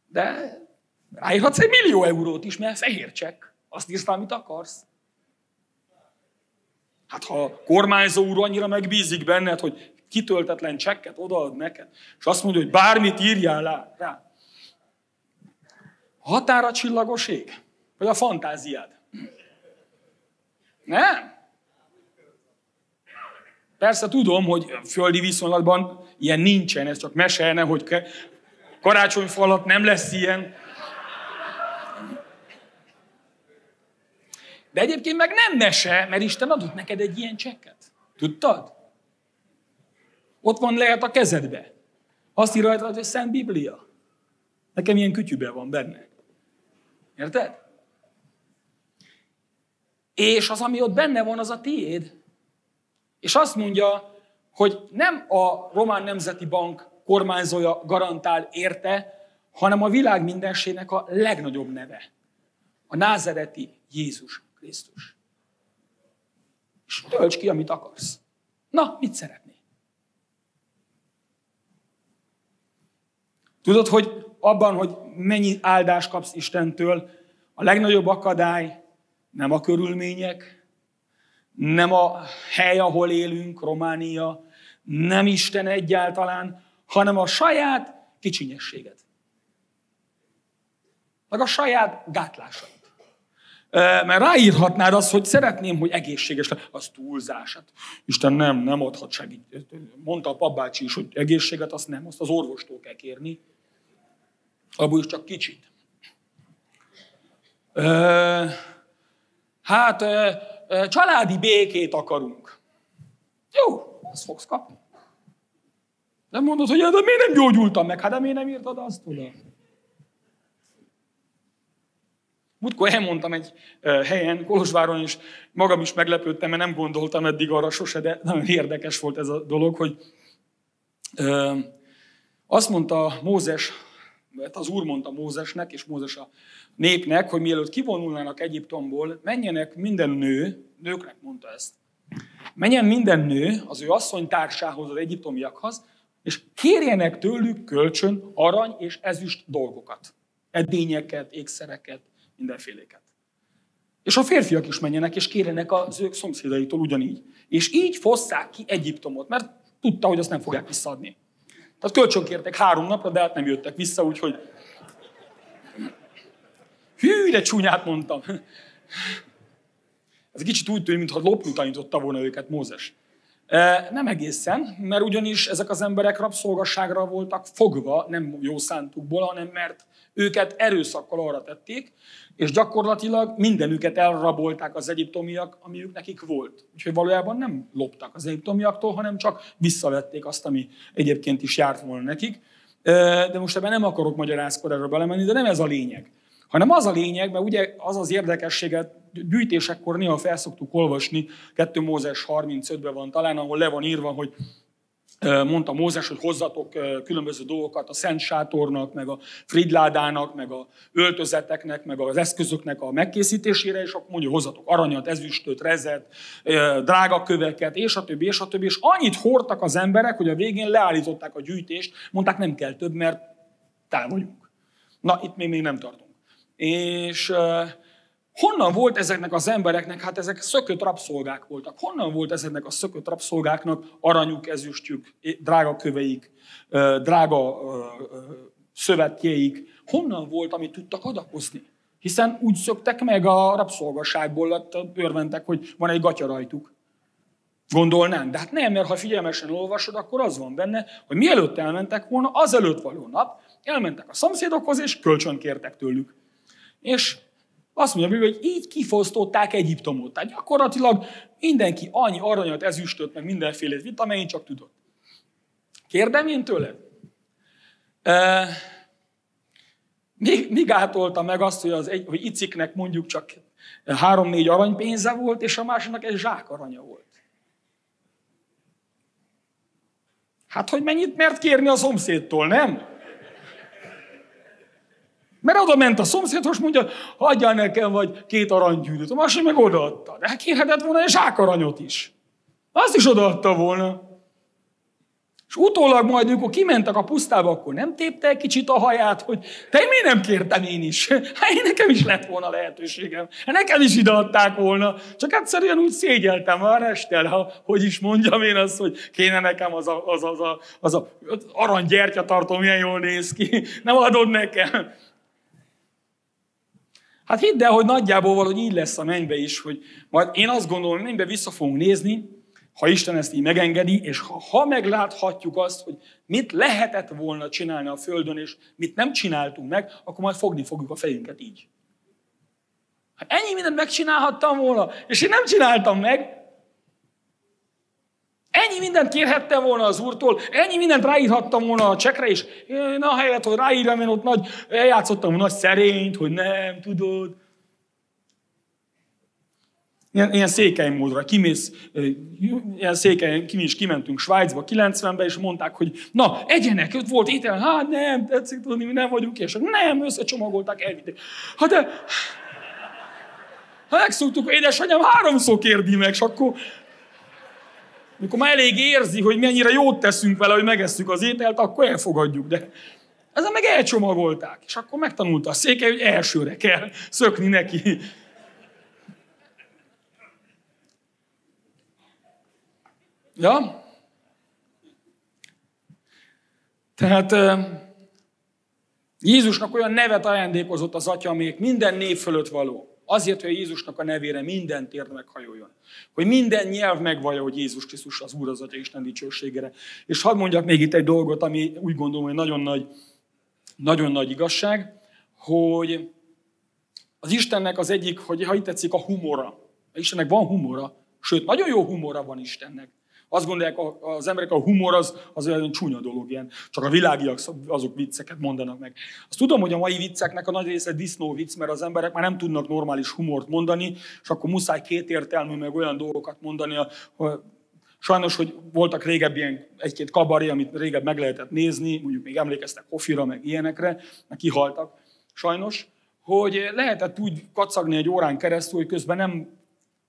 De ráírhatsz egy millió eurót is, mert fehér csekk. Azt írsz amit akarsz. Hát ha a kormányzó úr annyira megbízik benned, hogy kitöltetlen csekket odaad neked, és azt mondja, hogy bármit írjál rá. Határa csillagos ég? Vagy a fantáziád? Nem? Persze tudom, hogy földi viszonylatban ilyen nincsen, ez csak mesélne, hogy karácsonyfa alatt nem lesz ilyen. De egyébként meg nem mese, mert Isten adott neked egy ilyen csekket. Tudtad? Ott van lehet a kezedbe. Azt írja rajta, hogy Szent Biblia. Nekem ilyen kütyüben van benne. Érted? És az, ami ott benne van, az a tiéd. És azt mondja, hogy nem a Román Nemzeti Bank kormányzója garantál érte, hanem a világ mindensének a legnagyobb neve. A názereti Jézus Krisztus. És tölts ki, amit akarsz. Na, mit szeretnél? Tudod, hogy abban, hogy mennyi áldást kapsz Istentől, a legnagyobb akadály nem a körülmények, nem a hely, ahol élünk, Románia, nem Isten egyáltalán, hanem a saját kicsinyességed. Meg a saját gátlásaid. Mert ráírhatnád azt, hogy szeretném, hogy egészséges legyen. Az túlzás. Hát Isten nem, nem adhat segít. Mondta a papbácsi is, hogy egészséget azt nem, azt az orvostól kell kérni. Abból is csak kicsit. Hát, családi békét akarunk. Jó, azt fogsz kapni. Nem mondod, hogy de miért nem gyógyultam meg? Hát de miért nem írtad azt oda? Múltkor elmondtam egy helyen, Kolozsváron, és magam is meglepődtem, mert nem gondoltam eddig arra sose, de nagyon érdekes volt ez a dolog, hogy azt mondta Mózes, mert az úr mondta Mózesnek, és Mózes a népnek, hogy mielőtt kivonulnának Egyiptomból, menjenek minden nő, nőknek mondta ezt, menjen minden nő az ő asszonytársához, az egyiptomiakhoz, és kérjenek tőlük kölcsön arany és ezüst dolgokat. Edényeket, ékszereket, mindenféléket. És a férfiak is menjenek, és kérjenek az ők szomszédaitól ugyanígy. És így fosszák ki Egyiptomot, mert tudta, hogy azt nem fogják visszaadni. Tehát kölcsön kértek három napra, de hát nem jöttek vissza, úgyhogy... Hű, de csúnyát mondtam. Ez egy kicsit úgy tűnik, mintha lopni tanította volna őket Mózes. Nem egészen, mert ugyanis ezek az emberek rabszolgasságra voltak fogva, nem jó szántukból, hanem mert őket erőszakkal arra tették, és gyakorlatilag mindenüket elrabolták az egyiptomiak, ami ők nekik volt. Úgyhogy valójában nem loptak az egyiptomiaktól, hanem csak visszavették azt, ami egyébként is járt volna nekik. De most ebben nem akarok magyarázkodásra belemenni, de nem ez a lényeg. Hanem az a lényeg, mert ugye az az érdekességet gyűjtésekkor néha felszoktuk olvasni, 2 Mózes 35-ben van talán, ahol le van írva, hogy mondta Mózes, hogy hozzatok különböző dolgokat a Szent Sátornak, meg a Fridládának, meg a öltözeteknek, meg az eszközöknek a megkészítésére, és akkor mondja, hozzatok aranyat, ezüstöt, rezet, drága köveket, és a többi, és a többi. És annyit hordtak az emberek, hogy a végén leállították a gyűjtést, mondták, nem kell több, mert vagyunk. Na, itt még, még nem tartunk. És Honnan volt ezeknek az embereknek, hát ezek szökött rabszolgák voltak. Honnan volt ezeknek a szökött rabszolgáknak aranyuk, ezüstjük, drága köveik, drága szövetjéik? Honnan volt, amit tudtak adakozni? Hiszen úgy szöktek meg a rabszolgaságból, örventek, hogy van egy gatya rajtuk. Gondolnánk, de hát nem, mert ha figyelmesen olvasod, akkor az van benne, hogy mielőtt elmentek volna, azelőtt való nap, elmentek a szomszédokhoz, és kölcsön kértek tőlük. És azt mondja, hogy így kifosztották Egyiptomot. Tehát gyakorlatilag mindenki annyi aranyat, ezüstöt, meg mindenféle vitt, amennyit csak tudott. Kérdem én tőle? E, mi, mi gátolta meg azt, hogy, az egy, hogy Iciknek mondjuk csak három-négy aranypénze volt, és a másiknak egy zsák aranya volt? Hát, hogy mennyit mert kérni a szomszédtól, nem? Mert oda ment a szomszédhoz, mondja, hagyjál nekem vagy két aranygyűrűt. A másik meg odaadta. De kérhetett volna egy zsákaranyot is. Azt is odaadta volna. És utólag majd, amikor kimentek a pusztába, akkor nem tépte egy kicsit a haját, hogy te miért nem kértem én is? Hát én nekem is lett volna lehetőségem. Hát nekem is ideadták volna. Csak egyszerűen úgy szégyeltem a restel, ha, hogy is mondjam én azt, hogy kéne nekem az a, az, az, a, az a arany gyertyatartó, milyen jól néz ki. Nem adod nekem. Hát hidd el, hogy nagyjából valahogy így lesz a mennybe is, hogy majd én azt gondolom, hogy mennybe vissza fogunk nézni, ha Isten ezt így megengedi, és ha, ha megláthatjuk azt, hogy mit lehetett volna csinálni a Földön, és mit nem csináltunk meg, akkor majd fogni fogjuk a fejünket így. Hát ennyi mindent megcsinálhattam volna, és én nem csináltam meg, Ennyi mindent kérhettem volna az úrtól, ennyi mindent ráírhattam volna a csekre, és én ahelyett, hogy ráírjam, én ott nagy, eljátszottam nagy szerényt, hogy nem, tudod. Ilyen, ilyen székely módra. Kimész, ilyen székely, mi is kimentünk Svájcba 90-ben, és mondták, hogy na, egyenek, ott volt étel, hát nem, tetszik tudni, mi nem vagyunk, és nem, összecsomagolták, elvitték. Hát de, ha megszoktuk, édesanyám háromszor kérdi meg, és akkor mikor már elég érzi, hogy mennyire jót teszünk vele, hogy megesszük az ételt, akkor elfogadjuk. De ezen meg elcsomagolták. És akkor megtanulta a székely, hogy elsőre kell szökni neki. Ja? Tehát Jézusnak olyan nevet ajándékozott az atya, amelyik minden név fölött való. Azért, hogy Jézusnak a nevére minden tér meghajoljon. Hogy minden nyelv megvallja, hogy Jézus Krisztus az Úr az Atya Isten dicsőségére. És hadd mondjak még itt egy dolgot, ami úgy gondolom, hogy nagyon nagy, nagyon nagy igazság, hogy az Istennek az egyik, hogy ha itt tetszik, a humora. Istennek van humora, sőt, nagyon jó humora van Istennek. Azt gondolják az emberek, a humor az, az olyan csúnya dolog, ilyen. csak a világiak azok vicceket mondanak meg. Azt tudom, hogy a mai vicceknek a nagy része disznó vicc, mert az emberek már nem tudnak normális humort mondani, és akkor muszáj kétértelmű, meg olyan dolgokat mondani, hogy Sajnos, hogy voltak régebb ilyen egy-két kabaré, amit régebb meg lehetett nézni, mondjuk még emlékeztek Kofira, meg ilyenekre, meg kihaltak, sajnos, hogy lehetett úgy kacagni egy órán keresztül, hogy közben nem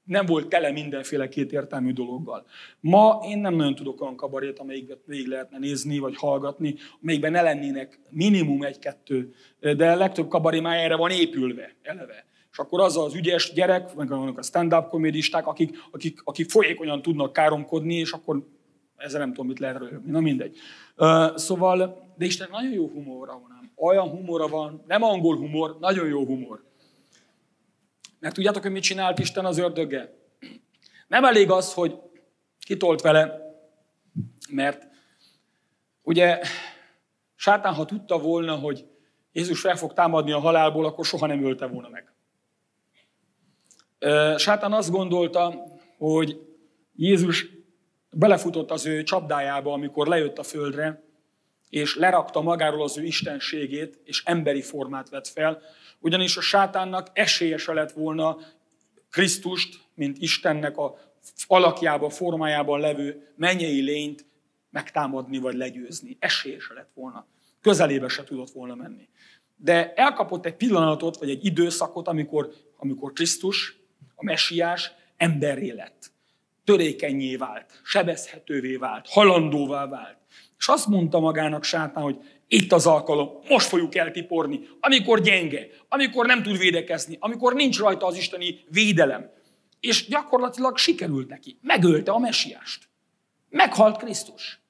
nem volt tele mindenféle kétértelmű dologgal. Ma én nem nagyon tudok olyan kabarét, amelyikben végig lehetne nézni, vagy hallgatni, amelyikben ne lennének minimum egy-kettő, de a legtöbb kabaré már erre van épülve, eleve. És akkor az az ügyes gyerek, meg a stand-up komédisták, akik, akik, akik folyékonyan tudnak káromkodni, és akkor ezzel nem tudom, mit lehet röhögni. Na mindegy. Uh, szóval, de Isten nagyon jó humorra van. Olyan humora van, nem angol humor, nagyon jó humor. Mert tudjátok, hogy mit csinált Isten az ördöggel? Nem elég az, hogy kitolt vele, mert ugye sátán, ha tudta volna, hogy Jézus fel fog támadni a halálból, akkor soha nem ölte volna meg. Sátán azt gondolta, hogy Jézus belefutott az ő csapdájába, amikor lejött a földre, és lerakta magáról az ő istenségét, és emberi formát vett fel, ugyanis a sátánnak esélyese lett volna Krisztust, mint Istennek a alakjában, formájában levő mennyei lényt megtámadni vagy legyőzni. Esélye se lett volna. Közelébe se tudott volna menni. De elkapott egy pillanatot, vagy egy időszakot, amikor, amikor Krisztus, a messiás emberré lett. Törékenyé vált, sebezhetővé vált, halandóvá vált. És azt mondta magának sátán, hogy itt az alkalom, most fogjuk eltiporni, amikor gyenge, amikor nem tud védekezni, amikor nincs rajta az isteni védelem. És gyakorlatilag sikerült neki. Megölte a messiást. Meghalt Krisztus.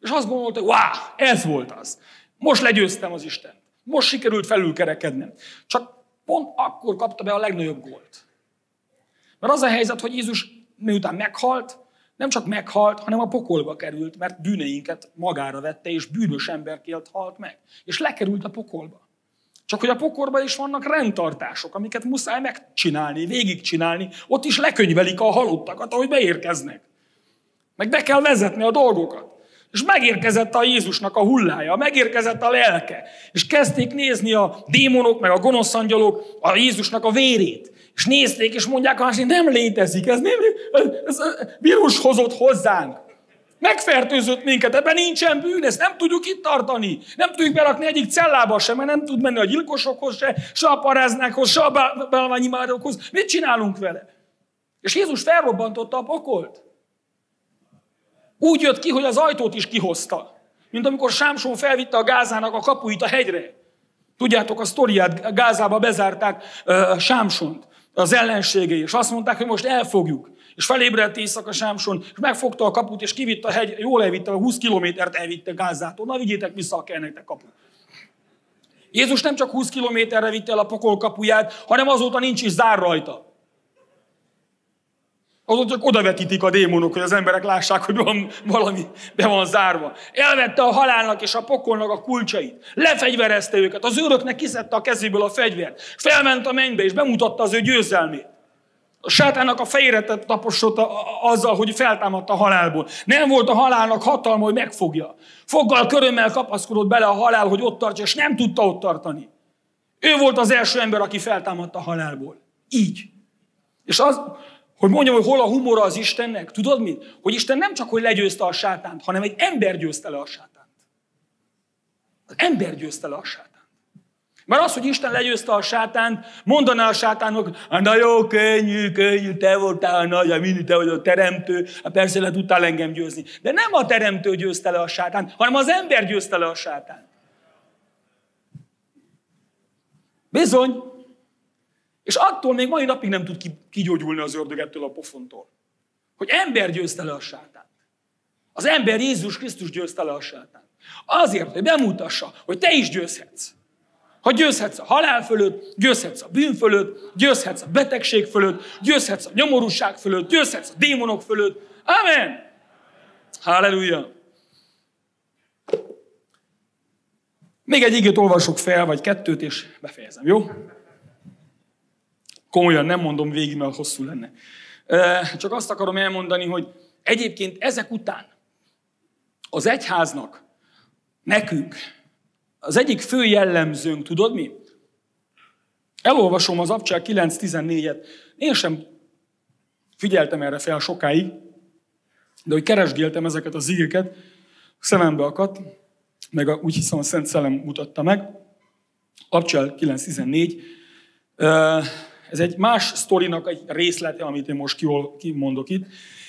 És azt gondolta, hogy wow, ez volt az. Most legyőztem az Istent. Most sikerült felülkerekednem. Csak pont akkor kapta be a legnagyobb gólt. Mert az a helyzet, hogy Jézus miután meghalt, nem csak meghalt, hanem a pokolba került, mert bűneinket magára vette, és bűnös emberként halt meg. És lekerült a pokolba. Csak hogy a pokorban is vannak rendtartások, amiket muszáj megcsinálni, végigcsinálni. Ott is lekönyvelik a halottakat, ahogy beérkeznek. Meg be kell vezetni a dolgokat. És megérkezett a Jézusnak a hullája, megérkezett a lelke. És kezdték nézni a démonok, meg a gonosz angyalok a Jézusnak a vérét. És nézték, és mondják, hogy nem létezik, ez nem, ez, ez vírus hozott hozzánk. Megfertőzött minket, ebben nincsen bűn, ezt nem tudjuk itt tartani. Nem tudjuk berakni egyik cellába sem, mert nem tud menni a gyilkosokhoz se, se a paráznákhoz, se a belványimádókhoz. Mit csinálunk vele? És Jézus felrobbantotta a pokolt. Úgy jött ki, hogy az ajtót is kihozta. Mint amikor Sámson felvitte a Gázának a kapuit a hegyre. Tudjátok a sztoriát, Gázába bezárták uh, Sámsont, az ellenségei, és azt mondták, hogy most elfogjuk. És felébredt éjszaka Sámson, és megfogta a kaput, és kivitte a hegy, jól elvitte, 20 kilométert elvitte Gázától. Na, vigyétek vissza, kell nektek kaput. Jézus nem csak 20 kilométerre vitte el a pokol kapuját, hanem azóta nincs is zár rajta. Azon csak odavetítik a démonok, hogy az emberek lássák, hogy van, valami be van zárva. Elvette a halálnak és a pokolnak a kulcsait. Lefegyverezte őket. Az őröknek kiszedte a kezéből a fegyvert. Felment a mennybe és bemutatta az ő győzelmét. A sátának a fejére taposott azzal, hogy feltámadta a halálból. Nem volt a halálnak hatalma, hogy megfogja. Foggal, körömmel kapaszkodott bele a halál, hogy ott tartsa, és nem tudta ott tartani. Ő volt az első ember, aki feltámadta a halálból. Így. És az, hogy mondjam, hogy hol a humora az Istennek, tudod mit? Hogy Isten nem csak, hogy legyőzte a sátánt, hanem egy ember győzte le a sátánt. Az ember győzte le a sátánt. Mert az, hogy Isten legyőzte a sátánt, mondaná a sátánok, na jó, könnyű, könnyű, te voltál a nagy, a mini, te vagy a teremtő, hát persze le tudtál engem győzni. De nem a teremtő győzte le a sátánt, hanem az ember győzte le a sátánt. Bizony, és attól még mai napig nem tud kigyógyulni az ördög ettől a pofontól. Hogy ember győzte le a sátánt. Az ember Jézus Krisztus győzte le a sátánt. Azért, hogy bemutassa, hogy te is győzhetsz. Ha győzhetsz a halál fölött, győzhetsz a bűn fölött, győzhetsz a betegség fölött, győzhetsz a nyomorúság fölött, győzhetsz a démonok fölött. Amen! Halleluja! Még egy igét olvasok fel, vagy kettőt, és befejezem, jó? Komolyan nem mondom végig, mert hosszú lenne. Csak azt akarom elmondani, hogy egyébként ezek után az egyháznak, nekünk, az egyik fő jellemzőnk, tudod mi? Elolvasom az Abcsák 9.14-et. Én sem figyeltem erre fel sokáig, de hogy keresgéltem ezeket az ígéket, szemembe akadt, meg a, úgy hiszem a Szent Szellem mutatta meg. Abcsál 9.14. Ez egy más sztorinak egy részlete, amit én most kimondok itt.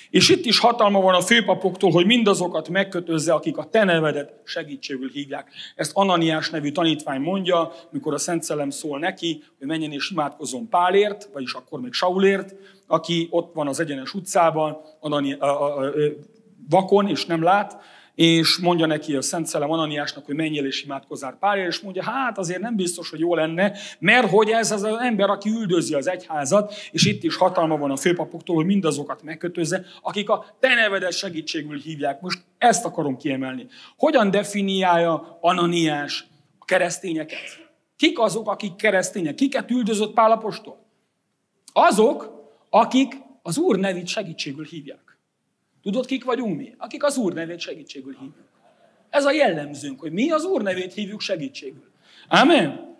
És itt is hatalma van a főpapoktól, hogy mindazokat megkötözze, akik a te nevedet segítségül hívják. Ezt Ananiás nevű tanítvány mondja, mikor a Szent Szellem szól neki, hogy menjen és imádkozzon Pálért, vagyis akkor még Saulért, aki ott van az egyenes utcában, Anani, a, a, a, vakon és nem lát, és mondja neki a Szent Szellem Ananiásnak, hogy menjél és imádkozzál párjára, és mondja, hát azért nem biztos, hogy jó lenne, mert hogy ez az ember, aki üldözi az egyházat, és itt is hatalma van a főpapoktól, hogy mindazokat megkötözze, akik a te nevedet segítségül hívják. Most ezt akarom kiemelni. Hogyan definiálja Ananiás a keresztényeket? Kik azok, akik keresztények? Kiket üldözött Pálapostól? Azok, akik az Úr nevét segítségül hívják. Tudod, kik vagyunk mi? Akik az Úr nevét segítségül hívjuk. Ez a jellemzőnk, hogy mi az Úr nevét hívjuk segítségül. Amen.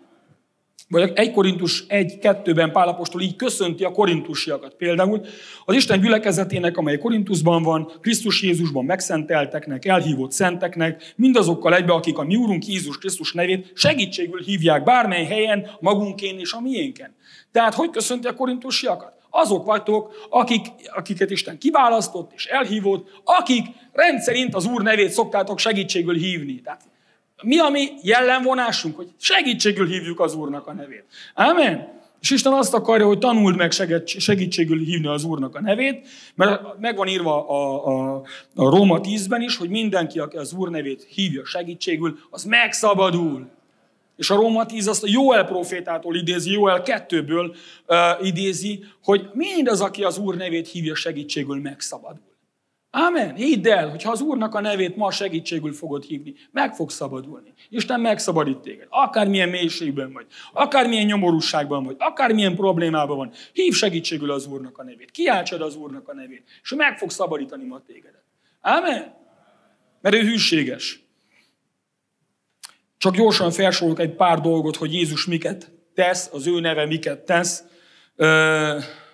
Vagy egy Korintus 1-2-ben Pálapostól így köszönti a korintusiakat. Például az Isten gyülekezetének, amely Korintusban van, Krisztus Jézusban megszentelteknek, elhívott szenteknek, mindazokkal egybe, akik a mi Úrunk Jézus Krisztus nevét segítségül hívják bármely helyen, magunkén és a miénken. Tehát hogy köszönti a korintusiakat? Azok vagytok, akik, akiket Isten kiválasztott és elhívott, akik rendszerint az Úr nevét szoktátok segítségül hívni. Tehát mi a mi jellemvonásunk, hogy segítségül hívjuk az Úrnak a nevét. Amen. És Isten azt akarja, hogy tanuld meg segítségül hívni az Úrnak a nevét, mert meg van írva a, a, a Róma 10-ben is, hogy mindenki, aki az Úr nevét hívja segítségül, az megszabadul. És a Róma 10 azt a Jóel profétától idézi, Jóel 2-ből uh, idézi, hogy mindaz, aki az Úr nevét hívja segítségül, megszabadul. Amen. Hidd el, hogyha az Úrnak a nevét ma segítségül fogod hívni, meg fog szabadulni. Isten megszabadít téged. Akármilyen mélységben vagy, akármilyen nyomorúságban vagy, akármilyen problémában van, hív segítségül az Úrnak a nevét. Kiáltsad az Úrnak a nevét, és meg fog szabadítani ma tégedet. Amen. Mert ő hűséges. Csak gyorsan felsorolok egy pár dolgot, hogy Jézus miket tesz, az ő neve miket tesz.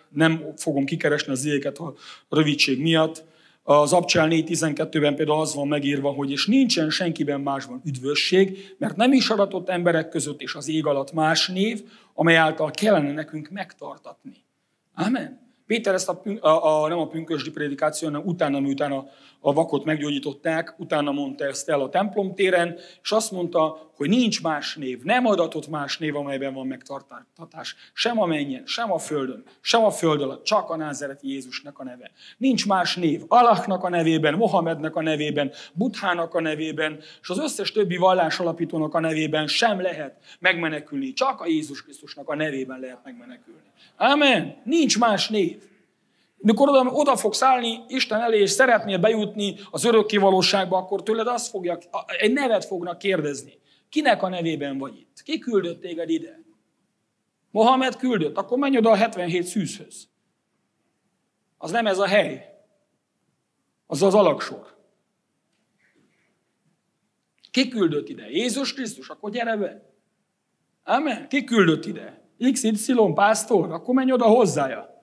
Nem fogom kikeresni az éjeket a rövidség miatt. Az Abcsel 4.12-ben például az van megírva, hogy és nincsen senkiben másban üdvösség, mert nem is adatott emberek között és az ég alatt más név, amely által kellene nekünk megtartatni. Amen. Péter ezt a, a, a nem a pünkösdi prédikáció, hanem utána, miután a, a vakot meggyógyították, utána mondta ezt el a templom téren, és azt mondta, hogy nincs más név, nem adatott más név, amelyben van megtartatás. Sem a menjen, sem a földön, sem a föld alatt, csak a názereti Jézusnak a neve. Nincs más név. Allahnak a nevében, Mohamednek a nevében, Buthának a nevében, és az összes többi vallás alapítónak a nevében sem lehet megmenekülni. Csak a Jézus Krisztusnak a nevében lehet megmenekülni. Amen. Nincs más név. Mikor oda, oda fogsz állni Isten elé, és szeretnél bejutni az örökké valóságba, akkor tőled azt fogja, egy nevet fognak kérdezni. Kinek a nevében vagy itt? Ki küldött téged ide? Mohamed küldött, akkor menj oda a 77 szűzhöz. Az nem ez a hely. Az az alaksor. Ki küldött ide? Jézus Krisztus, akkor gyere be. Amen. Ki küldött ide? XY pásztor, akkor menj oda hozzája.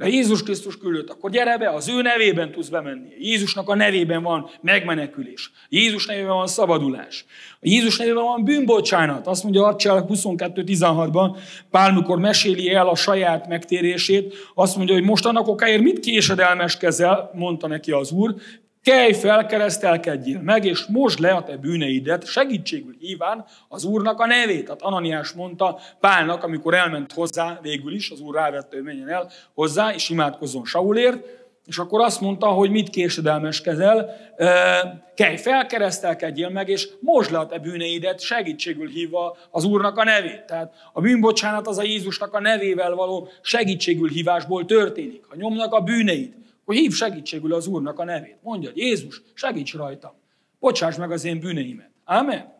De Jézus Krisztus küldött, akkor gyere be, az ő nevében tudsz bemenni. Jézusnak a nevében van megmenekülés. Jézus nevében van szabadulás. Jézus nevében van bűnbocsánat. Azt mondja Arcsálak 22.16-ban, Pál, mikor meséli el a saját megtérését, azt mondja, hogy most annak okáért mit késedelmeskezel, mondta neki az Úr, Kelj fel, keresztelkedjél meg, és most le a te bűneidet, segítségül híván az Úrnak a nevét. Tehát Ananiás mondta Pálnak, amikor elment hozzá, végül is, az Úr rávette, hogy menjen el hozzá, és imádkozzon Saulért, és akkor azt mondta, hogy mit késedelmeskezel, kelj fel, keresztelkedjél meg, és most le a te bűneidet, segítségül hívva az Úrnak a nevét. Tehát a bűnbocsánat az a Jézusnak a nevével való segítségül hívásból történik. Ha nyomnak a bűneit, hogy hív segítségül az Úrnak a nevét. Mondja, Jézus, segíts rajtam. Bocsáss meg az én bűneimet. Amen.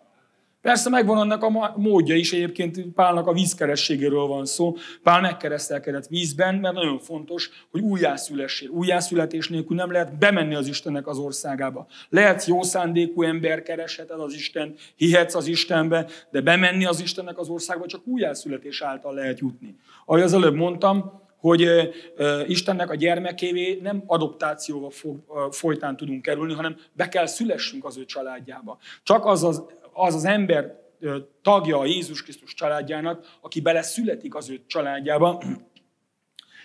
Persze megvan annak a módja is, egyébként Pálnak a vízkerességéről van szó. Pál megkeresztelkedett vízben, mert nagyon fontos, hogy újjászülessél. Újjászületés nélkül nem lehet bemenni az Istennek az országába. Lehet jó szándékú ember, keresheted az Isten, hihetsz az Istenbe, de bemenni az Istennek az országba csak újjászületés által lehet jutni. Ahogy az előbb mondtam, hogy Istennek a gyermekévé nem adoptációval folytán tudunk kerülni, hanem be kell szülessünk az ő családjába. Csak az az, az, az ember tagja a Jézus Krisztus családjának, aki bele születik az ő családjába,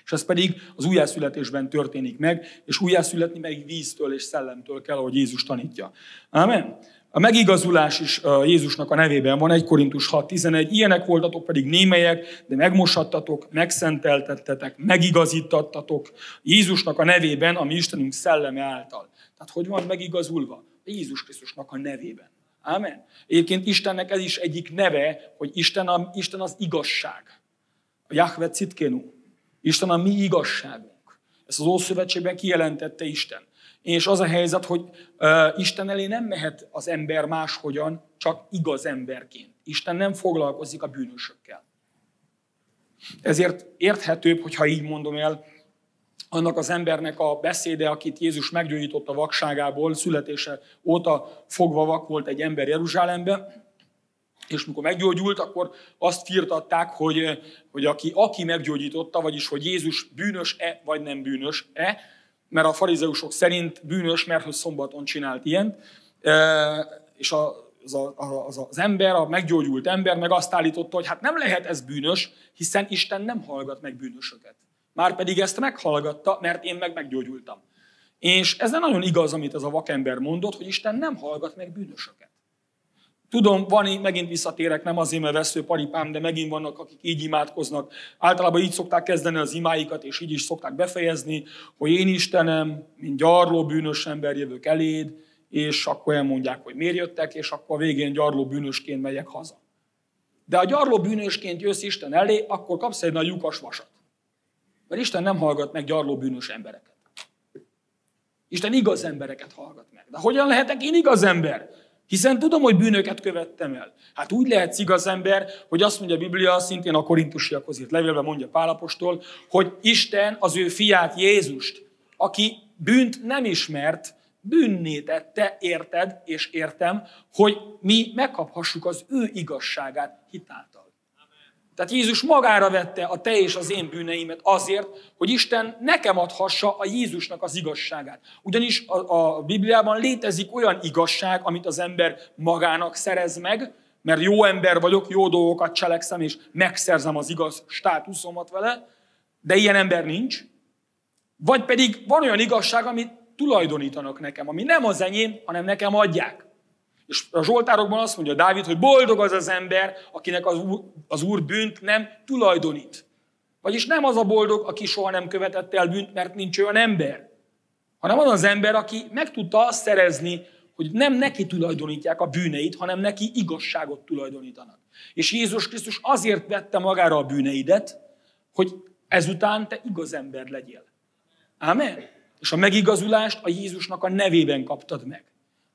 és ez pedig az újjászületésben történik meg, és újjászületni meg víztől és szellemtől kell, ahogy Jézus tanítja. Amen. A megigazulás is Jézusnak a nevében van, 1 Korintus 6.11, ilyenek voltatok pedig némelyek, de megmosattatok, megszenteltettetek, megigazítattatok Jézusnak a nevében, ami Istenünk szelleme által. Tehát hogy van megigazulva? Jézus Krisztusnak a nevében. Amen. Egyébként Istennek ez is egyik neve, hogy Isten, a, Isten az igazság. A Jahve Citkenu. Isten a mi igazságunk. Ezt az Ószövetségben kijelentette Isten. És az a helyzet, hogy uh, Isten elé nem mehet az ember máshogyan, csak igaz emberként. Isten nem foglalkozik a bűnösökkel. Ezért érthetőbb, hogyha így mondom el, annak az embernek a beszéde, akit Jézus meggyógyított a vakságából, születése óta fogva vak volt egy ember Jeruzsálembe, és mikor meggyógyult, akkor azt firtatták, hogy, hogy aki, aki meggyógyította, vagyis hogy Jézus bűnös-e, vagy nem bűnös-e, mert a farizeusok szerint bűnös, mert hogy szombaton csinált ilyen, és a, az, az, az ember, a meggyógyult ember meg azt állította, hogy hát nem lehet ez bűnös, hiszen Isten nem hallgat meg bűnösöket. Márpedig ezt meghallgatta, mert én meg meggyógyultam. És ez nem nagyon igaz, amit ez a vakember mondott, hogy Isten nem hallgat meg bűnösöket. Tudom, van, megint visszatérek, nem azért, mert vesző paripám, de megint vannak, akik így imádkoznak. Általában így szokták kezdeni az imáikat, és így is szokták befejezni, hogy én Istenem, mint gyarló bűnös ember jövök eléd, és akkor elmondják, hogy miért jöttek, és akkor a végén gyarló bűnösként megyek haza. De a gyarló bűnösként jössz Isten elé, akkor kapsz egy nagy lyukas vasat. Mert Isten nem hallgat meg gyarló bűnös embereket. Isten igaz embereket hallgat meg. De hogyan lehetek én igaz ember? Hiszen tudom, hogy bűnöket követtem el. Hát úgy lehetsz igaz ember, hogy azt mondja a Biblia, szintén a korintusiakhoz írt levélben mondja Pálapostól, hogy Isten az ő fiát Jézust, aki bűnt nem ismert, bűnné tette, érted és értem, hogy mi megkaphassuk az ő igazságát hitáltal. Tehát Jézus magára vette a te és az én bűneimet azért, hogy Isten nekem adhassa a Jézusnak az igazságát. Ugyanis a, a Bibliában létezik olyan igazság, amit az ember magának szerez meg, mert jó ember vagyok, jó dolgokat cselekszem, és megszerzem az igaz státuszomat vele, de ilyen ember nincs. Vagy pedig van olyan igazság, amit tulajdonítanak nekem, ami nem az enyém, hanem nekem adják. És a Zsoltárokban azt mondja Dávid, hogy boldog az az ember, akinek az úr, az úr bűnt nem tulajdonít. Vagyis nem az a boldog, aki soha nem követett el bűnt, mert nincs olyan ember. Hanem az az ember, aki meg tudta azt szerezni, hogy nem neki tulajdonítják a bűneit, hanem neki igazságot tulajdonítanak. És Jézus Krisztus azért vette magára a bűneidet, hogy ezután te igaz ember legyél. Amen. És a megigazulást a Jézusnak a nevében kaptad meg.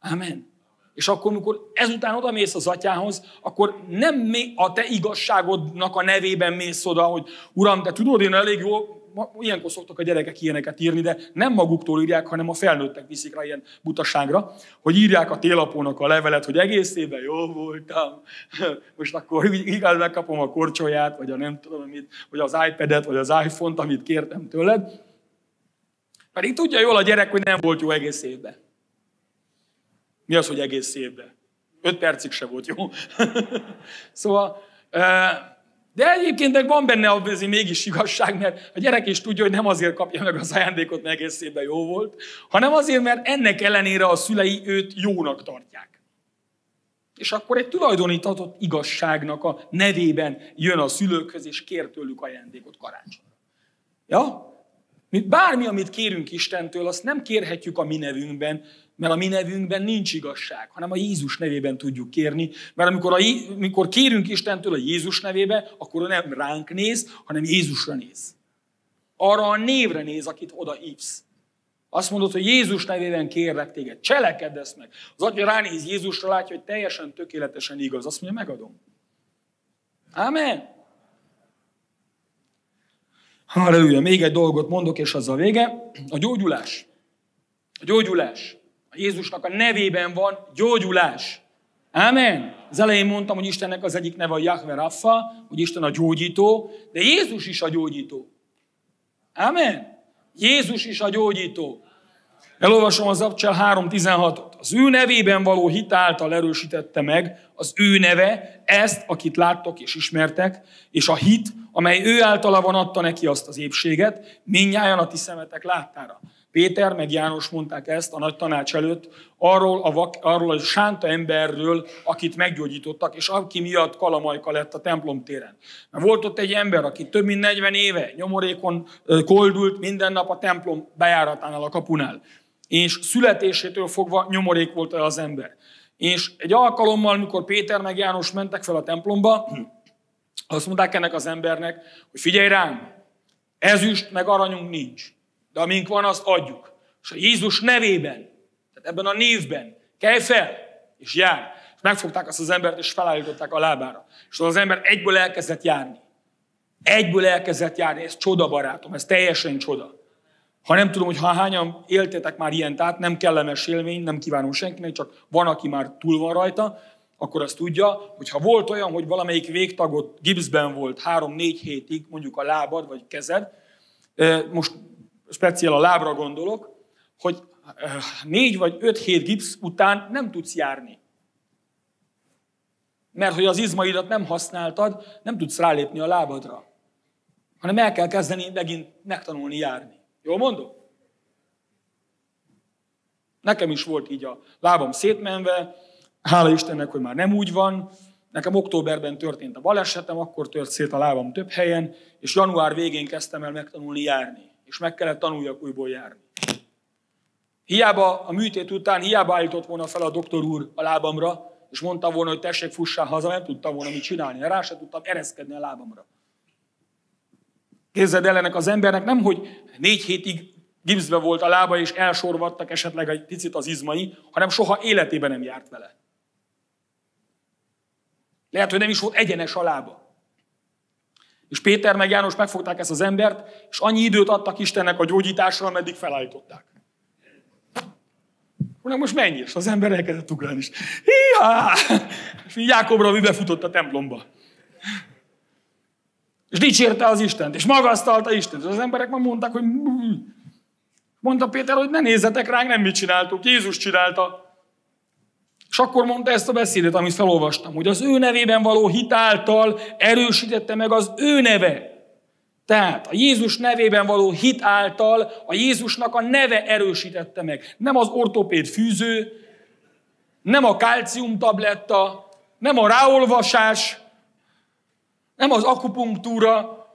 Amen. És akkor, amikor ezután oda mész az atyához, akkor nem a te igazságodnak a nevében mész oda, hogy Uram, te tudod, én elég jó, ilyenkor szoktak a gyerekek ilyeneket írni, de nem maguktól írják, hanem a felnőttek viszik rá ilyen butaságra, hogy írják a télapónak a levelet, hogy egész évben jó voltam, most akkor igaz megkapom a korcsolyát, vagy a nem tudom mit, vagy az iPad-et, vagy az iPhone-t, amit kértem tőled. Pedig tudja jól a gyerek, hogy nem volt jó egész évben. Mi az, hogy egész évben? Öt percig se volt jó. szóval, de egyébként van benne azért mégis igazság, mert a gyerek is tudja, hogy nem azért kapja meg az ajándékot, mert egész évben jó volt, hanem azért, mert ennek ellenére a szülei őt jónak tartják. És akkor egy tulajdoníthatott igazságnak a nevében jön a szülőkhöz, és kér tőlük ajándékot karácsonyra. Ja? Bármi, amit kérünk Istentől, azt nem kérhetjük a mi nevünkben, mert a mi nevünkben nincs igazság, hanem a Jézus nevében tudjuk kérni. Mert amikor, a, amikor kérünk Istentől a Jézus nevébe, akkor nem ránk néz, hanem Jézusra néz. Arra a névre néz, akit oda hívsz. Azt mondod, hogy Jézus nevében kérlek téged, cselekedd ezt meg. Az atya ránéz Jézusra, látja, hogy teljesen tökéletesen igaz. Azt mondja, megadom. Amen. Halleluja. Még egy dolgot mondok, és az a vége. A gyógyulás. A gyógyulás. Jézusnak a nevében van gyógyulás. Amen. Az elején mondtam, hogy Istennek az egyik neve a Jahve Rafa, hogy Isten a gyógyító, de Jézus is a gyógyító. Amen. Jézus is a gyógyító. Elolvasom az Abcsel 3.16-ot. Az ő nevében való hit által erősítette meg az ő neve, ezt, akit láttok és ismertek, és a hit, amely ő általa van adta neki azt az épséget, minnyáján a ti szemetek láttára. Péter meg János mondták ezt a nagy tanács előtt, arról a, vak, arról a sánta emberről, akit meggyógyítottak, és aki miatt kalamajka lett a templom téren. Mert volt ott egy ember, aki több mint 40 éve nyomorékon koldult minden nap a templom bejáratánál, a kapunál. És születésétől fogva nyomorék volt az ember. És egy alkalommal, mikor Péter meg János mentek fel a templomba, azt mondták ennek az embernek, hogy figyelj rám, ezüst meg aranyunk nincs de amink van, azt adjuk. És a Jézus nevében, tehát ebben a névben, kelj fel, és jár. És megfogták azt az embert, és felállították a lábára. És az ember egyből elkezdett járni. Egyből elkezdett járni. Ez csoda, barátom, ez teljesen csoda. Ha nem tudom, hogy ha hányan éltétek már ilyen, tehát nem kellemes élmény, nem kívánom senkinek, csak van, aki már túl van rajta, akkor azt tudja, hogy ha volt olyan, hogy valamelyik végtagot gipszben volt három-négy hétig, mondjuk a lábad vagy kezed, most speciál a lábra gondolok, hogy négy vagy öt hét gipsz után nem tudsz járni. Mert hogy az izmaidat nem használtad, nem tudsz rálépni a lábadra. Hanem el kell kezdeni megint megtanulni járni. Jól mondom? Nekem is volt így a lábam szétmenve, hála Istennek, hogy már nem úgy van. Nekem októberben történt a balesetem, akkor tört szét a lábam több helyen, és január végén kezdtem el megtanulni járni. És meg kellett tanuljak újból járni. Hiába a műtét után, hiába állított volna fel a doktor úr a lábamra, és mondta volna, hogy tessék, fussál haza, nem tudtam volna mit csinálni. Rá se tudtam ereszkedni a lábamra. Képzeld el ennek az embernek nem, hogy négy hétig gipszbe volt a lába, és elsorvadtak esetleg egy picit az izmai, hanem soha életében nem járt vele. Lehet, hogy nem is volt egyenes a lába. És Péter meg János megfogták ezt az embert, és annyi időt adtak Istennek a gyógyításra, ameddig felállították. Na most menj, és az ember elkezdett ugrálni is. Híhá! És így Jákobra befutott a templomba. És dicsérte az Istent, és magasztalta Istent. És az emberek már mondták, hogy mondta Péter, hogy ne nézzetek ránk, nem mit csináltuk, Jézus csinálta. És akkor mondta ezt a beszédet, amit felolvastam, hogy az ő nevében való hitáltal erősítette meg az ő neve. Tehát a Jézus nevében való hit által a Jézusnak a neve erősítette meg. Nem az ortopéd fűző, nem a kalcium tabletta, nem a ráolvasás, nem az akupunktúra,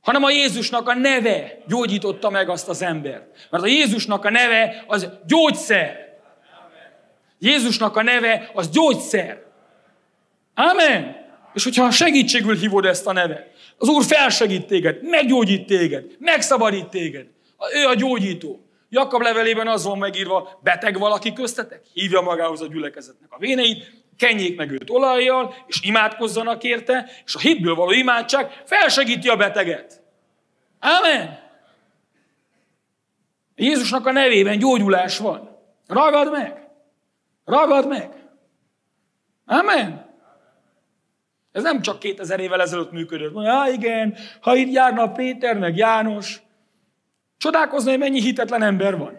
hanem a Jézusnak a neve gyógyította meg azt az embert. Mert a Jézusnak a neve az gyógyszer. Jézusnak a neve az gyógyszer. Amen. És hogyha segítségül hívod ezt a nevet, az Úr felsegít téged, meggyógyít téged, megszabadít téged. Ő a gyógyító. Jakab levelében az van megírva, beteg valaki köztetek, hívja magához a gyülekezetnek a véneit, kenjék meg őt olajjal, és imádkozzanak érte, és a hitből való imádság felsegíti a beteget. Amen. Jézusnak a nevében gyógyulás van. Ragad meg! Ragad meg! Amen. Ez nem csak 2000 évvel ezelőtt működött. Mondja, igen, ha itt járna Péter, meg János, csodálkozni, hogy mennyi hitetlen ember van.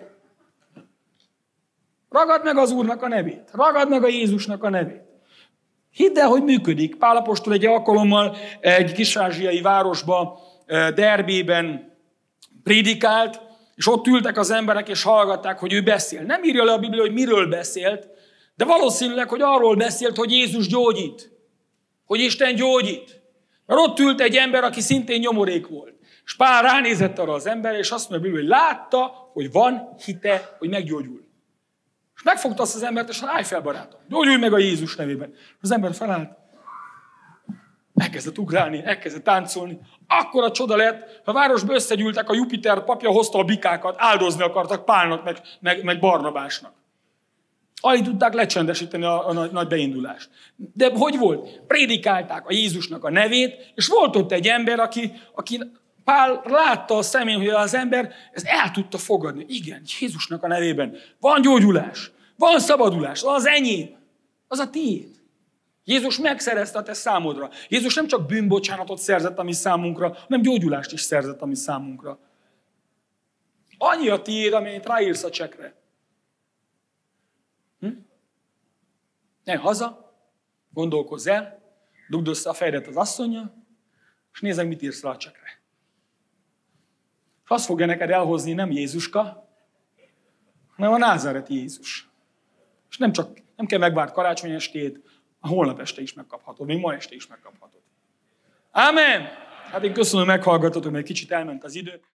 Ragad meg az Úrnak a nevét. Ragad meg a Jézusnak a nevét. Hidd el, hogy működik. Pálapostól egy alkalommal egy kisázsiai városba, eh, Derbében prédikált, és ott ültek az emberek, és hallgatták, hogy ő beszél. Nem írja le a Biblia, hogy miről beszélt, de valószínűleg, hogy arról beszélt, hogy Jézus gyógyít. Hogy Isten gyógyít. Mert ott ült egy ember, aki szintén nyomorék volt. És Pál ránézett arra az ember, és azt mondja, hogy látta, hogy van hite, hogy meggyógyul. És megfogta azt az embert, és állj fel, barátom, gyógyulj meg a Jézus nevében. Az ember felállt, elkezdett ugrálni, elkezdett táncolni. Akkor a csoda lett, a városba összegyűltek, a Jupiter papja hozta a bikákat, áldozni akartak Pálnak, meg, meg, meg Barnabásnak. Alig tudták lecsendesíteni a, a nagy, beindulást. De hogy volt? Prédikálták a Jézusnak a nevét, és volt ott egy ember, aki, aki Pál látta a szemén, hogy az ember ez el tudta fogadni. Igen, Jézusnak a nevében van gyógyulás, van szabadulás, az enyém, az a tiéd. Jézus megszerezte a te számodra. Jézus nem csak bűnbocsánatot szerzett a mi számunkra, hanem gyógyulást is szerzett a mi számunkra. Annyi a tiéd, amelyet ráírsz a csekre. Ne haza, gondolkozz el, dugd össze a fejedet az asszonya, és nézd mit írsz rá a csekre. És azt fogja neked elhozni nem Jézuska, hanem a názáreti Jézus. És nem csak, nem kell megvárt karácsony estét, a holnap este is megkaphatod, még ma este is megkaphatod. Amen! Hát én köszönöm, meghallgatotok, mert kicsit elment az idő.